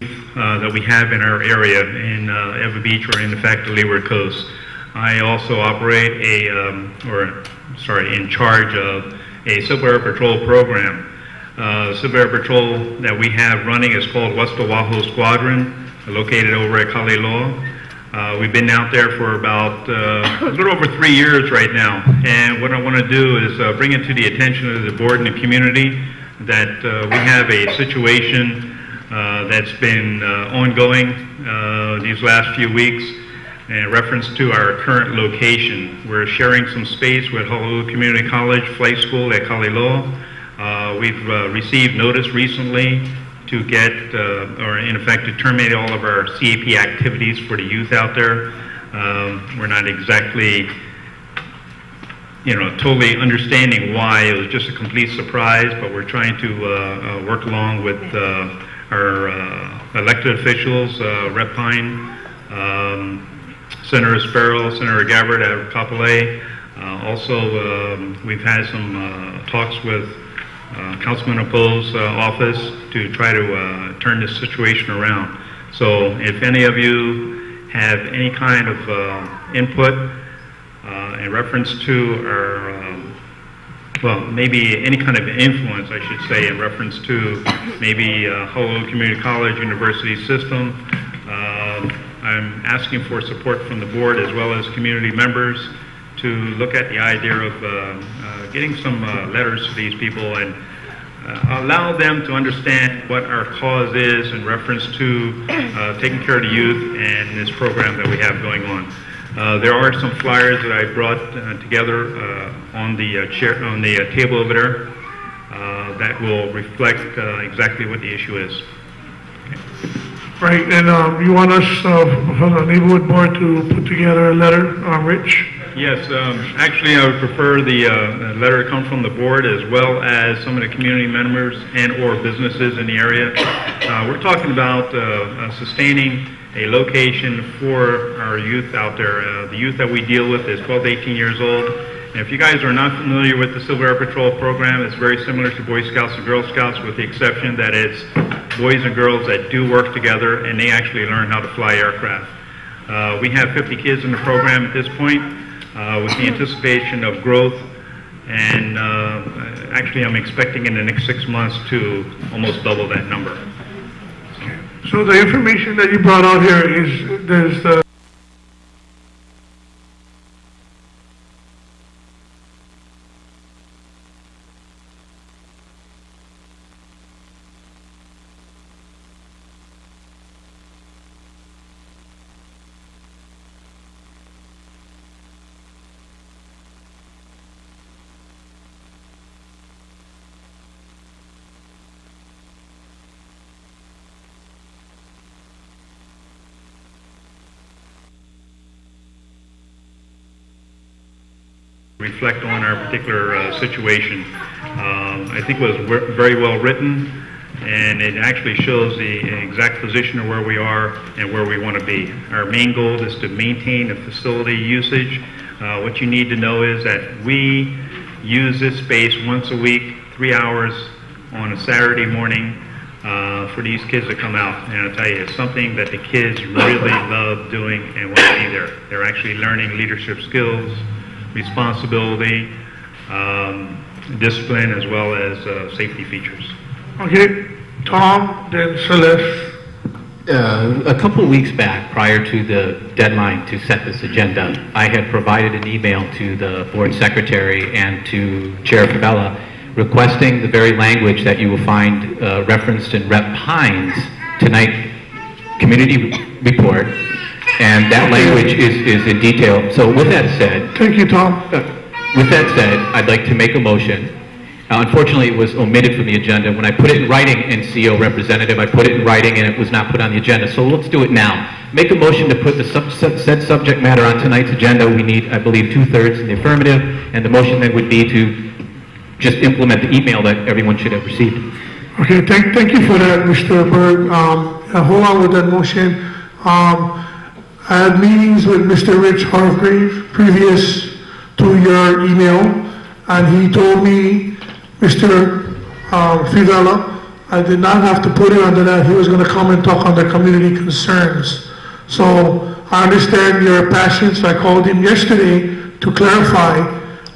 uh, that we have in our area in uh, Ewa Beach or in the Leeward Coast. I also operate a, um, or sorry, in charge of a civil air patrol program. Uh, Civil Air Patrol that we have running is called West Oahu Squadron, located over at Kalaeloa. Uh, We've been out there for about uh, a little over three years right now. And what I want to do is uh, bring it to the attention of the board and the community that we have a situation that's been ongoing these last few weeks in reference to our current location. We're sharing some space with Honolulu Community College Flight School at Kalaeloa. Uh, We've uh, received notice recently to get, uh, or in effect, to terminate all of our CAP activities for the youth out there. Um, We're not exactly you know, totally understanding why. It was just a complete surprise, but we're trying to uh, uh, work along with uh, our uh, elected officials, uh, Rep. Pine, um, Senator Espero, Senator Gabbard at Kapolei. Uh, also, um, we've had some talks with Councilman Apo's uh, office to try to uh, turn this situation around. So if any of you have any kind of uh, input uh, in reference to our, um, well, maybe any kind of influence, I should say, in reference to maybe uh, Honolulu Community College University system. Um, I'm asking for support from the board as well as community members to look at the idea of uh, uh, getting some uh, letters to these people and allow them to understand what our cause is in reference to taking care of the youth and this program that we have going on. Uh, There are some flyers that I brought uh, together uh, on the chair, on the table over there that will reflect exactly what the issue is.
Right, and um, you want us, uh, <laughs> the neighborhood board to put together a letter, uh, Rich?
Yes, um, actually, I would prefer the uh, letter come from the board as well as some of the community members and/or businesses in the area. Uh, We're talking about uh, uh, sustaining a location for our youth out there. Uh, The youth that we deal with is 12 to 18 years old. And if you guys are not familiar with the Civil Air Patrol program, it's very similar to Boy Scouts and Girl Scouts with the exception that it's boys and girls that do work together and they actually learn how to fly aircraft. Uh, We have 50 kids in the program at this point with the anticipation of growth. And uh, actually, I'm expecting in the next six months to almost double that number.
So the information that you brought out here is, there's the
reflect on our particular uh, situation. Um, I think it was very well written, and it actually shows the exact position of where we are and where we want to be. Our main goal is to maintain the facility usage. Uh, What you need to know is that we use this space once a week, three hours on a Saturday morning uh, for these kids to come out. And I'll tell you, it's something that the kids really love doing and want to be there. They're actually learning leadership skills, responsibility, um, discipline, as well as uh, safety features.
Okay, Tom, then Celeste.
Uh, A couple of weeks back, prior to the deadline to set this agenda, I had provided an email to the board secretary and to Chair Favela requesting the very language that you will find uh, referenced in Rep. Hines' tonight community report, and that language is is in detail. So with that said...
Thank you, Tom.
With that said, I'd like to make a motion. Uh, Unfortunately, it was omitted from the agenda. When I put it in writing, NCO representative, I put it in writing and it was not put on the agenda. So let's do it now. Make a motion to put the sub- sub- said subject matter on tonight's agenda. We need, I believe, two-thirds in the affirmative, and the motion then would be to just implement the email that everyone should have received.
Okay, thank, thank you for that, Mr. Berg. Um, uh, hold on with that motion. Um, I had meetings with Mr. Rich Hargrave previous to your email, and he told me, Mr. uh, Favela, I did not have to put it under that, he was gonna come and talk on the community concerns. So I understand your passion, so I called him yesterday to clarify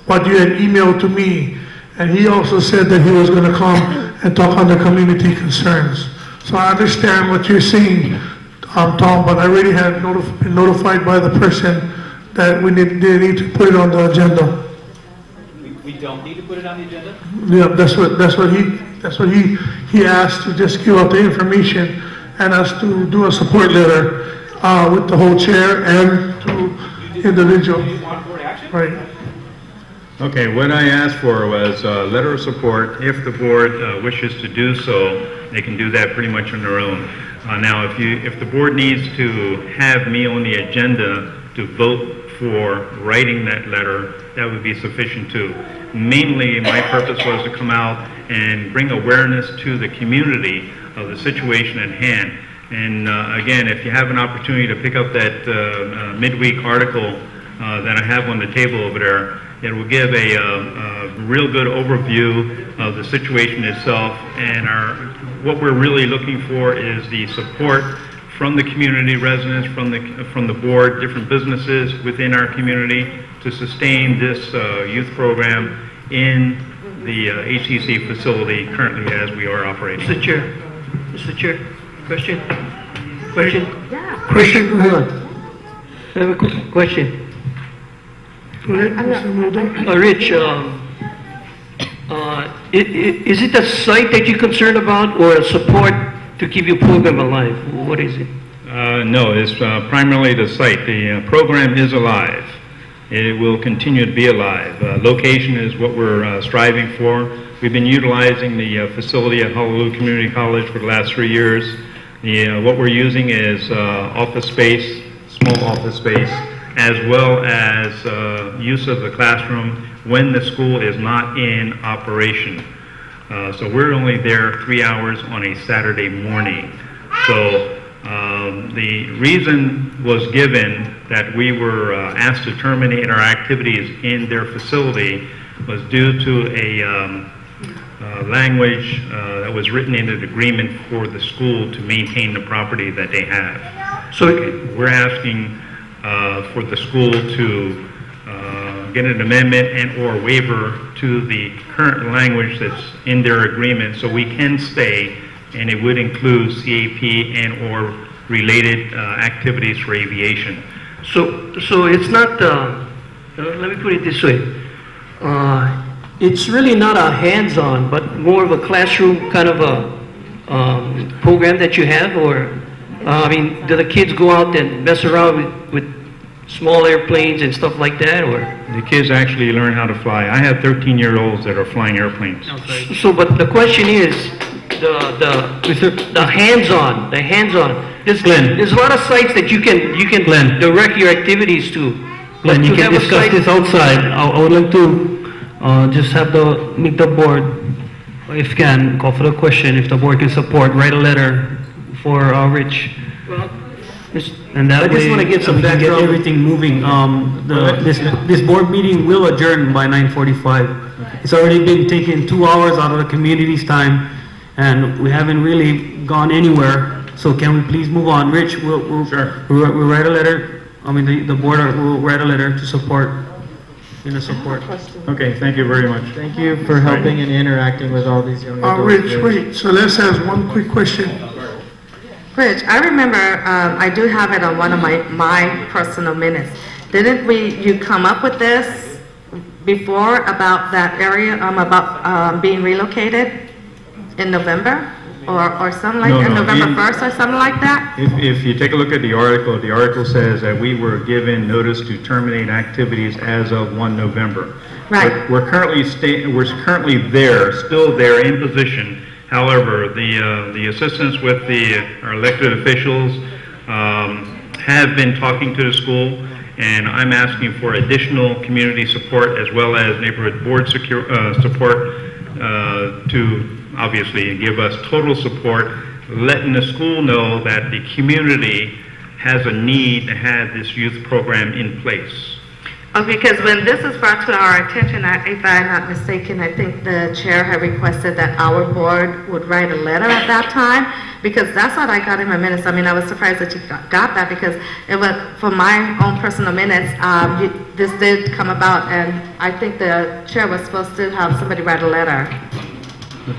what you had emailed to me. And he also said that he was gonna come and talk on the community concerns. So I understand what you're saying, um, Tom, but I already had notif- been notified by the person that we need, they need to put it on the agenda.
We don't need to put it on the agenda?
Yeah, that's what, that's what he, that's what he, he asked to just give out the information and us to do a support letter, uh, with the whole chair and to individual. Right.
Okay, what I asked for was a letter of support. If the board uh, wishes to do so, they can do that pretty much on their own. Uh, Now, if you, if the board needs to have me on the agenda to vote for writing that letter, that would be sufficient too. Mainly, my purpose was to come out and bring awareness to the community of the situation at hand. And uh, again, if you have an opportunity to pick up that uh, uh, midweek article uh, that I have on the table over there, it will give a, uh, a real good overview of the situation itself. And our, what we're really looking for is the support from the community residents, from the, from the board, different businesses within our community to sustain this uh, youth program in the uh, HCC facility currently as we are operating.
Mr. Chair, Mr. Chair, question? Question?
Question, go ahead.
I have a quick question.
Go ahead, Mr. Mulder.
Uh, Rich, um, uh, i- i- is it a site that you're concerned about or a support to keep your program alive? What is it?
Uh, No, it's uh, primarily the site. The uh, program is alive. It will continue to be alive. Uh, Location is what we're striving for. We've been utilizing the facility at Honolulu Community College for the last three years. The, What we're using is office space, small office space, as well as uh, use of the classroom when the school is not in operation. Uh, So we're only there three hours on a Saturday morning. So um, the reason was given that we were uh, asked to terminate our activities in their facility was due to a um, uh, language uh, that was written in an agreement for the school to maintain the property that they have. So we're asking uh, for the school to uh, get an amendment and/or waiver to the current language that's in their agreement so we can stay, and it would include CAP and/or related uh, activities for aviation.
So, so it's not, uh, let me put it this way. It's really not a hands-on, but more of a classroom kind of a um, program that you have, or, I mean, do the kids go out and mess around with, with small airplanes and stuff like that, or?
The kids actually learn how to fly. I have 13-year-olds that are flying airplanes.
So, but the question is, the, the, the hands-on, the hands-on. There's, there's a lot of sites that you can, you can direct your activities to. But
Glenn, you
to
can discuss this outside. I I would like to uh, just have the, meet the board, if can, call for the question, if the board can support, write a letter for uh, Rich. And that
I just wanna get some
we can get everything moving. Um, the, this, this board meeting will adjourn by 9:45. It's already been taking two hours out of the community's time, and we haven't really gone anywhere. So can we please move on? Rich, we'll, we'll, we'll we'll write a letter, I mean, the, the board will write a letter to support, in a support.
Okay, thank you very much.
Thank you for helping and interacting with all these young
Uh,
adults.
Rich, wait, Celeste has one quick question.
Rich, I remember, um, I do have it on one of my, my personal minutes. Didn't we, you come up with this before about that area, um, about, um, being relocated in November? Or, or something like,
No,
that,
no,
November
in-
first or something like that?
If, if you take a look at the article, the article says that we were given notice to terminate activities as of 1 November.
Right.
We're- We're currently sta, we're currently there, still there in position. However, the, uh, the assistants with the, our elected officials, um, have been talking to the school, and I'm asking for additional community support as well as neighborhood board secure, uh, support, uh, to obviously give us total support, letting the school know that the community has a need to have this youth program in place.
Oh, because when this is brought to our attention, I- if I'm not mistaken, I think the chair had requested that our board would write a letter at that time, because that's what I got in my minutes. I mean, I was surprised that you got got that, because it was, for my own personal minutes, um, you- this did come about, and I think the chair was supposed to have somebody write a letter.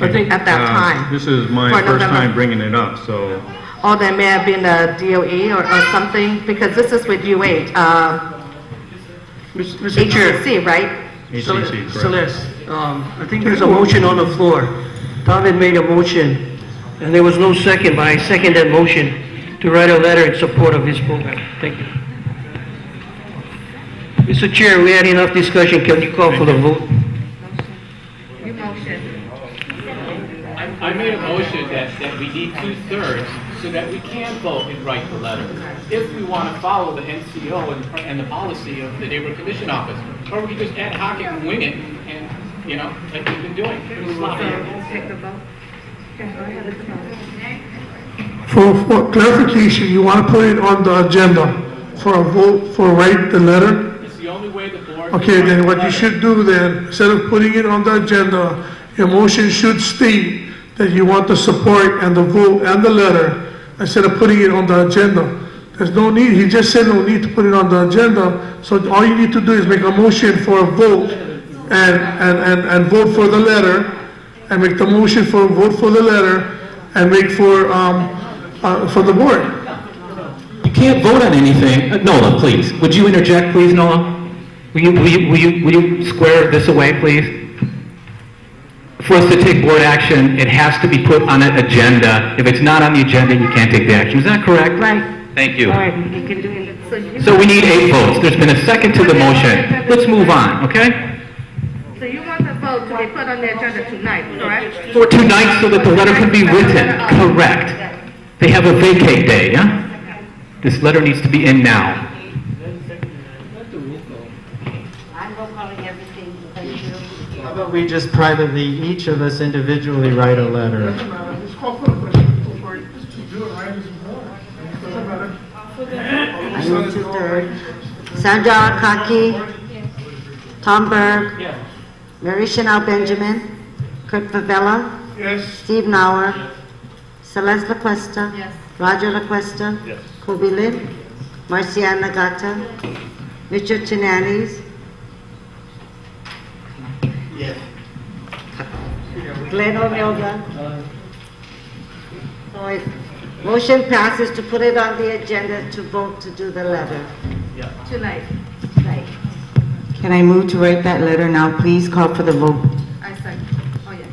I think-
at that
Uh,
time.
This is my first
November.
time bringing it up, so
Or there may have been a DOE or, or something, because this is with U8, um,
Mr. Chair.
HCC, right?
Cel-
HCC, correct.
Celeste, um, I think there's a motion on the floor. David made a motion,
And there was no second, but I second that motion to write a letter in support of this program. Thank you. Mr. Chair, we had enough discussion. Can you call for the vote?
I I made a motion that, that we need two-thirds so that we can vote and write the letter. If we want to follow the NCO and, and the policy of the neighborhood commission office. Or we could just ad hoc it and wing it and, you know, like we've been doing. Pretty sloppy.
For, for clarification, you want to put it on the agenda for a vote, for write the letter?
It's the only way the board.
Okay, then what you should do then, instead of putting it on the agenda, your motion should state that you want the support and the vote and the letter, instead of putting it on the agenda. There's no need, he just said no need to put it on the agenda, so all you need to do is make a motion for a vote and, and, and, and vote for the letter, and make the motion for, vote for the letter, and make for, um, uh, for the board.
You can't vote on anything. Uh, Nola, please. Would you interject, please, Nola? Will you, will you, will you, will you square this away, please? For us to take board action, it has to be put on an agenda. If it's not on the agenda, you can't take the action. Is that correct?
Right.
Thank you.
All right, you can do it.
So we need eight votes. There's been a second to the motion. Let's move on, okay?
So you want the vote to be put on the agenda tonight, correct?
For tonight, so that the letter can be written. Correct. They have a vacate day, yeah? This letter needs to be in now.
I'm roll calling everything, thank you.
How about we just privately, each of us individually write a letter?
I move two-thirds. Sandra Kaki, Tom Berg. Mary Chanel Benjamin. Kurt Favela.
Yes.
Steve Nauer. Celeste LaQuesta.
Yes.
Roger LaQuesta.
Yes.
Kobe Lynn. Marciana Nagata. Richard Chinanis.
Yes.
Glenn O'Milda. So it- Motion passes to put it on the agenda to vote to do the letter.
Tonight.
Tonight.
Can I move to write that letter now? Please call for the vote.
I second. Oh, yeah.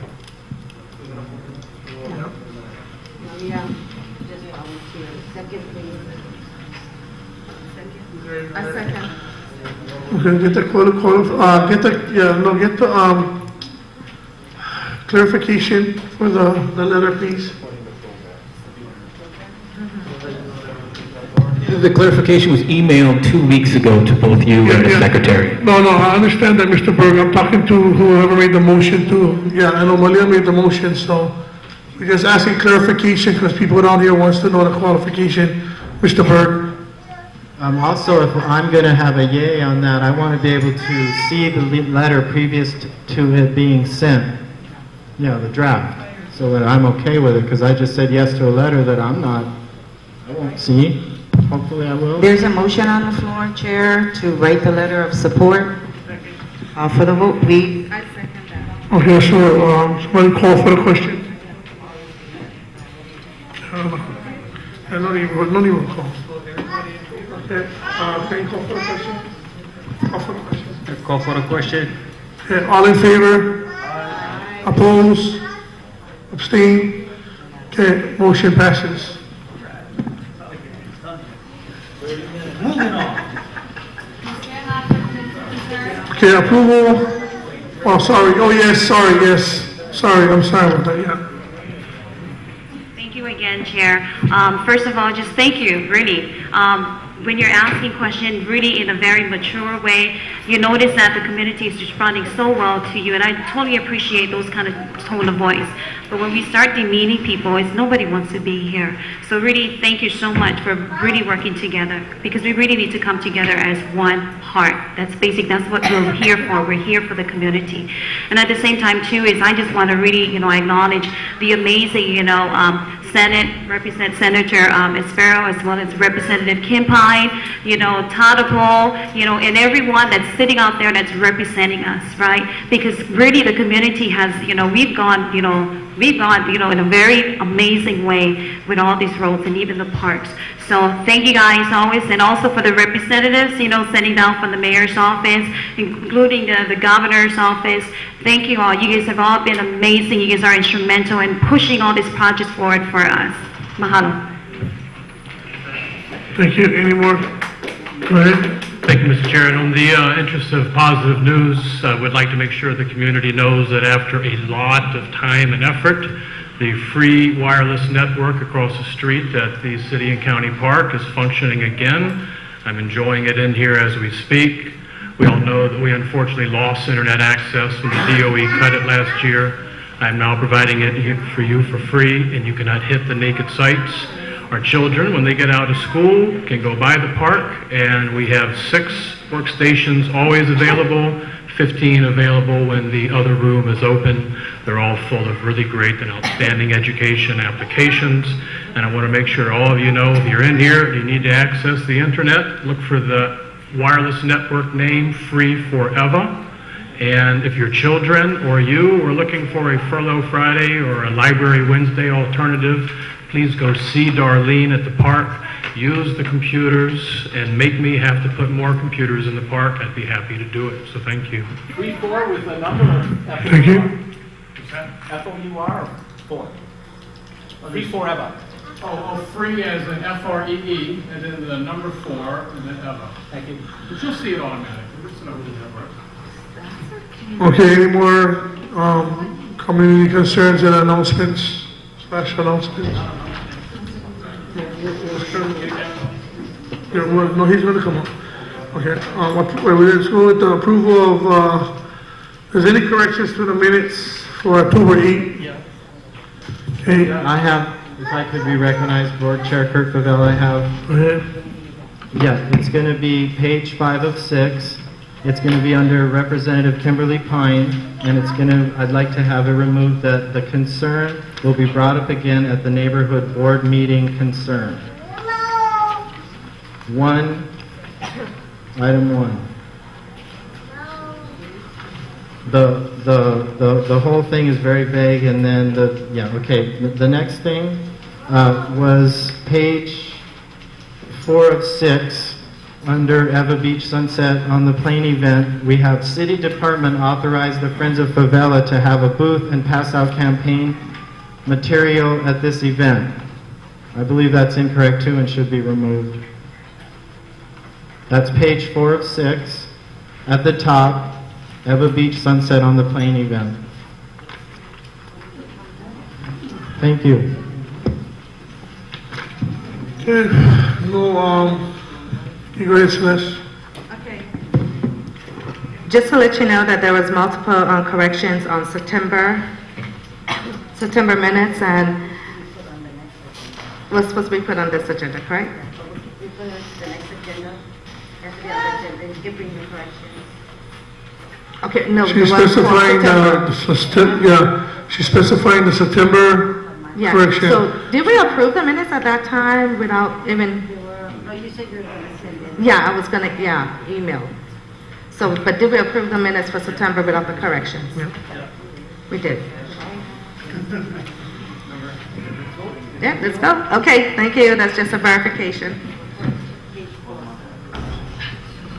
Yeah, just volunteer. Second, please.
I second.
Okay, get the quali, quali, uh, get the, yeah, no, get the, um, clarification for the, the letter, please.
The clarification was emailed two weeks ago to both you and the
Yeah, yeah.
secretary.
No, no, I understand that, Mr. Berg, I'm talking to whoever made the motion to, yeah, I know Malia made the motion, so we're just asking clarification, because people down here wants to know the qualification. Mr. Berg?
Um, also, if I'm gonna have a yay on that, I wanna be able to see the letter previous t- to it being sent. You know, the draft, so that I'm okay with it, because I just said yes to a letter that I'm not, I won't see. Hopefully I will.
There's a motion on the floor, Chair, to write the letter of support. Call for the vote, please.
I second that.
Okay, so, um, somebody call for the question. Uh, I don't even, don't even call. Okay, uh, can you call for the question? Call for the question.
Call for the question.
Okay, all in favor? Oppose? Abstain? Okay, motion passes. Okay, approval, oh, sorry, oh, yes, sorry, yes, sorry, I'm sorry about that, yeah.
Thank you again, Chair. Um, First of all, just thank you, really. Um, When you're asking questions really in a very mature way, you notice that the community is responding so well to you, and I totally appreciate those kind of tone of voice. But when we start demeaning people, it's nobody wants to be here. So really, thank you so much for really working together, because we really need to come together as one heart. That's basic, that's what we're here for. We're here for the community. And at the same time, too, is I just want to really, you know, acknowledge the amazing, you know, um, Senate, represent Senator um, Espero, as well as Representative Kim Pine, you know, Todd Apo, you know, and everyone that's sitting out there that's representing us, right? Because really the community has, you know, we've gone, you know, gone, you know, in a very amazing way with all these roads and even the parks. So thank you guys always, and also for the representatives, you know, sending down from the mayor's office, including the, the governor's office. Thank you all. You guys have all been amazing. You guys are instrumental in pushing all these projects forward for us. Mahalo.
Thank you. Any more?
Thank you, Mr. Chair. And in the uh, interest of positive news, I would like to make sure the community knows that after a lot of time and effort, the free wireless network across the street at the city and county park is functioning again. I'm enjoying it in here as we speak. We all know that we unfortunately lost internet access when the DOE cut it last year. I'm now providing it for you for free, and you cannot hit the naked sites. Our children, when they get out of school, can go by the park, and we have six workstations always available, 15 available when the other room is open. They're all full of really great and outstanding education applications. And I want to make sure all of you know if you're in here, you need to access the internet, look for the wireless network name Free Forever. And if your children or you are looking for a Furlough Friday or a Library Wednesday alternative, please go see Darlene at the park. Use the computers and make me have to put more computers in the park. I'd be happy to do it. So thank you.
Three, four with a number.
Thank you.
F O U R or four? Free forever.
Oh, oh, free as in F-R-E-E, and then the number four, and then ever.
Thank you.
But you'll see it automatically. It's not really that right.
Okay, any more, um, community concerns and announcements, slash announcements? Yeah, well, no, he's gonna come up. Okay, um, wait, let's go with the approval of, uh, is any corrections to the minutes for October 8?
Yeah.
Okay,
I have, if I could be recognized, Board Chair Kirk Favela, I have.
Go ahead.
Yeah, it's going to be page five of six. It's going to be under Representative Kymberly Pine, and it's going to, I'd like to have it removed that the concern will be brought up again at the neighborhood board meeting concern. One, item one. The, the, the, the whole thing is very vague, and then the, yeah, okay, the, next thing, uh, was page four of six, under Ewa Beach Sunset on the Plain event, we have city department authorized the Friends of Favela to have a booth and pass out campaign material at this event. I believe that's incorrect too and should be removed. That's page four of six. At the top, Ewa Beach Sunset on the Plain event. Thank you.
Okay, um, you go ahead,
Just to let you know that there was multiple uh, corrections on September, September minutes, and was supposed to be put on this agenda, correct?
We put it the next agenda, after the other agenda, you can bring your corrections.
Okay, no. the
She's
one
specifying,
September.
uh, the Septem- yeah, she's specifying the September
Yeah,
correction.
so did we approve the minutes at that time without even,
No, you said you
yeah, I was gonna, yeah, email. So, but did we approve the minutes for September without the corrections? We did. Yeah, let's go. Okay, thank you, that's just a verification.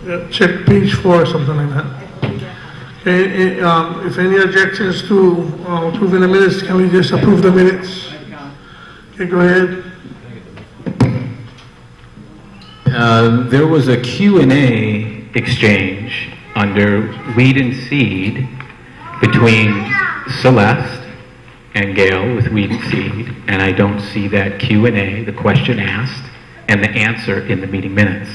Yeah, Check page four or something like that. Okay, eh, um, if any objections to uh, approving the minutes, can we just approve the minutes? Okay, go ahead.
Uh, There was a Q and A exchange under Weed and Seed between Celeste and Gail with Weed and Seed, and I don't see that Q and A, the question asked, and the answer in the meeting minutes.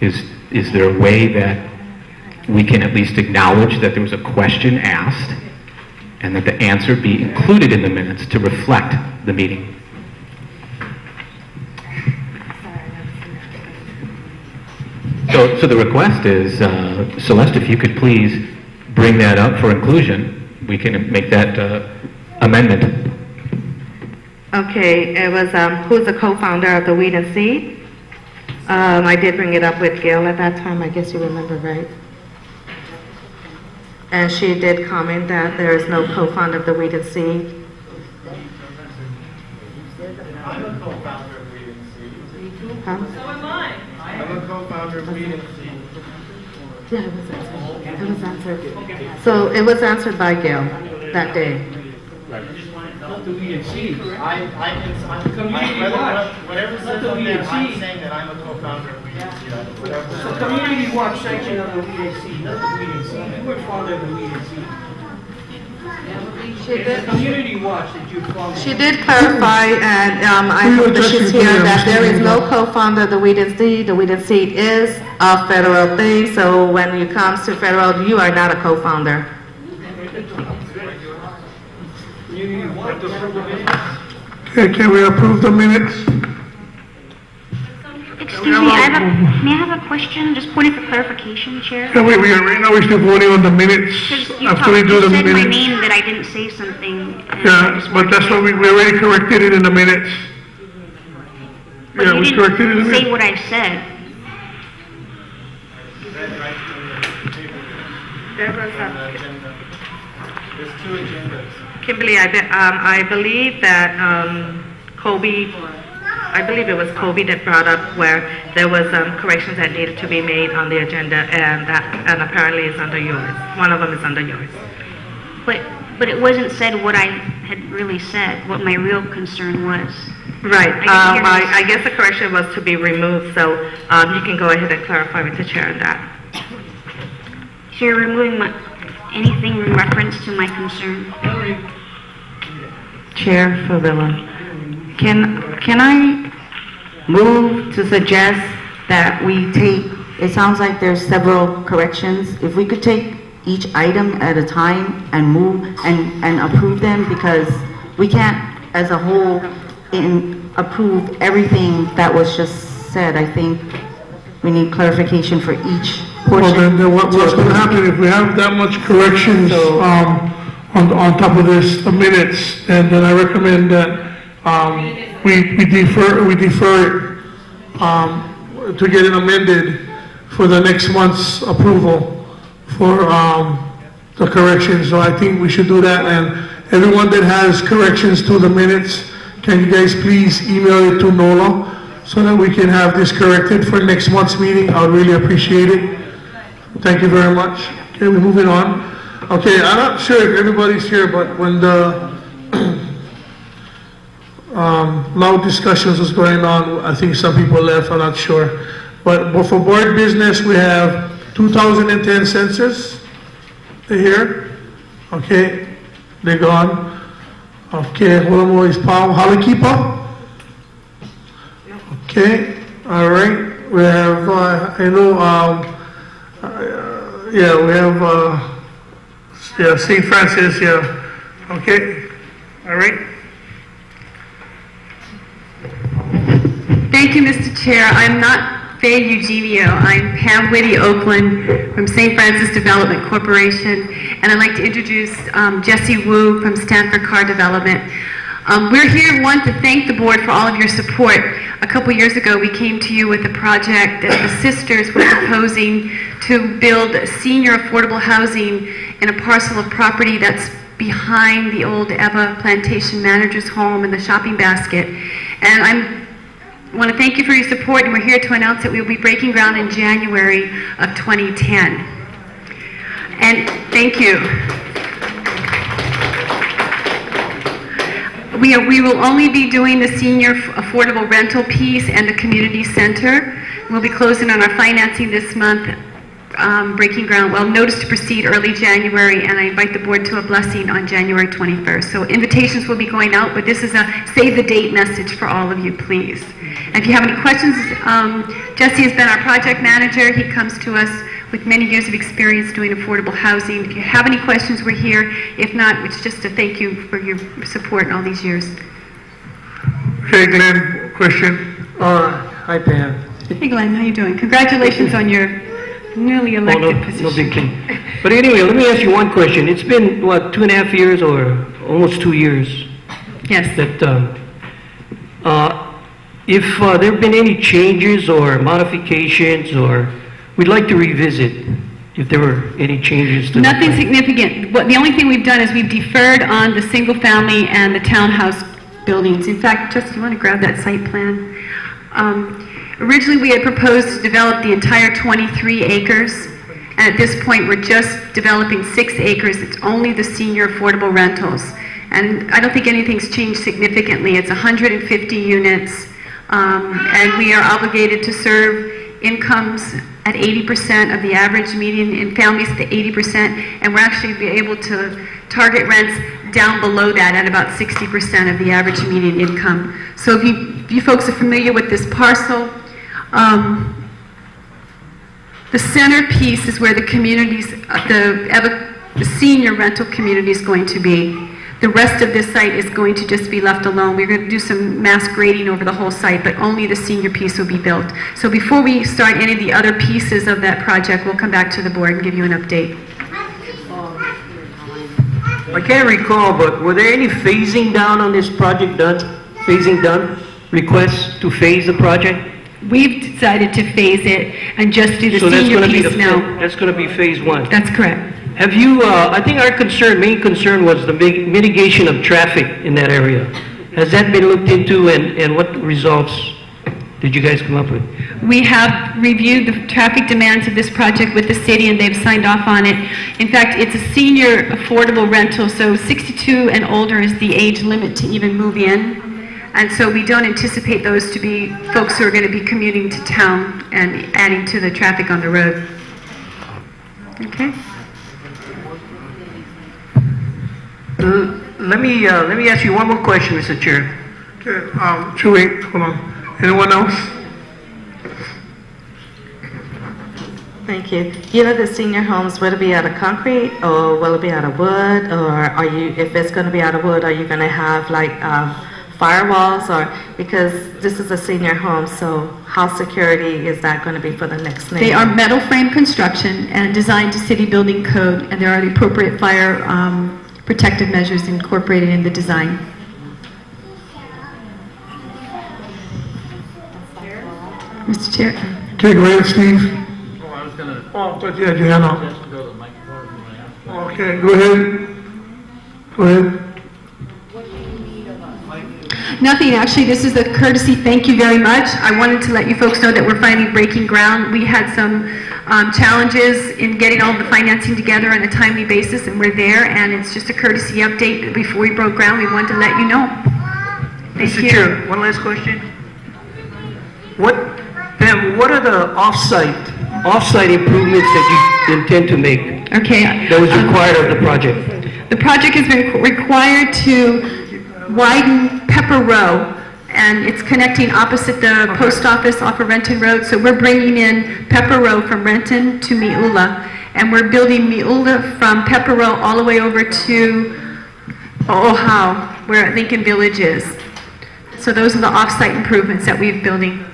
Is, is there a way that we can at least acknowledge that there was a question asked and that the answer be included in the minutes to reflect the meeting? So, so the request is, uh, Celeste, if you could please bring that up for inclusion, we can make that uh, amendment.
Okay, it was, um, who's the co-founder of the Weed and Seed? Um, I did bring it up with Gail at that time, I guess you remember, right? And she did comment that there is no co-founder of the Weed and Seed.
I'm a co-founder of Weed and Seed.
Huh?
So am I. I'm a co-founder of Weed and Seed.
Yeah, it was answered. It was answered. So it was answered by Gail that day.
Not the Weed and Seed. I, I can, I'm,
Community
whether-
watch.
whatever
Not
says
the
on
Weed
there,
and
I'm
Seed.
saying that I'm a co-founder of Weed and Seed. I- whatever-
So community watch section of the weed and seed, not the weed and seed. You were fond of the weed and seed.
She did-
community watch that you formed.
She did clarify, and um, I hope that she's here, that there is no co-founder of the Weed and Seed. The Weed and Seed is a federal thing, so when it comes to federal, you are not a co-founder.
Okay, can we approve the minutes?
Excuse me, I have a, may I have a question, just pointing for clarification, Chair?
Yeah, wait, we are, right now we're still voting on the minutes.
Because you
After we
talked,
do
you
the
said my
minutes.
name that I didn't say something. and I
Yeah,
just
but that's what we, we already corrected it in the minutes.
But
Yeah,
you
we corrected it in
didn't
the
say
minutes.
what I said.
There's two agendas.
Kymberly, I, be- um, I believe that, um, Kobe, I believe it was Kobe that brought up where there was, um, corrections that needed to be made on the agenda, and that, and apparently it's under yours. One of them is under yours.
But, but it wasn't said what I had really said, what my real concern was.
Right,
I
um, I. I guess the correction was to be removed, so, um, you can go ahead and clarify with the chair on that.
So you're removing my, anything in reference to my concern?
Chair Favela, can, can I move to suggest that we take, it sounds like there's several corrections. If we could take each item at a time and move and, and approve them because we can't, as a whole, in, approve everything that was just said. I think we need clarification for each
Well, then, then what, what's gonna happen, if we have that much corrections, um, on, on top of this, the minutes, and then I recommend that, um, we, we defer, we defer it, um, to get it amended for the next month's approval for, um, the corrections, so I think we should do that, and everyone that has corrections to the minutes, can you guys please email it to NOLA, so that we can have this corrected for next month's meeting, I would really appreciate it. Thank you very much. Okay, we're moving on. Okay, I'm not sure if everybody's here, but when the <clears throat> um, loud discussions was going on, I think some people left, I'm not sure. But but for board business, we have 2010 census. They're here. Okay, they're gone. Okay, hold on, is Paul Holikipa? Okay, all right. We have, uh, I know, um, uh, yeah, we have, uh, yeah, St. Francis, yeah. Okay, all right.
Thank you, Mr. Chair. I'm not Faye Eugenio. I'm Pam Whitty Oakland from St. Francis Development Corporation, and I'd like to introduce um, Jesse Wu from Stanford Carr Development. Um, We're here, one, to thank the board for all of your support. A couple years ago, we came to you with a project that the sisters were proposing to build senior affordable housing in a parcel of property that's behind the old Ewa Plantation Manager's home and the shopping basket. And I'm I want to thank you for your support, and we're here to announce that we will be breaking ground in January of 2010. And thank you. We, are, we will only be doing the senior affordable rental piece and the community center. We'll be closing on our financing this month, um, breaking ground, well, notice to proceed early January, and I invite the board to a blessing on January 21st. So invitations will be going out, but this is a save the date message for all of you, please. And if you have any questions, um, Jesse has been our project manager. He comes to us with many years of experience doing affordable housing. If you have any questions, we're here. If not, it's just to thank you for your support in all these years.
Okay, Glenn, question?
Uh, hi Pam.
Hey Glenn, how you doing? Congratulations on your newly
Oh, no,
elected
no
position.
big thing. But anyway, let me ask you one question. It's been, what, two and a half years or almost two years?
Yes.
That, um, uh, if uh, there have been any changes or modifications, or we'd like to revisit if there were any changes to
Nothing significant. What, the only thing we've done is we've deferred on the single-family and the townhouse buildings. In fact, just you want to grab that site plan? Um, Originally, we had proposed to develop the entire 23 acres, and at this point, we're just developing six acres. It's only the senior affordable rentals. And I don't think anything's changed significantly. It's 150 units, um, and we are obligated to serve incomes at 80% of the average median in families to 80%, and we're actually be able to target rents down below that at about 60% of the average median income. So if you, if you folks are familiar with this parcel, um, the centerpiece is where the communities, uh, the, the senior rental community is going to be. The rest of this site is going to just be left alone. We're going to do some mass grading over the whole site, but only the senior piece will be built. So before we start any of the other pieces of that project, we'll come back to the board and give you an update.
I can't recall, but were there any phasing down on this project done? Phasing done? Requests to phase the project?
We've decided to phase it and just do the
So that's
senior
gonna be
piece
the
now.
That's gonna be phase one?
That's correct.
Have you, uh, I think our concern, main concern was the mi- mitigation of traffic in that area. Has that been looked into and, and what results did you guys come up with?
We have reviewed the traffic demands of this project with the city, and they've signed off on it. In fact, it's a senior affordable rental, so 62 and older is the age limit to even move in. And so we don't anticipate those to be folks who are going to be commuting to town and adding to the traffic on the road. Okay?
Uh, Let me, uh, let me ask you one more question, Mr. Chair.
Okay, um, should wait, hold on. Anyone else?
Thank you. You know, the senior homes, will it be out of concrete or will it be out of wood? Or are you, if it's going to be out of wood, are you going to have like um, firewalls or, because this is a senior home, so how security is that going to be for the next neighbor?
They are metal frame construction and designed to city building code, and there are the appropriate fire um, protective measures incorporated in the design. Mr. Chair?
Okay, go ahead, Steve.
Oh, I was gonna.
Oh, but you had your hand up.
Just to go to the microphone when I ask.
Okay, go ahead. Go ahead.
Nothing, actually, this is a courtesy thank you very much. I wanted to let you folks know that we're finally breaking ground. We had some um, challenges in getting all the financing together on a timely basis, and we're there, and it's just a courtesy update. Before we broke ground, we wanted to let you know. Thank
Mr.
you.
Chair, one last question. What, Pam, what are the off-site, off-site improvements that you intend to make?
Okay.
That was required of the project?
The project has been required to widen Pepper Row, and it's connecting opposite the post office off of Renton Road. So we're bringing in Pepper Row from Renton to Miula, and we're building Miula from Pepper Row all the way over to Ohau, where Lincoln Village is. So those are the off-site improvements that we're building.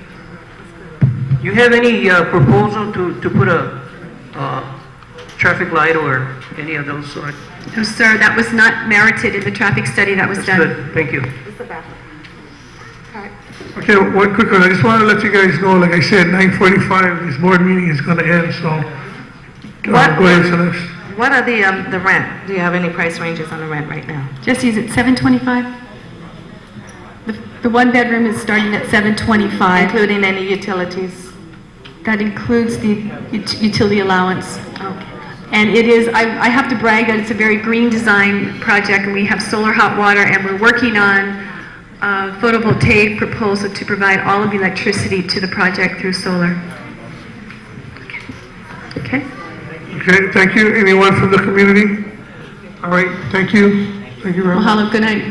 You have any uh, proposal to, to put a uh, traffic light or any of those sort?
No, sir, that was not merited in the traffic study that was
That's
done.
good, thank you.
Okay, one quick one. I just want to let you guys know, like I said, 9:45, this board meeting is going to end, so. uh,
What-
Go ahead, Celeste.
What are the, um, the rent? Do you have any price ranges on the rent right now?
Jesse, is it 725? The, the one bedroom is starting at 725.
Including any utilities?
That includes the ut- utility allowance. And it is, I, I have to brag that it's a very green design project, and we have solar hot water, and we're working on a photovoltaic proposal to provide all of the electricity to the project through solar. Okay?
Okay, thank you. Anyone from the community? All right, thank you. Thank you very much.
Mahalo, good night.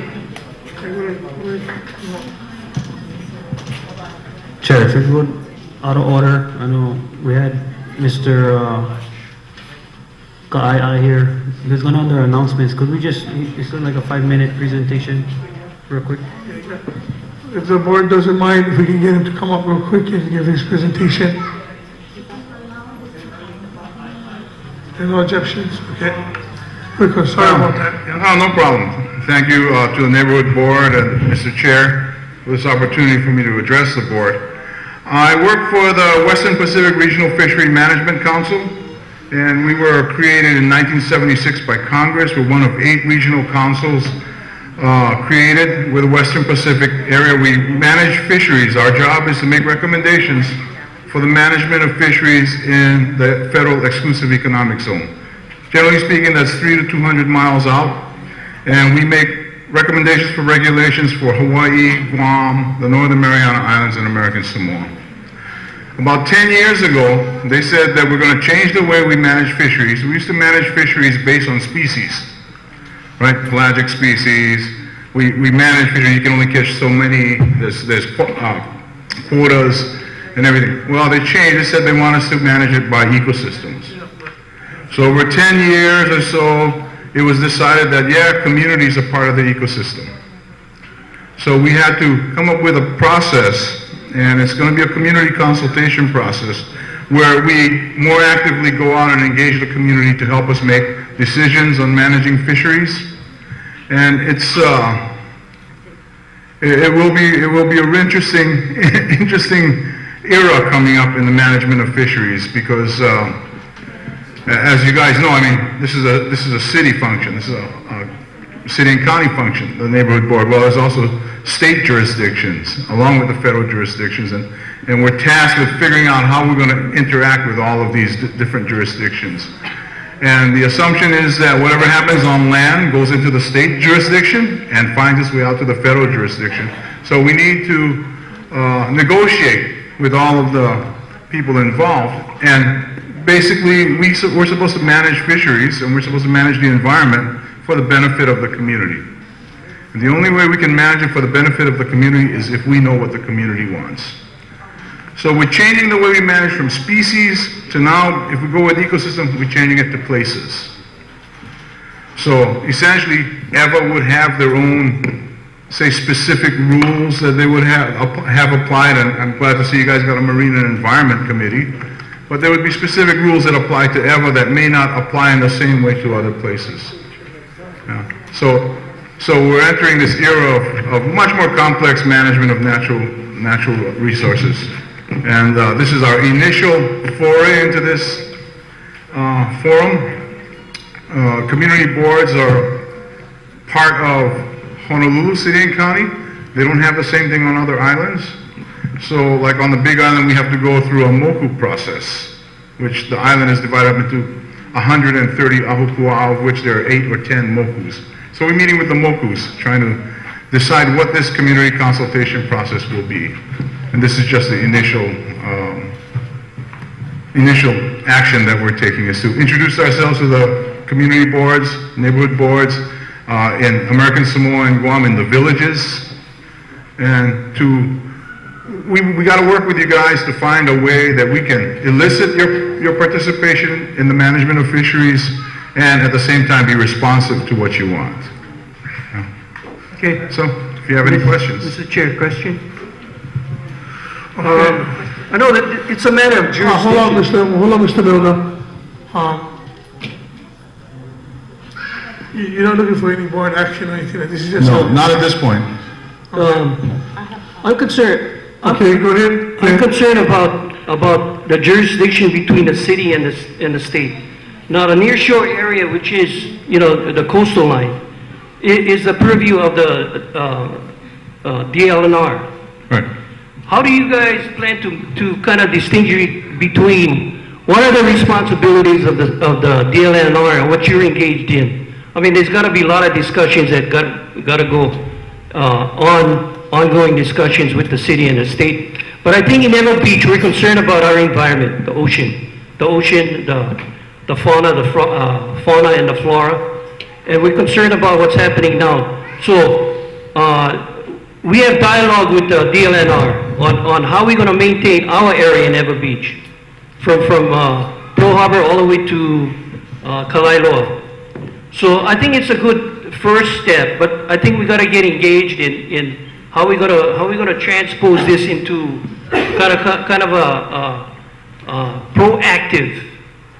Chair, if you would, out of order, I know we had Mr. uh, Guy out here, he's going under announcements, could we just, it's like a five-minute presentation, real quick?
If the board doesn't mind, if we can get him to come up real quick and give his presentation. Any no objections? Okay. Quick one, sorry about that.
No, no problem. Thank you uh, to the neighborhood board and Mr. Chair. for this opportunity for me to address the board. I work for the Western Pacific Regional Fishery Management Council, and we were created in 1976 by Congress. We're one of eight regional councils uh, created with the Western Pacific area. We manage fisheries. Our job is to make recommendations for the management of fisheries in the federal exclusive economic zone. Generally speaking, that's three to 200 miles out, and we make recommendations for regulations for Hawaii, Guam, the Northern Mariana Islands, and American Samoa. About 10 years ago, they said that we're going to change the way we manage fisheries. We used to manage fisheries based on species, right? Pelagic species. We, we manage fisheries. You can only catch so many. There's, there's uh, quotas and everything. Well, they changed. They said they want us to manage it by ecosystems. So over 10 years or so, it was decided that, yeah, communities are part of the ecosystem. So we had to come up with a process, and it's going to be a community consultation process, where we more actively go out and engage the community to help us make decisions on managing fisheries. And it's, uh, it, will be, it will be an interesting, <laughs> interesting era coming up in the management of fisheries because, uh, as you guys know, I mean, this is a this is a city function. This is a, a city and county function, the neighborhood board. Well, there's also state jurisdictions along with the federal jurisdictions, and and we're tasked with figuring out how we're going to interact with all of these different jurisdictions. And the assumption is that whatever happens on land goes into the state jurisdiction and finds its way out to the federal jurisdiction. So we need to uh, negotiate with all of the people involved and basically, we, we're supposed to manage fisheries and we're supposed to manage the environment for the benefit of the community. And the only way we can manage it for the benefit of the community is if we know what the community wants. So we're changing the way we manage from species to now, if we go with ecosystem, we're changing it to places. So essentially, Ewa would have their own, say, specific rules that they would have, have applied, and I'm glad to see you guys got a Marine and Environment Committee but there would be specific rules that apply to Ewa that may not apply in the same way to other places. Yeah. So, so we're entering this era of, of, much more complex management of natural, natural resources. And uh, this is our initial foray into this uh, forum. Uh, community boards are part of Honolulu City and County. They don't have the same thing on other islands. So like on the Big Island, we have to go through a moku process, which the island is divided up into 130 ahupua'a, of which there are 8 or 10 mokus. So we're meeting with the mokus, trying to decide what this community consultation process will be. And this is just the initial, um, initial action that we're taking is to introduce ourselves to the community boards, neighborhood boards, uh, in American Samoa and Guam in the villages, and to we, we got to work with you guys to find a way that we can elicit your, your participation in the management of fisheries and at the same time be responsive to what you want. Okay, so if you have any questions.
Mr. Chair, question? Um, I know that it's a matter of jurisdiction.
Uh, hold on, Mr. Hold on, Mr. Milner. Um, you- you're not looking for any board action or anything like this? Is just
No,
a-
not at this point.
Um, I'm concerned. I'm-
Okay, go ahead.
I'm concerned about, about the jurisdiction between the city and the, and the state. Now, the nearshore area, which is, you know, the coastal line, is the purview of the, uh, uh, DLNR.
Right.
How do you guys plan to, to kind of distinguish between what are the responsibilities of the, of the DLNR and what you're engaged in? I mean, there's got to be a lot of discussions that got, got to go uh, on, ongoing discussions with the city and the state. But I think in Emerald Beach, we're concerned about our environment, the ocean. The ocean, the, the fauna, the uh, fauna and the flora. And we're concerned about what's happening now. So, uh, we have dialogue with the DLNR on, on how we're going to maintain our area in Ewa Beach, from, from uh, Pearl Harbor all the way to uh, Kalaeloa. So I think it's a good first step, but I think we got to get engaged in, in how we going to how we to transpose this into kind of kind of a, a, a proactive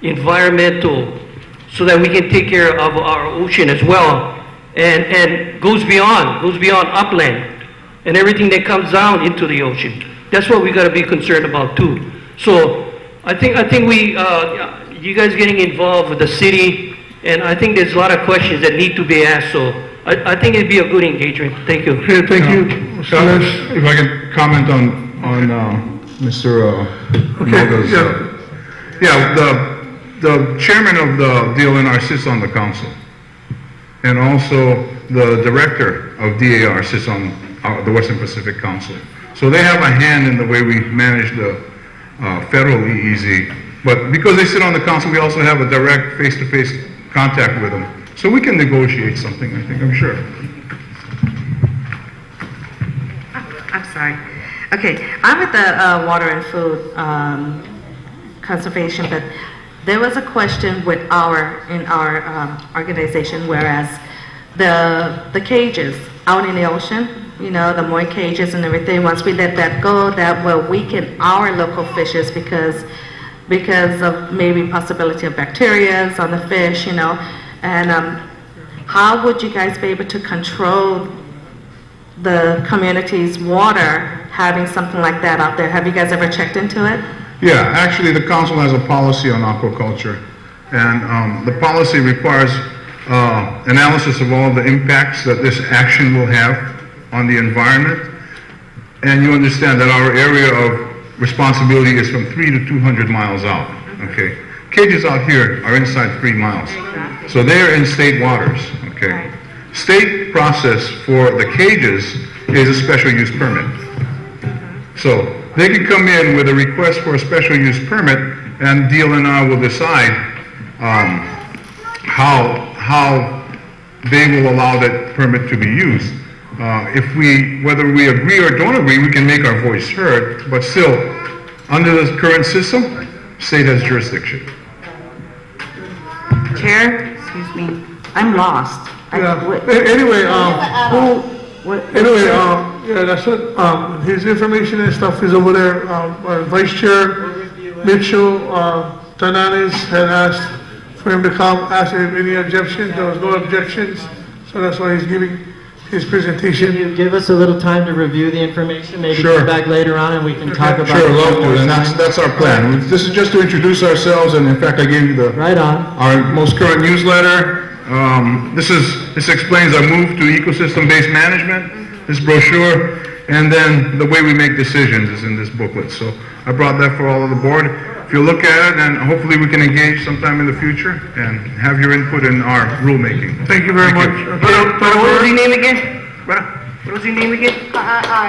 environmental, so that we can take care of our ocean as well, and and goes beyond goes beyond upland.
and everything that comes down into the ocean. That's what we gotta be concerned about too. So, I think, I think we, uh, you guys getting involved with the city, and I think there's a lot of questions that need to be asked, so I, I think it'd be a good engagement. Thank you.
Okay, thank you.
So, If I can comment on, on, uh, Mr. uh, Melga's, uh, Yeah, the, the chairman of the DLNR sits on the council. And also, the director of DAR sits on uh, the Western Pacific Council. So they have a hand in the way we manage the uh, federal EEZ. But because they sit on the council, we also have a direct face-to-face contact with them. So we can negotiate something, I think, I'm sure.
I'm sorry. Okay, I'm with the uh, Water and Food um, Conservation, but there was a question with our, in our um, organization, whereas the, the cages out in the ocean, you know, the moi cages and everything, once we let that go, that will weaken our local fishes because, because of maybe possibility of bacteria on the fish, you know. And um, how would you guys be able to control the community's water having something like that out there? Have you guys ever checked into it?
Yeah, actually, the council has a policy on aquaculture, and um, the policy requires uh, analysis of all the impacts that this action will have on the environment, and you understand that our area of responsibility is from three to 200 miles out, okay? Cages out here are inside three miles, so they're in state waters, okay? State process for the cages is a special use permit. So they can come in with a request for a special use permit, and DLNR will decide um, how, how they will allow that permit to be used. Uh, If we, whether we agree or don't agree, we can make our voice heard, but still, under the current system, state has jurisdiction.
Chair, excuse me, I'm lost. I-
Yeah,
what-
A- anyway, um,
Who, what?
Anyway, um, yeah, that's it, um, his information and stuff is over there, um, our Vice Chair Mitchell, uh, Tananis had asked for him to come, ask if any objections, there was no objections, so that's why he's giving his presentation.
Can you give us a little time to review the information, maybe
Sure.
come back later on and we can talk about it?
Sure, love to, and that's, that's our plan. This is just to introduce ourselves, and in fact, I gave you the...
Right on.
Our most current newsletter. Um, This is, this explains our move to ecosystem-based management, this brochure, and then the way we make decisions is in this booklet. So I brought that for all of the board. If you look at it, and hopefully we can engage sometime in the future and have your input in our rulemaking.
Thank you very much.
What what was his name again? What was his name again?
Aye,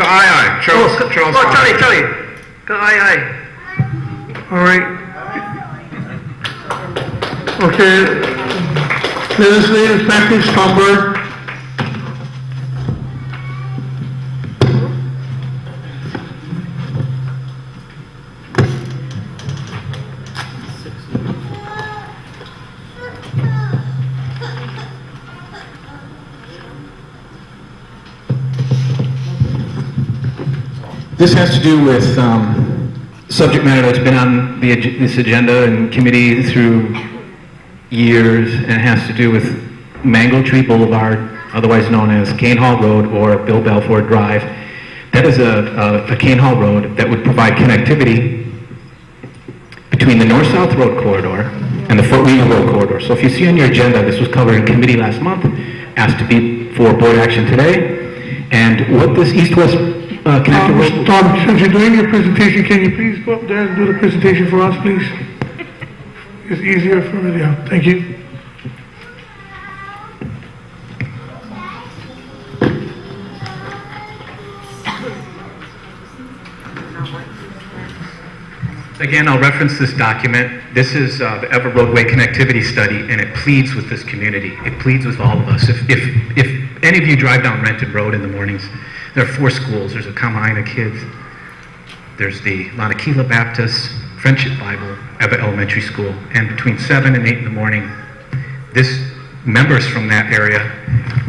aye, Charles,
Oh,
Charles.
Oh, Charlie, Charlie. Aye, aye.
All right. Okay. Legislative package, Tom
This has to do with um, subject matter that's been on the, this agenda and committee through years, and has to do with Mango Tree Boulevard, otherwise known as Kane Hall Road or Bill Balfour Drive. That is a, a, a Kane Hall Road that would provide connectivity between the north-south road corridor and the Fort Weaver Road corridor. So if you see on your agenda, this was covered in committee last month, asked to be for board action today, and what this east-west uh, connector road...
Um, Tom, since you're doing your presentation, can you please go up there and do the presentation for us, please? It's easier for me, yeah, thank you.
Again, I'll reference this document. This is uh, the Ewa Roadway Connectivity Study, and it pleads with this community. It pleads with all of us. If, if, if any of you drive down Renton Road in the mornings, there are four schools. There's a Kamahina Kids, there's the Lanakila Baptist, Friendship Bible, Elementary School, and between 7 and 8 in the morning, this, members from that area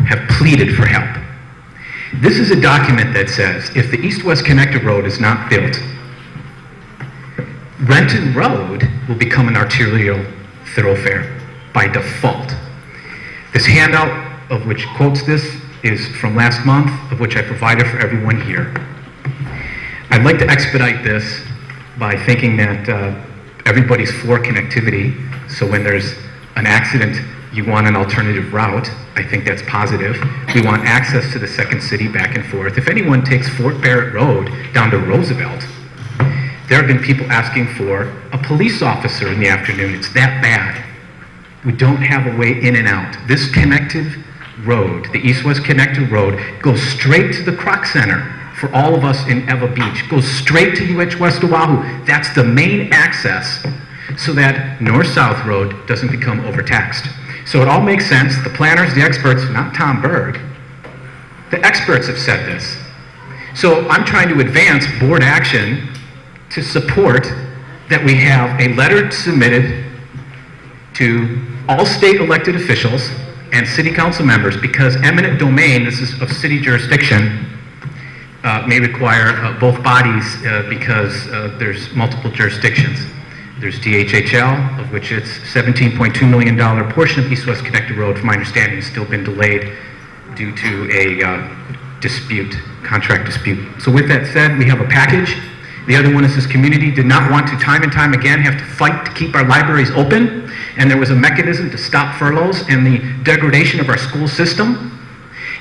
have pleaded for help. This is a document that says if the east-west connector road is not built, Renton Road will become an arterial thoroughfare by default. This handout of which quotes this is from last month, of which I provided for everyone here. I'd like to expedite this by thinking that uh, everybody's for connectivity, so when there's an accident, you want an alternative route. I think that's positive. We want access to the second city back and forth. If anyone takes Fort Barrett Road down to Roosevelt, there have been people asking for a police officer in the afternoon. It's that bad. We don't have a way in and out. This connected road, the east-west connected road, goes straight to the Croc Center for all of us in Ewa Beach. Goes straight to UH West Oahu. That's the main access so that north-south road doesn't become overtaxed. So it all makes sense. The planners, the experts, not Tom Berg, the experts have said this. So I'm trying to advance board action to support that we have a letter submitted to all state elected officials and city council members because eminent domain, this is of city jurisdiction, uh, may require uh, both bodies uh, because uh, there's multiple jurisdictions. There's DHHL, of which it's $17.2 million portion of East-West Connected Road, from my understanding, has still been delayed due to a uh, dispute, contract dispute. So with that said, we have a package. The other one is this community did not want to time and time again have to fight to keep our libraries open, and there was a mechanism to stop furloughs and the degradation of our school system.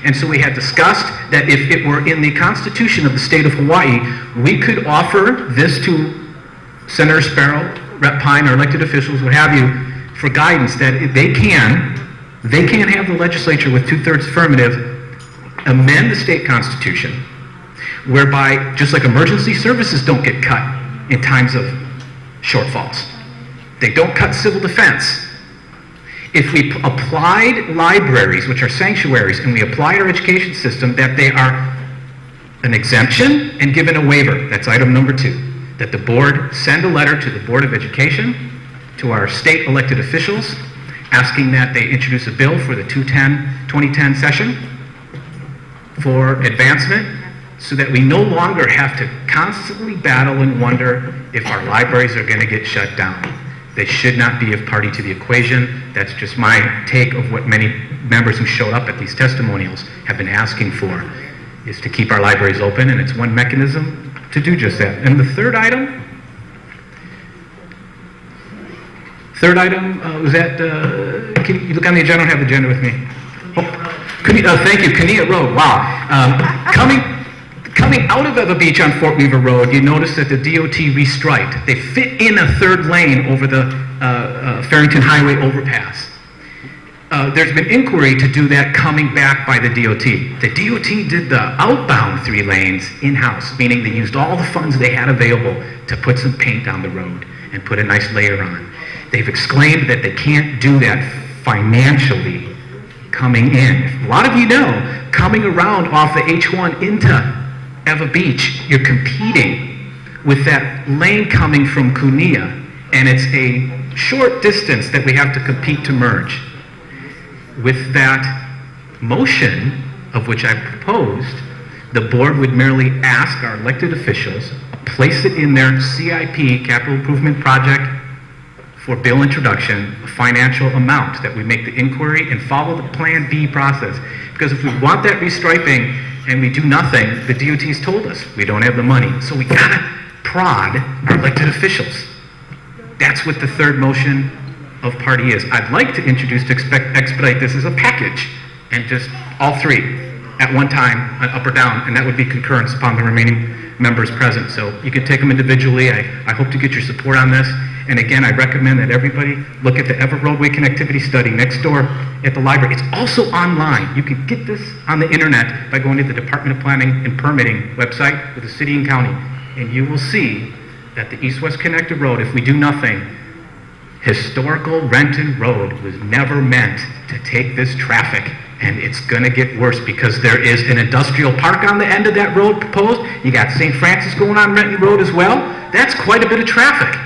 And so we had discussed that if it were in the Constitution of the state of Hawaii, we could offer this to Senator Espero, Rep. Pine, or elected officials, what have you, for guidance that they can, they can have the legislature with two-thirds affirmative amend the state constitution, whereby, just like emergency services don't get cut in times of shortfalls, they don't cut civil defense. If we applied libraries, which are sanctuaries, and we applied our education system, that they are an exemption and given a waiver. That's item number two. That the board send a letter to the Board of Education, to our state elected officials, asking that they introduce a bill for the 2010 session for advancement so that we no longer have to constantly battle and wonder if our libraries are going to get shut down. They should not be a party to the equation. That's just my take of what many members who showed up at these testimonials have been asking for, is to keep our libraries open, and it's one mechanism to do just that. And the third item, third item uh, was that, uh, can you look on the agenda? I don't have the agenda with me. Oh, uh, thank you, Kunia Road, wow. Um, coming, coming out of Ewa Beach on Fort Weaver Road, you notice that the DOT restriped. They fit in a third lane over the uh, uh, Farrington Highway overpass. Uh, there's been inquiry to do that coming back by the DOT. The DOT did the outbound three lanes in-house, meaning they used all the funds they had available to put some paint on the road and put a nice layer on. They've exclaimed that they can't do that financially coming in. A lot of you know, coming around off the H1 into Ewa Beach, you're competing with that lane coming from Kunia, and it's a short distance that we have to compete to merge. With that motion, of which I proposed, the board would merely ask our elected officials, place it in their CIP, capital improvement project, for bill introduction, a financial amount, that we make the inquiry and follow the Plan B process. Because if we want that restriping and we do nothing, the DOT's told us, we don't have the money. So we gotta prod our elected officials. That's what the third motion of party is. I'd like to introduce, to expect, expedite this as a package, and just all three at one time, uh, up or down, and that would be concurrence upon the remaining members present. So you can take them individually. I, I hope to get your support on this. And again, I recommend that everybody look at the Everett Roadway Connectivity Study next door at the library. It's also online. You can get this on the internet by going to the Department of Planning and Permitting website with the city and county. And you will see that the East-West Connected Road, if we do nothing, historical Renton Road was never meant to take this traffic. And it's gonna get worse because there is an industrial park on the end of that road proposed. You got St. Francis going on Renton Road as well. That's quite a bit of traffic.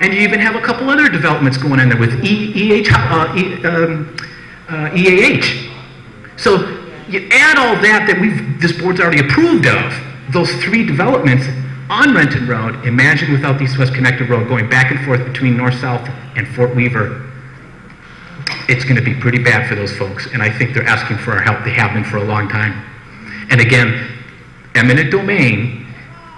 And you even have a couple other developments going in there with E, EH, uh, E- um, uh, EAH. So you add all that that we've, this board's already approved of, those three developments on Renton Road, imagine without the East-West Connected Road going back and forth between north-south and Fort Weaver. it's going to be pretty bad for those folks, and I think they're asking for our help. They have been for a long time. And again, eminent domain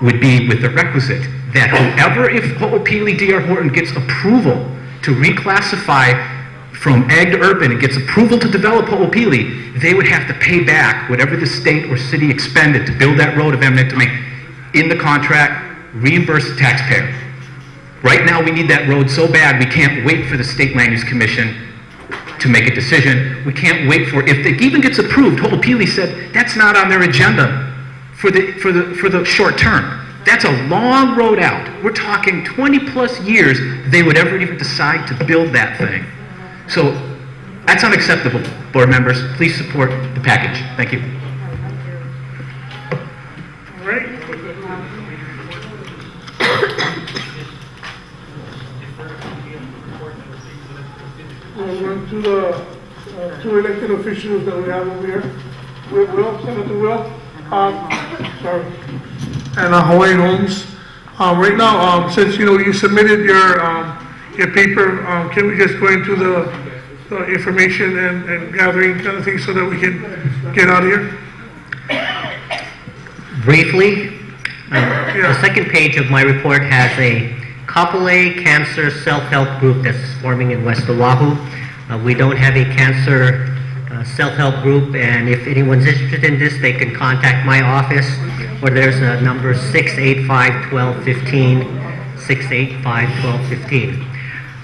would be with the requisite that whoever, if Ho'opili D.R. Horton gets approval to reclassify from ag to urban and gets approval to develop Ho'opili, they would have to pay back whatever the state or city expended to build that road of eminent domain in the contract, reimburse the taxpayer. Right now, we need that road so bad, we can't wait for the State Land Use Commission to make a decision. We can't wait for, if it even gets approved, Ho'opili said that's not on their agenda for the, for the, for the short term. That's a long road out. We're talking 20 plus years they would ever even decide to build that thing. So that's unacceptable, board members. Please support the package. Thank you.
All right. Run to the uh, two elected officials that we have over here. Will, Senator Will, um, sorry, and uh, Hawaiian Homes. Um, Right now, um, since, you know, you submitted your, um, your paper, um, can we just go into the the information and and gathering kind of thing so that we can get out of here?
Briefly, uh, the second page of my report has a Kapolei Cancer Self-Help Group that's forming in West Oahu. Uh, We don't have a cancer uh, self-help group, and if anyone's interested in this, they can contact my office, or there's a number 685-1215, 685-1215.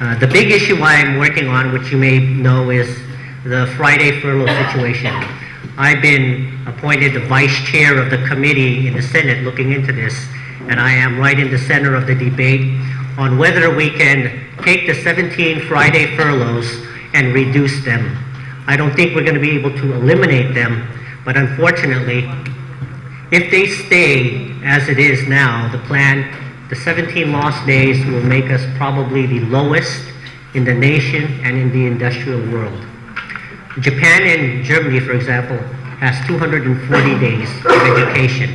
Uh, The big issue I'm working on, which you may know, is the Friday furlough situation. I've been appointed the vice chair of the committee in the Senate looking into this, and I am right in the center of the debate on whether we can take the 17 Friday furloughs and reduce them. I don't think we're going to be able to eliminate them, but unfortunately, if they stay as it is now, the plan, the 17 lost days will make us probably the lowest in the nation and in the industrial world. Japan and Germany, for example, has 240 days of education.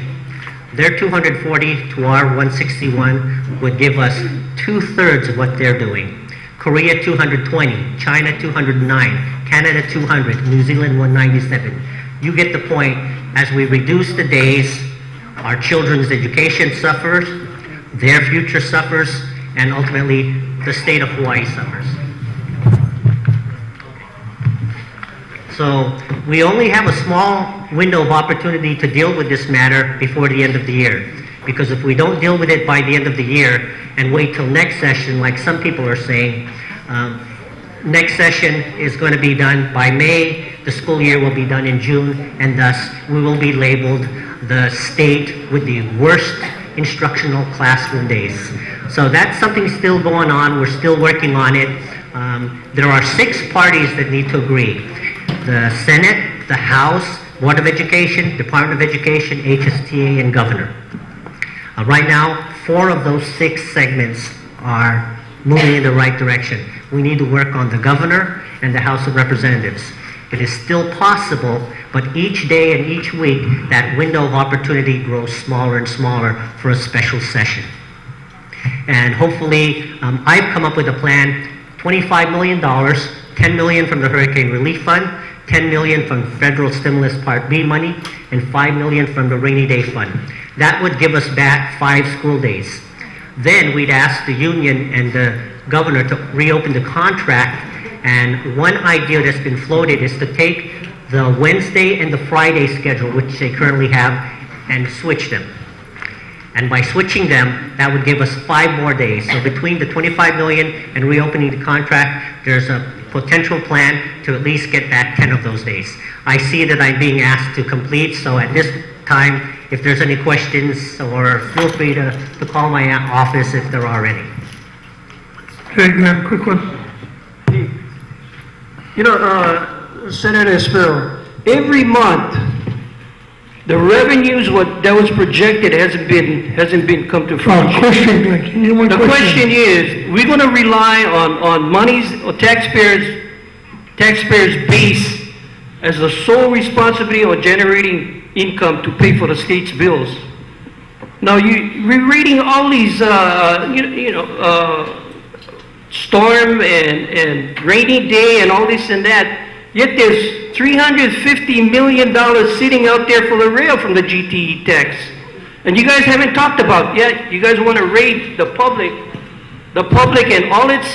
Their 240 to our 161 would give us two-thirds of what they're doing. Korea 220, China 209, Canada 200, New Zealand 197. You get the point. As we reduce the days, our children's education suffers, their future suffers, and ultimately the state of Hawaii suffers. So we only have a small window of opportunity to deal with this matter before the end of the year. Because if we don't deal with it by the end of the year and wait till next session, like some people are saying, um, next session is going to be done by May, the school year will be done in June, and thus we will be labeled the state with the worst instructional classroom days. So that's something still going on. We're still working on it. Um, there are six parties that need to agree. The Senate, the House, Board of Education, Department of Education, HSTA, and Governor. Uh, right now, four of those six segments are moving in the right direction. We need to work on the governor and the House of Representatives. It is still possible, but each day and each week, that window of opportunity grows smaller and smaller for a special session. And hopefully, um, I've come up with a plan, $25 million, 10 million from the Hurricane Relief Fund, 10 million from federal stimulus Part B money, and 5 million from the rainy day fund. That would give us back five school days. Then we'd ask the union and the governor to reopen the contract, and one idea that's been floated is to take the Wednesday and the Friday schedule, which they currently have, and switch them. And by switching them, that would give us five more days. So between the 25 million and reopening the contract, there's a potential plan to at least get back 10 of those days. I see that I'm being asked to complete, so at this time, if there's any questions, or feel free to, to call my office if there are any.
Okay, Glenn, quick one.
You know, uh, Senator Espero, every month, the revenues what, that was projected hasn't been, hasn't been come to fruition.
Uh, question, you
The
question?
question is, we're gonna rely on, on monies, or taxpayers, taxpayers' base as the sole responsibility of generating income to pay for the state's bills. Now, you, we're reading all these, uh, you know, you know, uh, storm and, and rainy day and all this and that. Yet there's $350 million sitting out there for the rail from the GTE tax. And you guys haven't talked about yet. You guys want to raid the public, the public and all its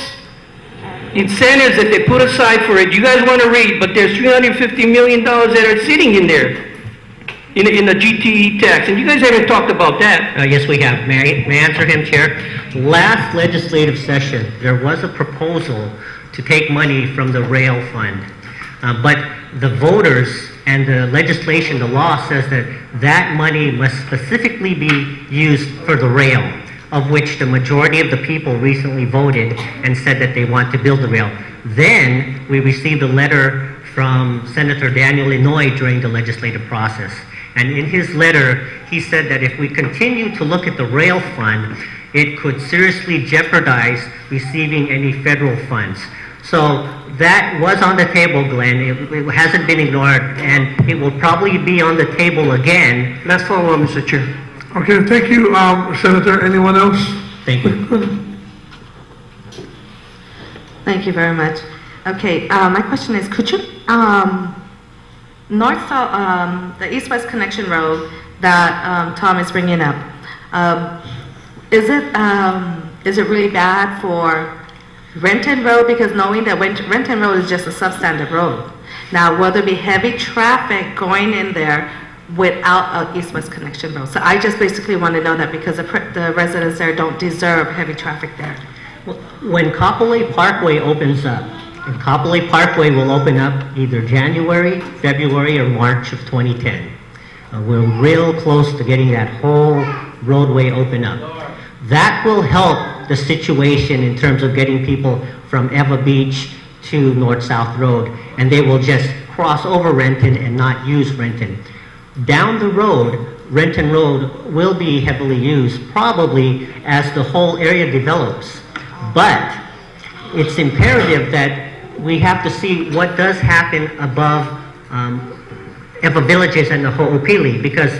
incentives that they put aside for it. You guys want to raid, but there's $350 million that are sitting in there in, in the GTE tax. And you guys haven't talked about that.
Uh, yes, we have. May I, may I answer him, Chair? Last legislative session, there was a proposal to take money from the rail fund. Uh, but the voters and the legislation, the law says that that money must specifically be used for the rail, of which the majority of the people recently voted and said that they want to build the rail. Then we received a letter from Senator Daniel Inouye during the legislative process. And in his letter, he said that if we continue to look at the rail fund, it could seriously jeopardize receiving any federal funds. So that was on the table, Glenn. It, it hasn't been ignored, and it will probably be on the table again.
Let's follow up, Mr. Chair.
Okay, thank you, um, Senator. Anyone else?
Thank you.
Thank you very much. Okay, uh, my question is, could you, um, north, um, the east-west connection road that, um, Tom is bringing up, um, is it, um, is it really bad for Renton Road? Because knowing that Renton Road is just a substandard road. Now, will there be heavy traffic going in there without a east-west connection road? So I just basically want to know that because the, the residents there don't deserve heavy traffic there.
When Kapolei Parkway opens up, and Kapolei Parkway will open up either January, February, or March of 2010. Uh, we're real close to getting that whole roadway open up. That will help the situation in terms of getting people from Ewa Beach to North-South Road, and they will just cross over Renton and not use Renton. Down the road, Renton Road will be heavily used, probably as the whole area develops. But it's imperative that we have to see what does happen above um, Ewa Villages and the Ho'opili, because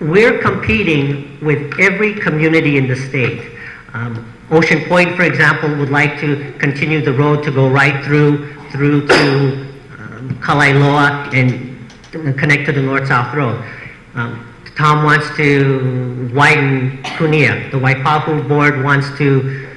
we're competing with every community in the state. Um, Ocean Point, for example, would like to continue the road to go right through through to um, Kalaeloa and connect to the north-south road. Um, Tom wants to widen Kunia. The Waipahu board wants to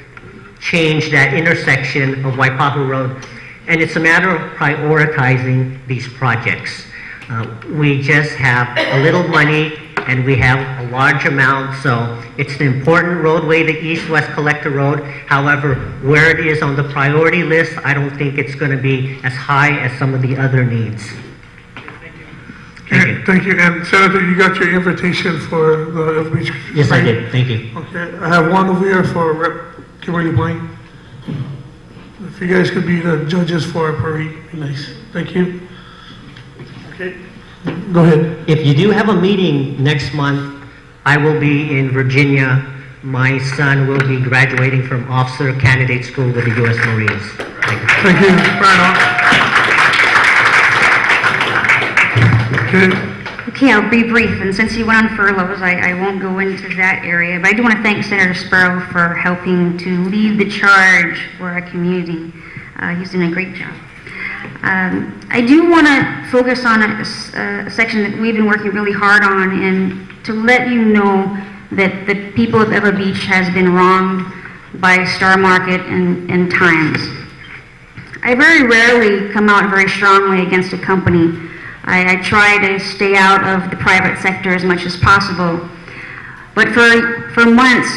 change that intersection of Waipahu Road. And it's a matter of prioritizing these projects. Uh, we just have a little money and we have a large amount, so it's an important roadway, the east-west collector road. However, where it is on the priority list, I don't think it's going to be as high as some of the other needs.
Thank you. Thank you. And Senator, you got your invitation for the
Yes, I did. Thank you.
Okay, I have one over here for Rep. Kymberly. If you guys could be the judges for our parade, be nice. Thank you. Okay, go ahead.
If you do have a meeting next month, I will be in Virginia. My son will be graduating from Officer Candidate School with the U.S. Marines. Thank you.
Thank you. Right on. Okay,
Okay, I'll be brief, and since he went on furloughs, I, I won't go into that area. But I do want to thank Senator Espero for helping to lead the charge for our community. Uh, he's doing a great job. Um, I do want to focus on a section that we've been working really hard on, and to let you know that the people of Ewa Beach has been wronged by Star Market and, and Times. I very rarely come out very strongly against a company. I, I try to stay out of the private sector as much as possible. But for, for months,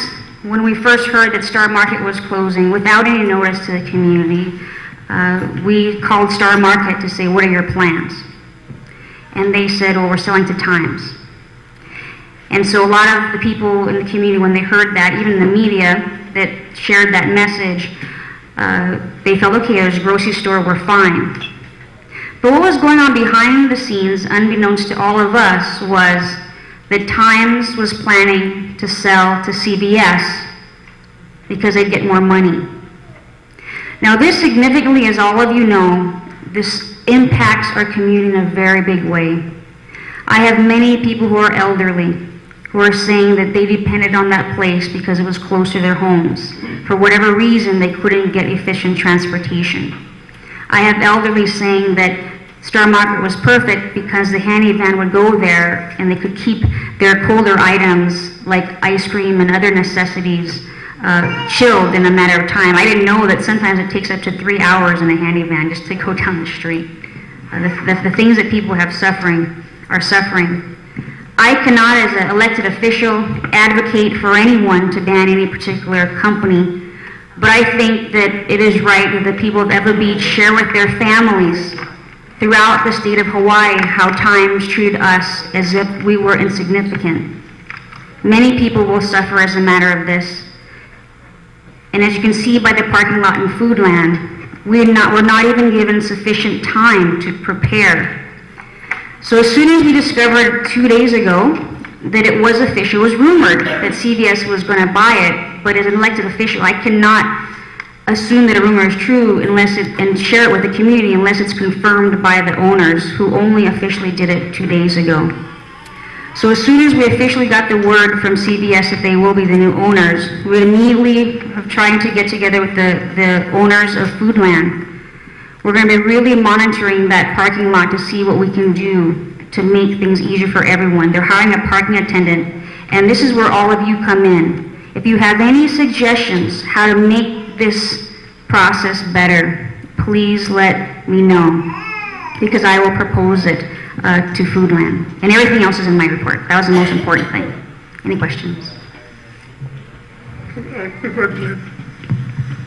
when we first heard that Star Market was closing without any notice to the community, uh, we called Star Market to say, what are your plans? And they said, well, we're selling to Times. And so a lot of the people in the community, when they heard that, even the media that shared that message, uh, they felt, okay, there's a grocery store, we're fine. But what was going on behind the scenes, unbeknownst to all of us, was that Times was planning to sell to CVS because they'd get more money. Now, this significantly, as all of you know, this impacts our community in a very big way. I have many people who are elderly, who are saying that they depended on that place because it was close to their homes. For whatever reason, they couldn't get efficient transportation. I have elderly saying that Star Market was perfect because the handy van would go there and they could keep their colder items like ice cream and other necessities uh, chilled in a matter of time. I didn't know that sometimes it takes up to three hours in a handy van just to go <laughs> down the street. Uh, the, the, the things that people have suffering are suffering. I cannot, as an elected official, advocate for anyone to ban any particular company, but I think that it is right that the people of Ewa Beach share with their families throughout the state of Hawaii how times treated us as if we were insignificant. Many people will suffer as a matter of this. And as you can see by the parking lot in Foodland, we're not, we're not even given sufficient time to prepare. So as soon as we discovered two days ago that it was official, it was rumored that CVS was going to buy it, but as an elected official, I cannot assume that a rumor is true unless it, and share it with the community unless it's confirmed by the owners who only officially did it two days ago. So as soon as we officially got the word from CVS that they will be the new owners, we immediately are trying to get together with the, the owners of Foodland. We're going to be really monitoring that parking lot to see what we can do to make things easier for everyone. They're hiring a parking attendant, and this is where all of you come in. If you have any suggestions how to make this process better, please let me know, because I will propose it uh, to Foodland. And everything else is in my report. That was the most important thing. Any questions?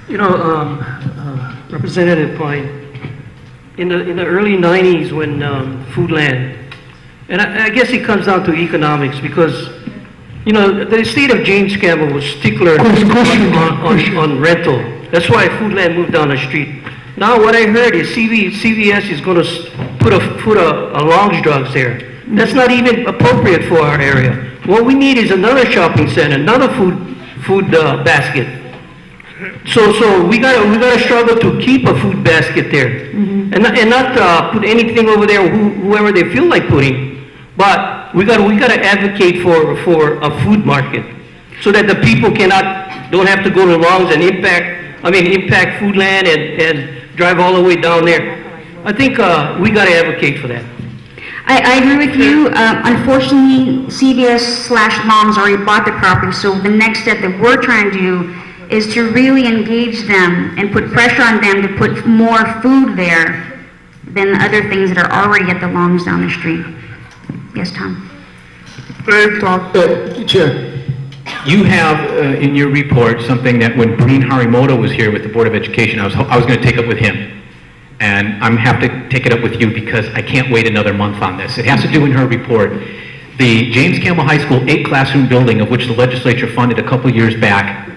You know, um, uh, Representative Pine, in the, in the early 90s when um, Foodland, and I, I guess it comes down to economics because, you know, the state of James Campbell was stickler on, on, on rental. That's why Foodland moved down the street. Now what I heard is CV, CVS is going to put a put a, a Longs Drugs there. That's not even appropriate for our area. What we need is another shopping center, another food food uh, basket. So so we gotta we gotta struggle to keep a food basket there, and not, and not uh, put anything over there who, whoever they feel like putting. But we gotta we gotta advocate for for a food market so that the people cannot don't have to go to Longs and impact I mean impact Foodland and and drive all the way down there. I think uh, we gotta advocate for that.
I, I agree with you. Um, unfortunately, CVS slash moms already bought the property, so the next step that we're trying to do is to really engage them and put pressure on them to put more food there than other things that are already at the longs down the street. Yes, Tom?
Talk, uh, Chair.
You have uh, in your report something that when Breene Harimoto was here with the Board of Education, I was, I was going to take up with him. And I'm have to take it up with you because I can't wait another month on this. It has to do in her report. The James Campbell High School eight classroom building of which the legislature funded a couple years back,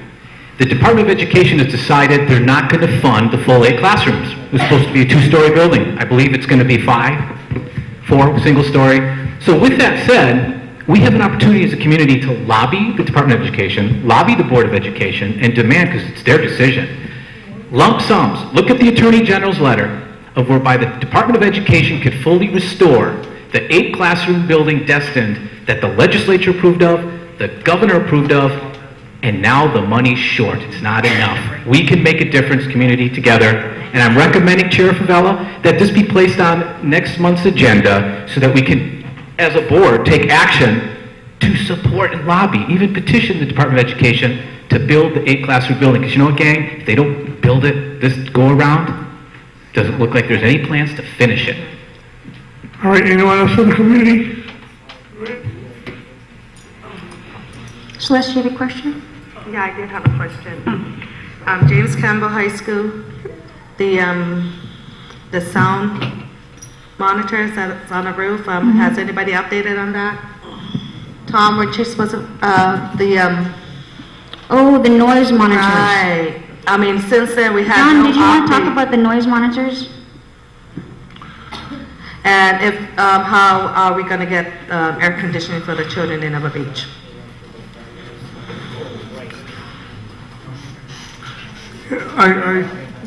the Department of Education has decided they're not going to fund the full eight classrooms. It was supposed to be a two-story building. I believe it's going to be five, four, single-story. So with that said, we have an opportunity as a community to lobby the Department of Education, lobby the Board of Education, and demand, because it's their decision, lump sums. Look at the Attorney General's letter of whereby the Department of Education could fully restore the eight classroom building destined that the legislature approved of, the governor approved of, and now the money's short. It's not enough. We can make a difference, community, together. And I'm recommending, Chair Favela, that this be placed on next month's agenda so that we can, as a board, take action to support and lobby, even petition the Department of Education to build the eight classroom building. Because you know what, gang? If they don't build it this go-around, doesn't look like there's any plans to finish it.
All right, anyone else in the community?
Celeste, you have a question?
Yeah, I did have a question. Um, James Campbell High School, the, um, the sound monitors that's on the roof, um, has anybody updated on that? Tom, we're just supposed to, uh, the, um.
Oh, the noise monitors.
Right. I mean, since then, we have
John,
no
did you want to talk about the noise monitors?
And if, um, how are we gonna get, um, air conditioning for the children in Ewa Beach?
I, I,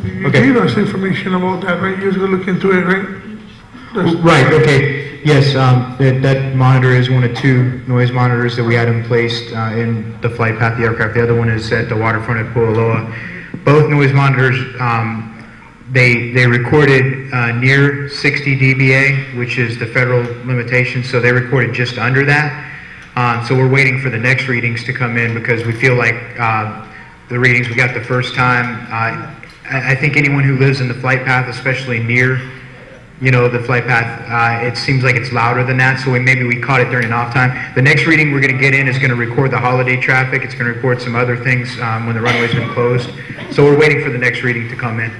you
Okay.
gave us information about that, right? You're gonna look into it, right?
Right, okay.
Yes, um, that, that monitor is one of two noise monitors that we had in place uh, in the flight path of the aircraft. The other one is at the waterfront at Pualoa. Both noise monitors, um, they, they recorded uh, near 60 dBA, which is the federal limitation, so they recorded just under that. Uh, so we're waiting for the next readings to come in because we feel like uh, the readings we got the first time, uh, I, I think anyone who lives in the flight path, especially near you know, the flight path, uh, it seems like it's louder than that, so we, maybe we caught it during an off time. The next reading we're going to get in is going to record the holiday traffic. It's going to record some other things um, when the runway's been closed. So we're waiting for the next reading to come in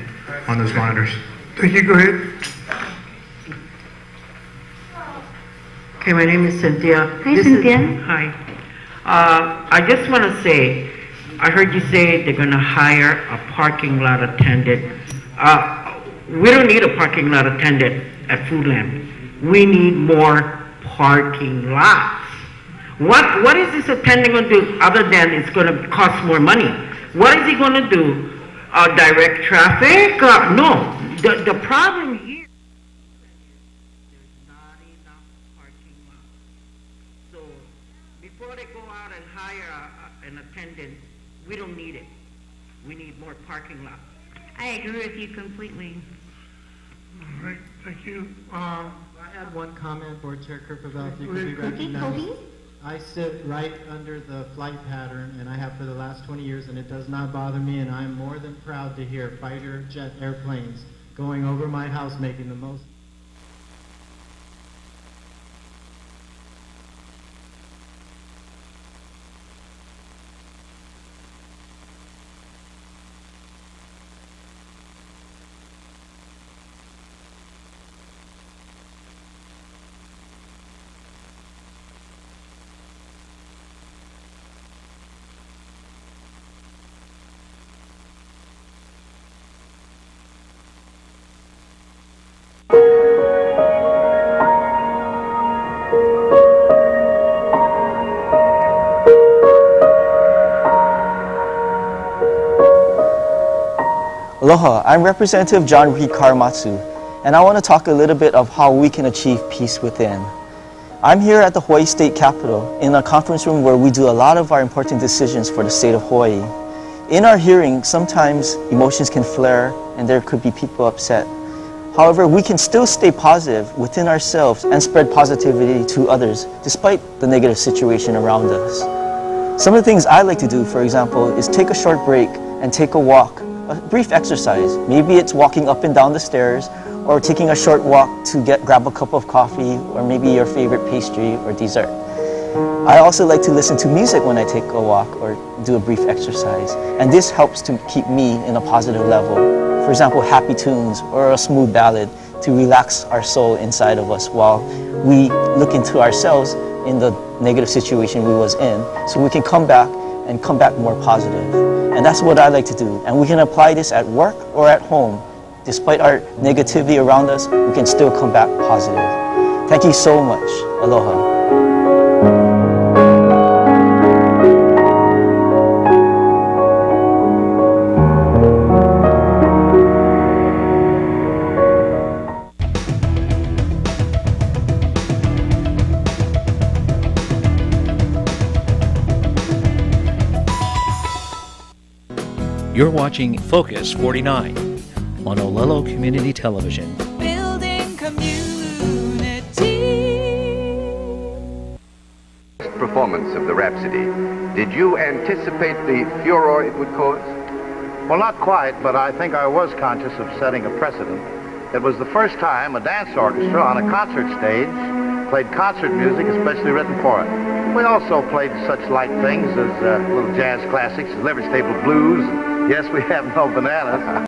on those monitors.
Thank you, go ahead.
Okay, my name is Cynthia.
Hi,
This is-
Cynthia.
Hi. Uh, I just want to say, I heard you say they're going to hire a parking lot attendant. Uh, we don't need a parking lot attendant at Foodland. We need more parking lots. What, what is this attendant going to do other than it's going to cost more money? What is he going to do? Uh, direct traffic? Uh, no. The, the problem here there's not enough parking lots. So before they go out and hire an attendant, we don't need it. We need more parking lots.
I agree with you completely.
All right, thank you. Um,
I had one comment, Board Chair Kirkendall, if you
Go
could be recognized. I sit right under the flight pattern, and I have for the last 20 years, and it does not bother me, and I'm more than proud to hear fighter jet airplanes going over my house, making the most
Aloha, I'm Representative John Reed Karamatsu, and I want to talk a little bit of how we can achieve peace within. I'm here at the Hawaii State Capitol in a conference room where we do a lot of our important decisions for the state of Hawaii. In our hearing, sometimes emotions can flare and there could be people upset. However, we can still stay positive within ourselves and spread positivity to others despite the negative situation around us. Some of the things I like to do, for example, is take a short break and take a walk, a brief exercise. Maybe it's walking up and down the stairs or taking a short walk to get grab a cup of coffee or maybe your favorite pastry or dessert. I also like to listen to music when I take a walk or do a brief exercise, and this helps to keep me in a positive level. For example, happy tunes or a smooth ballad to relax our soul inside of us while we look into ourselves in the negative situation we was in so we can come back and come back more positive. And that's what I like to do. And we can apply this at work or at home. Despite our negativity around us, we can still come back positive. Thank you so much. Aloha.
You're watching Focus 49 on Olelo Community Television.
Building community.
performance of the Rhapsody. Did you anticipate the furor it would cause?
Well, not quite, but I think I was conscious of setting a precedent. It was the first time a dance orchestra on a concert stage played concert music especially written for it. We also played such light things as uh, little jazz classics, Livery Stable Blues. Yes, we have no bananas.